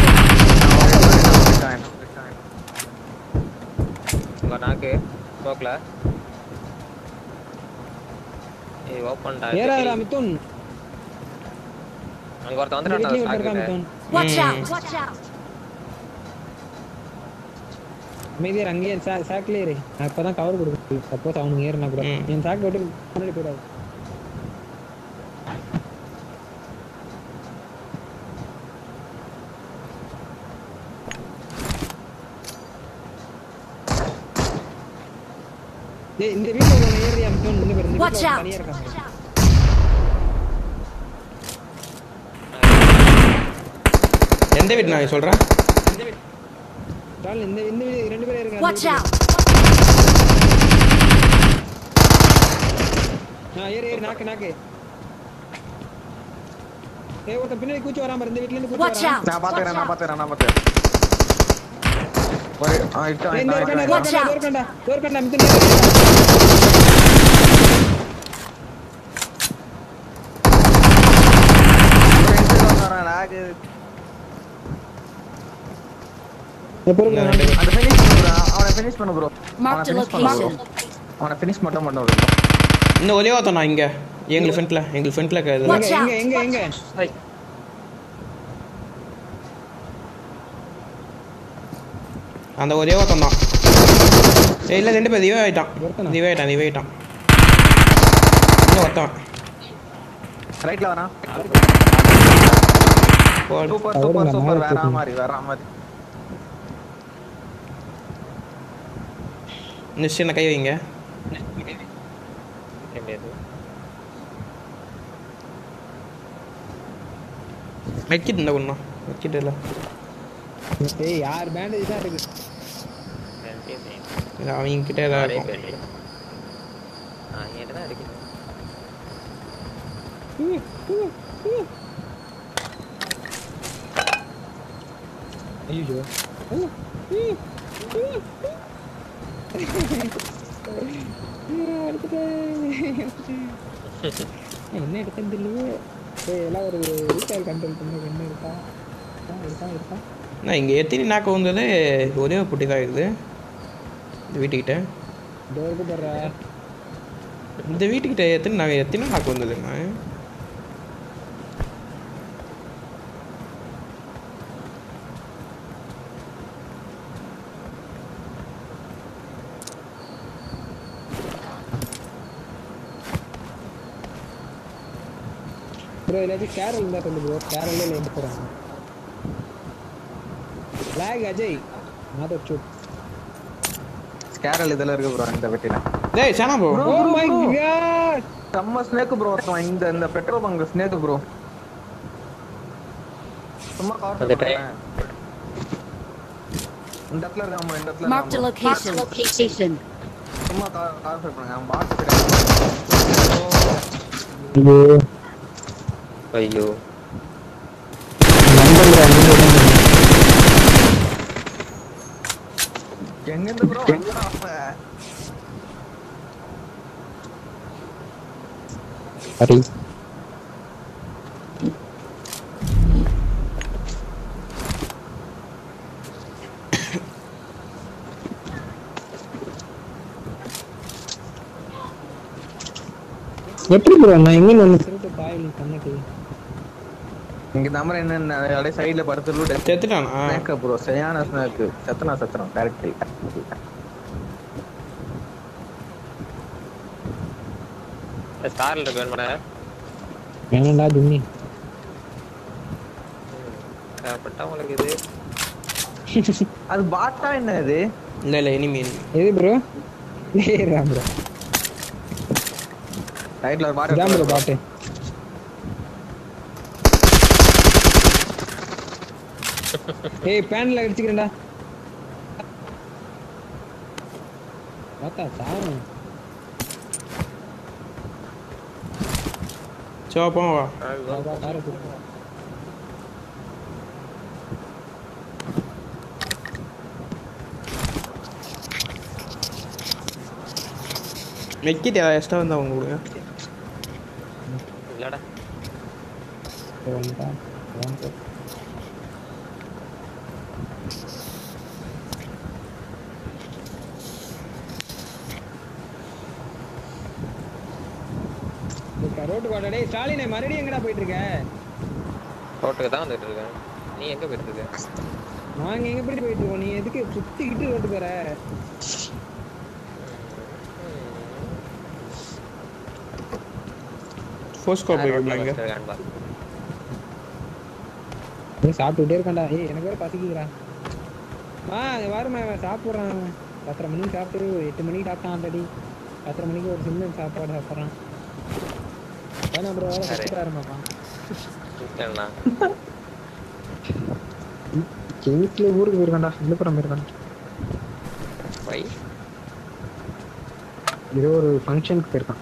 உங்க நாக்கு ஸ்மோக்ல ஏய் ஓப்பன்டா ஏறாதடா மிதுன் அங்க ஒருத்தன் வந்துட்டான்! Watch out! அமைதியா இரு, அங்கேயே சாக்லேயே இரு. நான் இப்பதான் கவர் கொடுக்குறேன் சப்போஸ் அவனுக்கு ஏறினா கூட. என் சாக்கு விட்டு முன்னாடி போயிடாது. இந்த ஒருத்தன் ஏறியா மிதுன் இந்த பேர்! தனியா இருக்காங்க. எந்த வீட்டு நான் சொல்கிறேன் டால் இந்த இந்த வீடு ரெண்டு பேரும் இருக்காங்க Watch out! ஆ ஏறு ஏறு நாக்கு நாக்கு ஏய் ஒருத்தன் பின்னாடி கூச்சி வராம இந்த வீட்ல இருந்து கூச்சி out! நான் பாத்துக்கிறேன் நான் பாத்துக்கிறேன் நான் பாத்துக்கிறேன் ஒரு ஆ இட்டான் ஏய், இந்த டோர். கண்டா டோர் கண்டா எப்போ பேர். அந்த finish பண்ணு bro. அவனை finish பண்ணு finish பண்ணு bro. location. அவனை finish மட்டும் பண்ணு bro. இன்னும் ஒரே ஒருத்தண்ணா இங்கே எங்களுக்கு ஃப்ரண்ட்டில் இருக்கிறது Watch எங்க! எங்க எங்க அந்த ஒரே ஒருத்தன் தான் ஏய் இல்லை ரெண்டு பேர் திவே ஆயிட்டான்? திவே ஆயிட்டான் திவே ஆயிட்டான் இன்னும் ஒருத்தன் ரைட்ல வரான் போடு. சூப்பர் சூப்பர் சூப்பர் வேற. மாதிரி வேற மாதிரி என்ன கை வைங்க மெக்கிட் இந்த ஒன்றா மெக்கிட் இல்லை ஏய் யார் பேண்டேஜ் தான் இருக்கு அவங்க கிட்டே தான் இருக்கும் ஐயோ என்ன எடுக்கிறது இல்லையே எல்லாம் ஒரு ரீட்டைல் கண்ட்ரோல் பண்ண என்ன இருக்கா இருக்கா, இருக்கா இருக்கா நான் இங்கே எத்தனை நாக்கு வந்தது? ஒரே குட்டி தான் இருக்குது இந்த வீட்டுக்கிட்ட. இருக்கு பாரு இந்த வீட்டுக்கிட்ட எத்தனை நாக்கு எத்தனை நாக்கு வந்ததுண்ணா? ப்ரோ எல்லாத்தையும் கேரல் இருந்தால் சொல்லு ப்ரோ கேரல்லே லைன் போகிறாங்க லேக் அஜய். மாதவ் சூட் ஸ்கேரல் இதுல இருக்கு ப்ரோ இந்த வெட்டில டேய் சேனா ப்ரோ ஓ மை காட் செம்ம ஸ்னேக் ப்ரோ இந்த இந்த பெட்ரோல் பங்க் ஸ்னேக் ப்ரோ சும்மா பண்ணுறேன் இந்த இடத்துல இருக்கான் bro, இந்த இடத்துல இருக்கான் bro. location. Location. சும்மா கவர் கவர் பண்ணுங்க. அவன் பாட்டு ஐயோ எங்க இருந்து ப்ரோ அவன் சரி எப்படி ப்ரோ நான் எங்க ஒன்று திருட்டு பாயில் கண்ணுக்கு இங்க நம்பர் என்ன அப்படியே சைடுல படுத்து லூட் செத்துட்டானா? ஸ்னேக் ப்ரோ சரியான ஸ்னேக் சத்தனா சத்தனம் கரெக்ட் ஸ்டார்ல இருக்கு வேணாண்டா துண்ணி பட்டா உங்களுக்கு இது. அது பாட்டா என்ன இது? இல்லை இல்லை இனிமே எது ப்ரோ ஏறாம் ப்ரோ ரைட்ல ஒரு இதான் ப்ரோ பாட்டு ஏய் பேன்ல அடிச்சுக்கிறேன்டா. பார்த்தா சாரும் சோப்பா வா. காரை கொடுப்பா மெக்கிட் ஏதாவது எக்ஸ்ட்ரா வந்தா அவங்க கொடுங்க. இல்லடா வந்துட்டான் வாங்க ரோட்டு வாடா டேய் ஸ்டாலினே மறுபடியும் எங்கடா போயிட்டு இருக்க ரோட்டுக்கு தான் வந்துட்டு இருக்கேன். நீ எங்க போயிட்டு இருக்க நாங்க எங்க போயிட்டு போயிட்டு இருக்கோம் நீ எதுக்கு சுத்திக்கிட்டு ரோட்டு போற ஃபோஸ்கோ ரோட்ல போயிருக்காங்க. நீ சாப்பிட்டுட்டே இருக்கான்டா. ஏய் எனக்கு வேற பசிக்குதுடா. ஆ வாருமா சாப்பிட்றான். பத்தரை மணிக்கு சாப்பிட்டு எட்டு மணிக்கு சாப்பிட்டான் ஆல்ரெடி பத்தரை மணிக்கு ஒரு சின்ன சாப்பாடு சாப்பிட்றான். வேணா ப்ரோ வேற சரி. கஷ்டப்பட ஆரம்பிப்பான் இல்லைண்ணா. வீட்டில் ஊருக்கு போயிருக்கான்டா விழுப்புரம் போயிருக்கான் ஏதோ ஒரு ஃபங்க்ஷனுக்கு போயிருக்கான்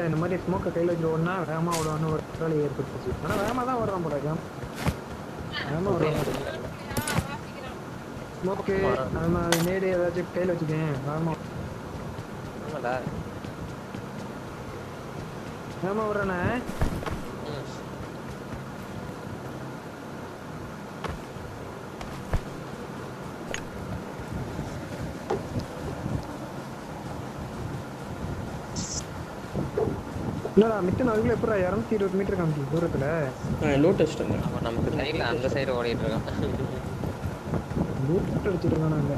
இடையில இந்த மாதிரி ஸ்மோக்கை கையில் வச்சு ஓடனா வேகமாக ஓடுவான்னு ஒரு வேலை ஏற்பட்டுச்சு ஆனால் வேகமாக தான் ஓடுறான் போல வேகமாக ஓடுறான் ஓகே ஆமா. நேடு ஏதாச்சும் கையில வச்சுக்கேன். ஆமா ஆமாடா. ஆமா என்னடா மித்தம் அதுக்குள்ள எப்படா இரநூத்தி இருபது மீட்டர் காமிக்கு தூரத்துல? லூட் அடிச்சிட்டு வந்தேன். அவன் நமக்கு சைடுல அந்த சைடு ஓடிட்டு இருக்கான் லூட் அடிச்சிருக்கானா அங்க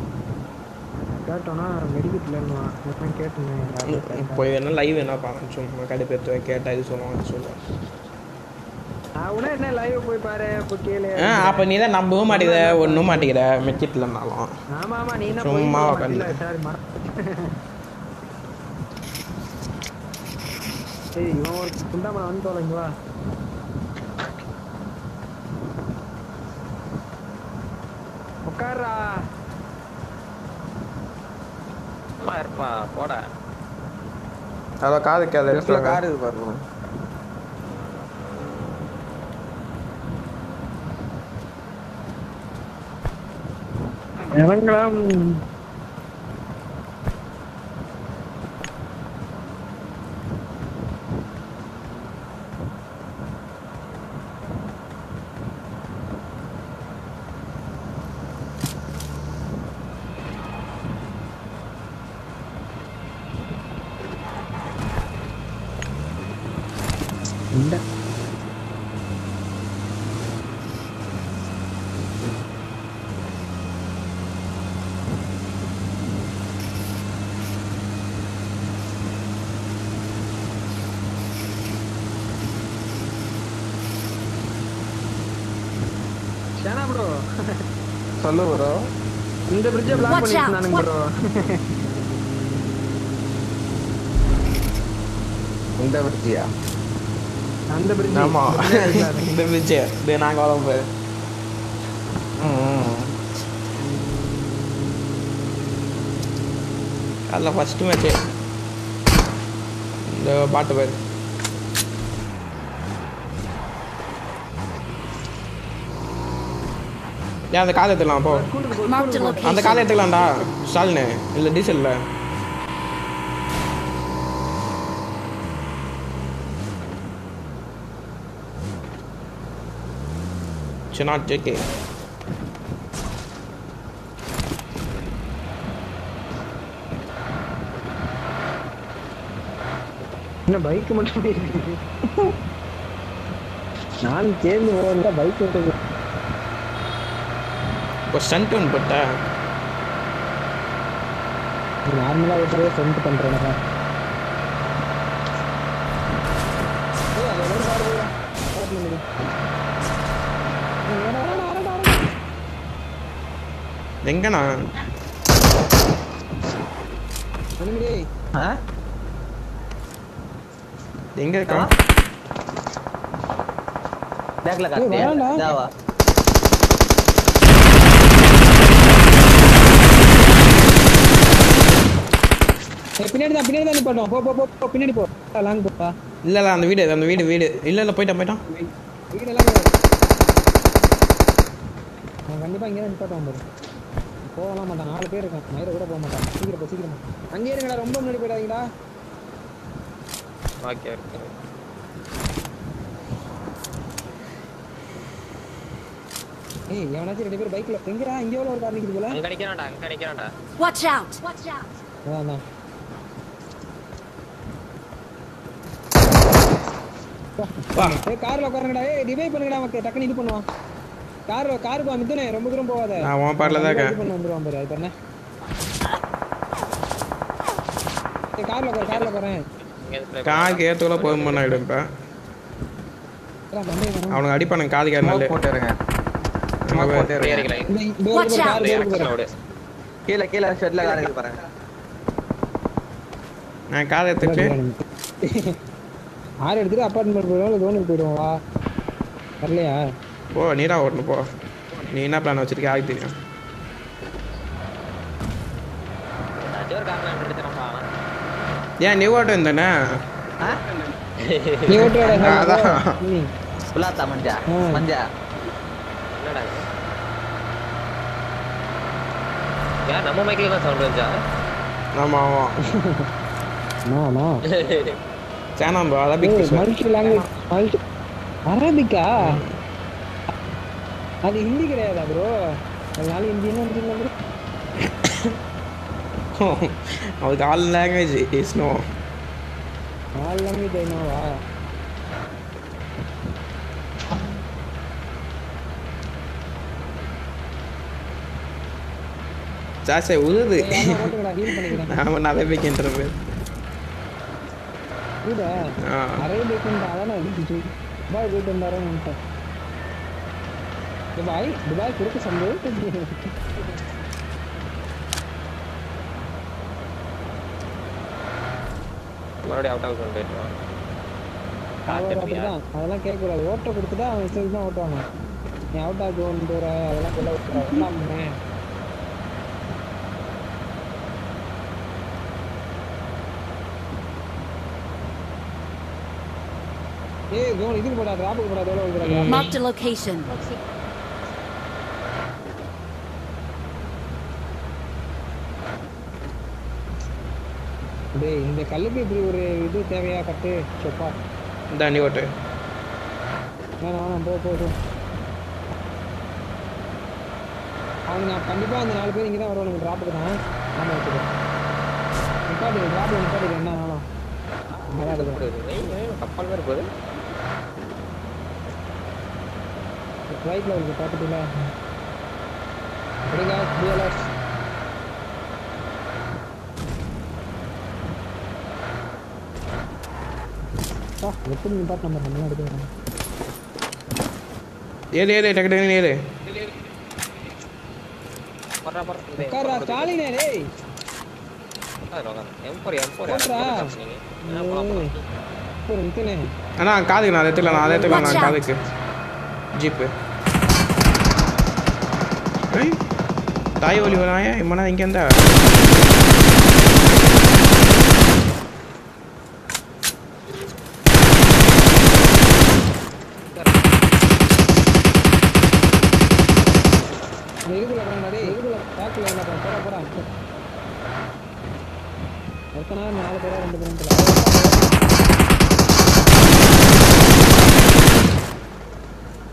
கேட்டோன்னா மெடிக்கெட்லன்னுவான் நான் கேட்டேன் இப்போ என்ன லைவ் என்ன பாருங்க சும்மா கடுப்பேற்ற கேட்டா இது சொல்லுவான் அது சொல்லுவான் அவனே என்ன லைவ் போய் பாரு இப்போ கேளு. அப்போ நீ தான் நம்பவும் மாட்டேங்கிற ஒன்றும் மாட்டேங்கிற மெக்கிட்லனாலும் ஆமா ஆமா நீ என்ன சும்மா போய் உக்காந்து. இல்ல சார் மற ஏய் இவன் ஒரு குண்டாம வந்து தொலைங்க வா உட்கார்றா சும்மா இருப்பா போடா. அதான் காது கேது லெஃப்ட்ல கார் இது பாரு bro. இவங்களாம் இந்த சேனா ப்ரோ சொல்லு ப்ரோ இந்த பிரிட்ஜை பிளாக் Watch out, இந்த விருச்சியா அந்த பிரிட்ஜ் ஆமா இந்த பிரிட்ஜு இது நாங்கள் வளம்பு அதில் ஃபஸ்ட்டு மேட்ச்சு இந்த பாட்டு பேர் ஏன் அந்த காலை எடுத்துக்கலாம் போ. அந்த. காலை எடுத்துக்கலாம்டா. ஸ்டாலினு. இல்லை டீசல்ல. not take it. என்ன பைக் மட்டும் நான் சேர்ந்து போகிறதா பைக் ஓட்டுது இப்போ ஸ்டண்ட் ஒன்று போட்ட. நார்மலாக ஓட்டுறதே ஃப்ரெண்ட் பண்ணுறேன் எங்கண்ணா? ஆ? எங்க இருக்கா பேக்ல ஏய், வேணாம்டா. காத்து ஜாவா பின்னாடி தான் பின்னாடி தான் நிப்பாட்டும் போ போ போ, போ பின்னாடி போ. லாங் போப்பா இல்லை இல்லை அந்த வீடு அந்த வீடு வீடு. இல்லை இல்லை போயிட்டான் போயிட்டான் வீடெல்லாம் அவன் கண்டிப்பாக இங்கே தான் நிப்பாட்டும் பாரு போகலாம் மாட்டான். நாலு பேர் இருக்கான். மயிரை கூட போக மாட்டான். சீக்கிரம் போ சீக்கிரம். அங்கேயே இருங்கடா ரொம்ப முன்னாடி போயிடாதீங்கடா. ஓகே இருக்கு ஏய் எவனாச்சும் ரெண்டு பேர் பைக்ல எங்கடா இங்கே எவ்வளோ ஒரு கார் நிற்குது போல? அங்க நிக்கிறான்டா அங்க நிக்கிறான்டா. Watch out! Watch out! அதான் அதான். வா ஏய் கார்ல உட்காருங்கடா ஏய் ரிவைவ் பண்ணுங்கடா மக்கள் டக்குனு இது பண்ணுவான். கார்ல காருக்கு வா மிதுனே. ரொம்ப தூரம் போகாத. நான் உன் தான் இருக்கேன். பண்ண வந்துருவான் பாரு அது பண்ண ஏய் கார்ல உட்காரு கார்ல உட்காரேன் பண்ணாயிடும் இப்போ ஏடா மண்டே வரும் அவனுக்கு அடிப்பானுங்க காது பண்ணு. கார் பாரு. ஓடு. கீழே கீழே ஷெட்ல கார் இருக்கு பாருங்க. நான் காதை எடுத்துட்டு ஆறு எடுத்துட்டு அப்பார்ட்மெண்ட் போயிடுவோம் இல்லை லோனுக்கு போயிடுவோம் வா. வரலையா? போ நீடா ஓட்டணும் போ. நீ என்ன பிளான் வச்சிருக்க? ஆகி தெரியும். ஏன் நீ ஓட்டம் தானே நீ ஓட்டுறடா அதான். புலாத்தா மஞ்சா. மஞ்சா? ஏன் நம்ம மைக்கில் தான் சவுண்ட் வந்துச்சா? ஆமா ஆமா. நோ சேனா bro Arabic multi language multi arabica அது ஹிந்தி கிடையாதா ப்ரோ அதனால ஹிந்தின்னு வந்து அவருக்கு all language is no all language ஐநோவா சாசே உருது போட்டுக்கடா ஹீல் பண்ணிக்கிறேன் அவன் அதானே இருந்துச்சு துபாய் போயிட்டு வந்தாருன்னு நினைச்சேன் துபாய் துபாய் குறுக்கு சந்து மறுபடியும் அவுட் போயிட்டு அப்படிதான் அதெல்லாம் கேட்கக்கூடாது ஓட்டை கொடுத்துட்டா அவன் இஷ்டத்துக்கு தான் ஓட்டுவாங்க நீ அவுட் ஆகி ஒன்று போகிற அதெல்லாம் சொல்ல விட்டுறாரு ஏய் ஜோன் இதுக்கு போடா டிராப்புக்கு போடா a location. டேய் இந்த கல்லுக்கு இப்படி ஒரு இது தேவையா கட்டு சொப்பா? இந்த நீ ஓட்டு. வேணாம் வேணாம் போ போ போ. அவங்க நான் கண்டிப்பாக அந்த நாலு பேர் இங்கே தான் வருவானுங்க ட்ராப்புக்கு தான். ஆமாம் வச்சுக்கோ நிப்பாட்டு ட்ராப்பு நிப்பாட்டு என்ன ஆனாலும் கப்பல் மாதிரி போகுது. ரைட்டில் இருக்கு பார்த்துட்டுல எடுங்க பிஎல்எஸ் எப்படி நிப்பாட்டு நம்பர் நம்ம எடுத்துக்கிறோம் ஏறு ஏறு டக்கு டக்குன்னு ஏறு பர்றா பர்றா உட்காரா ஸ்டாலினே டேய் எம்போர் எம்போர் போட்றா. நீங்க ஒரு நிறுத்தினே அண்ணா காதுக்கு நான் அதை எடுத்துக்கலாம் நான் அதை எடுத்துக்கலாம் நான். காதுக்கு. ஜீப்பு தாய் ஒலி வராயா? இம்மனா இங்கே இருந்தா அந்த இதுக்குள்ள போறாங்க டேய் இதுக்குள்ள பேக்கில் என்ன பண்ண போறா போறா எத்தனை நாலு பேரா ரெண்டு பேரும் தெரியல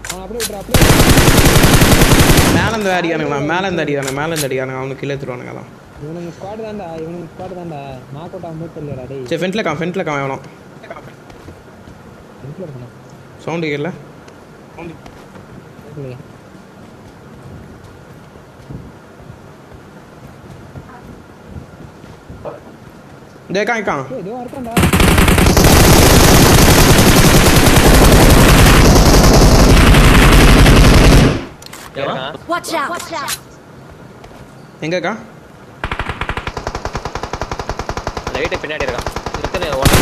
அவன் அப்படியே விட்டுரு அப்படியே மேலே இருந்து அடிக்கானுங்களா மேலே இருந்து அடிக்கானுங்க மேலே இருந்து அடிக்கானுங்க அவனுக்கு கீழே எடுத்துருவானுங்க அதான். இவனுங்க ஸ்குவாட் தான்டா இவனுங்க ஸ்குவாட் தான்டா. நாக் அவுட் ஆகும்போது தெரியலடா டேய். சரி காம் ஃப்ரண்ட்டில் காம் வேணும் எதுக்குள்ள இருக்கணும். சவுண்டு கேட்கல இல்லையா டே காய் காம் ஏய் இதோ out! Watch out! எங்கக்கா? அந்த வீட்டு பின்னாடி இருக்கான் இத்தனை ஒன்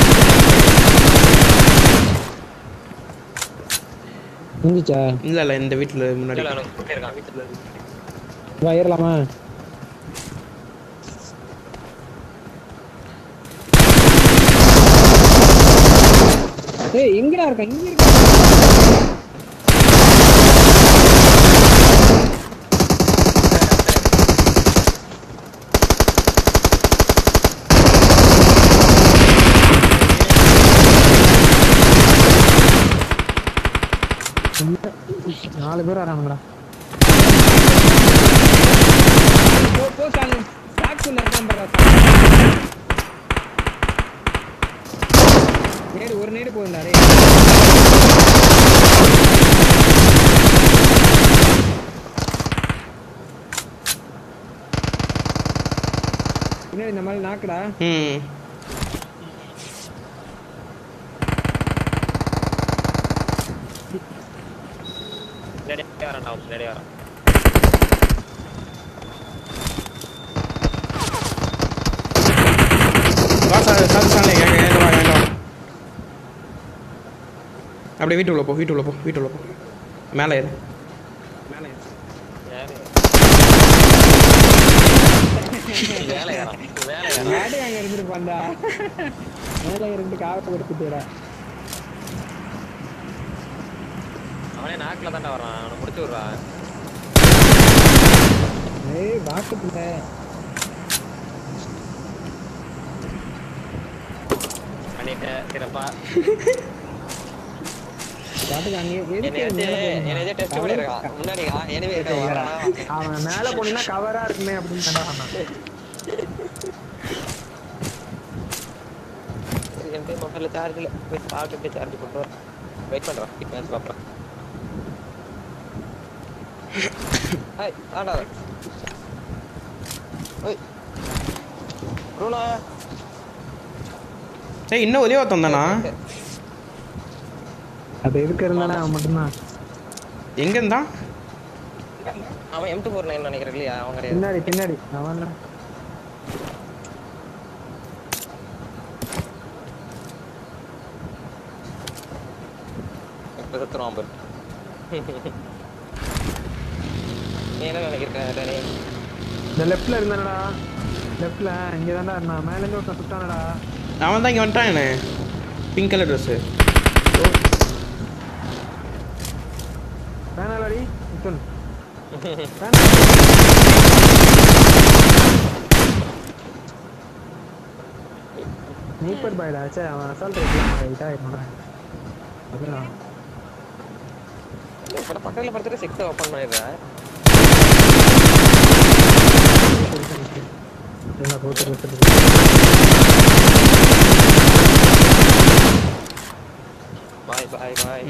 முடிஞ்சிச்சா இல்லை இல்லை இந்த வீட்டில் முன்னாடி. இருக்கான் வீட்டுல வா ஏறலாமா? ஏய் எங்கடா இருக்க? இங்க இருக்க. நாலு பேர் வரானுங்கடா. ஒரு நேடு டேய். பின்னாடி இந்த மாதிரி நாக்குடா? ம் பின்னாடி வரான். அவன் பின்னாடி வரான் அப்படியே வீட்டுக்குள்ள போ வீட்டுக்குள்ள போ வீட்டுக்குள்ள போ. மேலே ஏறு. வேலை ஏறான். வேலை அங்க இருந்துட்டு பாண்டா மேல இருந்து காவல் கொடுத்துட்டேடா அவனே நாக்கில் தான்டா வரான் அவனை முடிச்சு விடுறான் ஏய் வாக்கத்துல பண்ணிட்ட சிறப்பா. அவன் மேல போனா கவரா இருக்குமே அப்படின்னு என் பேர் மொபைலில் சார்ஜ் இல்லை. போய் சாப்பிட்டு சார்ஜ் போட்டு வெயிட் பண்ணுறான் பிக் பார்ப்பேன் ஹாய் ஆடா ஓய் ரூனா சரி இன்னும் ஒரே ஒருத்தன் தானா? அது எதுக்கு இருந்தானே அவன் மட்டும்தான்? எங்க இருந்தா அவன் எம் டூ ஃபோர் நைன் நினைக்கிறேன் இல்லையா? கிடையாது. பின்னாடி பின்னாடி. அவன். இப்போ சுத்துறான் நீ என்ன நினைக்கிறேன் டேனி இந்த லெஃப்ட்ல இருந்தானடா. லெஃப்ட்ல இங்க தான்டா இருந்தான். மேல இருந்து ஒருத்தன் சுட்டானடா. அவன் தான் இங்கே வந்துட்டான் என்ன? பிங்க் கலர் ட்ரெஸ்ஸு வேணாலாடி சொல்லு நீப்பர் பாய்டா. சே அவன் அசால்ட் இதாகிடும்டா அதுதான். பட பக்கத்துல படுத்துட்டு சிக்ஸ் ஓப்பன் பண்ணிடுறேன் என்ன போட்டு கொடுத்துட்டு பாய் பாய்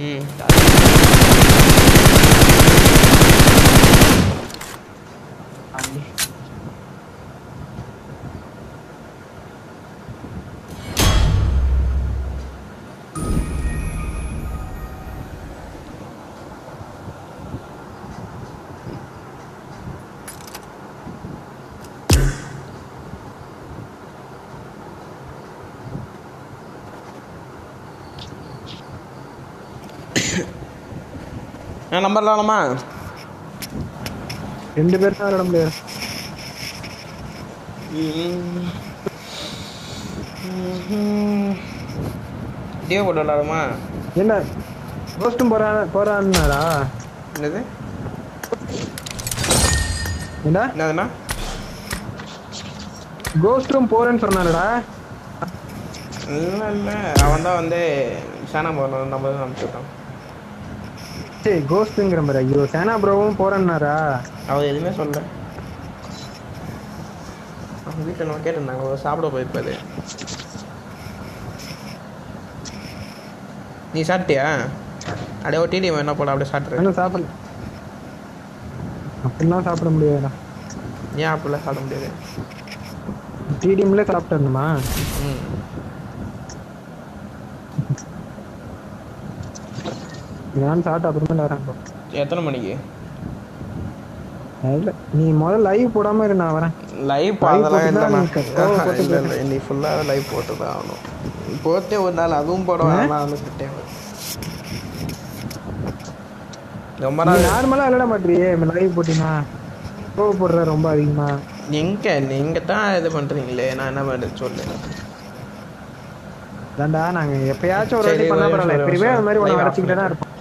நம்பர் இல்லாமா ரெண்டு பேர் தான் விளாட முடியாது. டே போட்டு விளாடுமா என்ன? கோஸ்டும் போறான் போறான்னாடா? என்னது? என்ன? என்னதுண்ணா? கோஸ்டும் போறேன்னு சொன்னானடா. இல்லை இல்லை. அவன் தான் வந்து சேனா போகணும் நம்ம தான் அனுப்பிச்சுட்டான். சரி கோஸ்ட்டுங்கிற மாதிரி. ஐயோ சேனா ப்ரோவும் போறேன்னாரா? அவன் எதுவுமே சொல்லல. அவங்க வீட்டில் நம்ம கேட்டிருந்தாங்க. சாப்பிட போயிருப்பாரு. நீ சாப்பிட்டியா? அப்படியே ஒரு டிடி என்ன போட அப்படியே சாப்பிட்ரு இன்னும் சாப்பிடல. அப்படிலாம் சாப்பிட முடியாதுடா. ஏன் அப்படிலாம் சாப்பிட முடியாது? டிடிஎம்ல சாப்பிட்டு ம். நான் சாப்பிட்டு அப்புறமே வரேன். எத்தனை மணிக்கு? இல்ல நீ முதல்ல லைவ் போடாம இரு நான் வரேன். லைவ் அதெல்லாம் இல்லை இல்லை நீ ஃபுல்லாக லைவ் போட்டு தான் ஆகணும். போட்டே ஒரு நாள் அதுவும் போட வேணாம் கிட்டே ரொம்ப நாள் நார்மலா விளையாட மாட்டியே லைவ் போட்டினா. கோவப்படுற ரொம்ப அதிகமா. எங்க நீங்க தான் இது பண்றீங்களே? நான் என்ன பண்ணுறது சொல்லு. தாண்டா நாங்க எப்பயாச்சும் ஒரு வாட்டி பண்ணா பரவாயில்ல. எப்பயுமே அது மாதிரி உன்னை. வரைச்சிக்கிட்டே தான் இருப்போம்.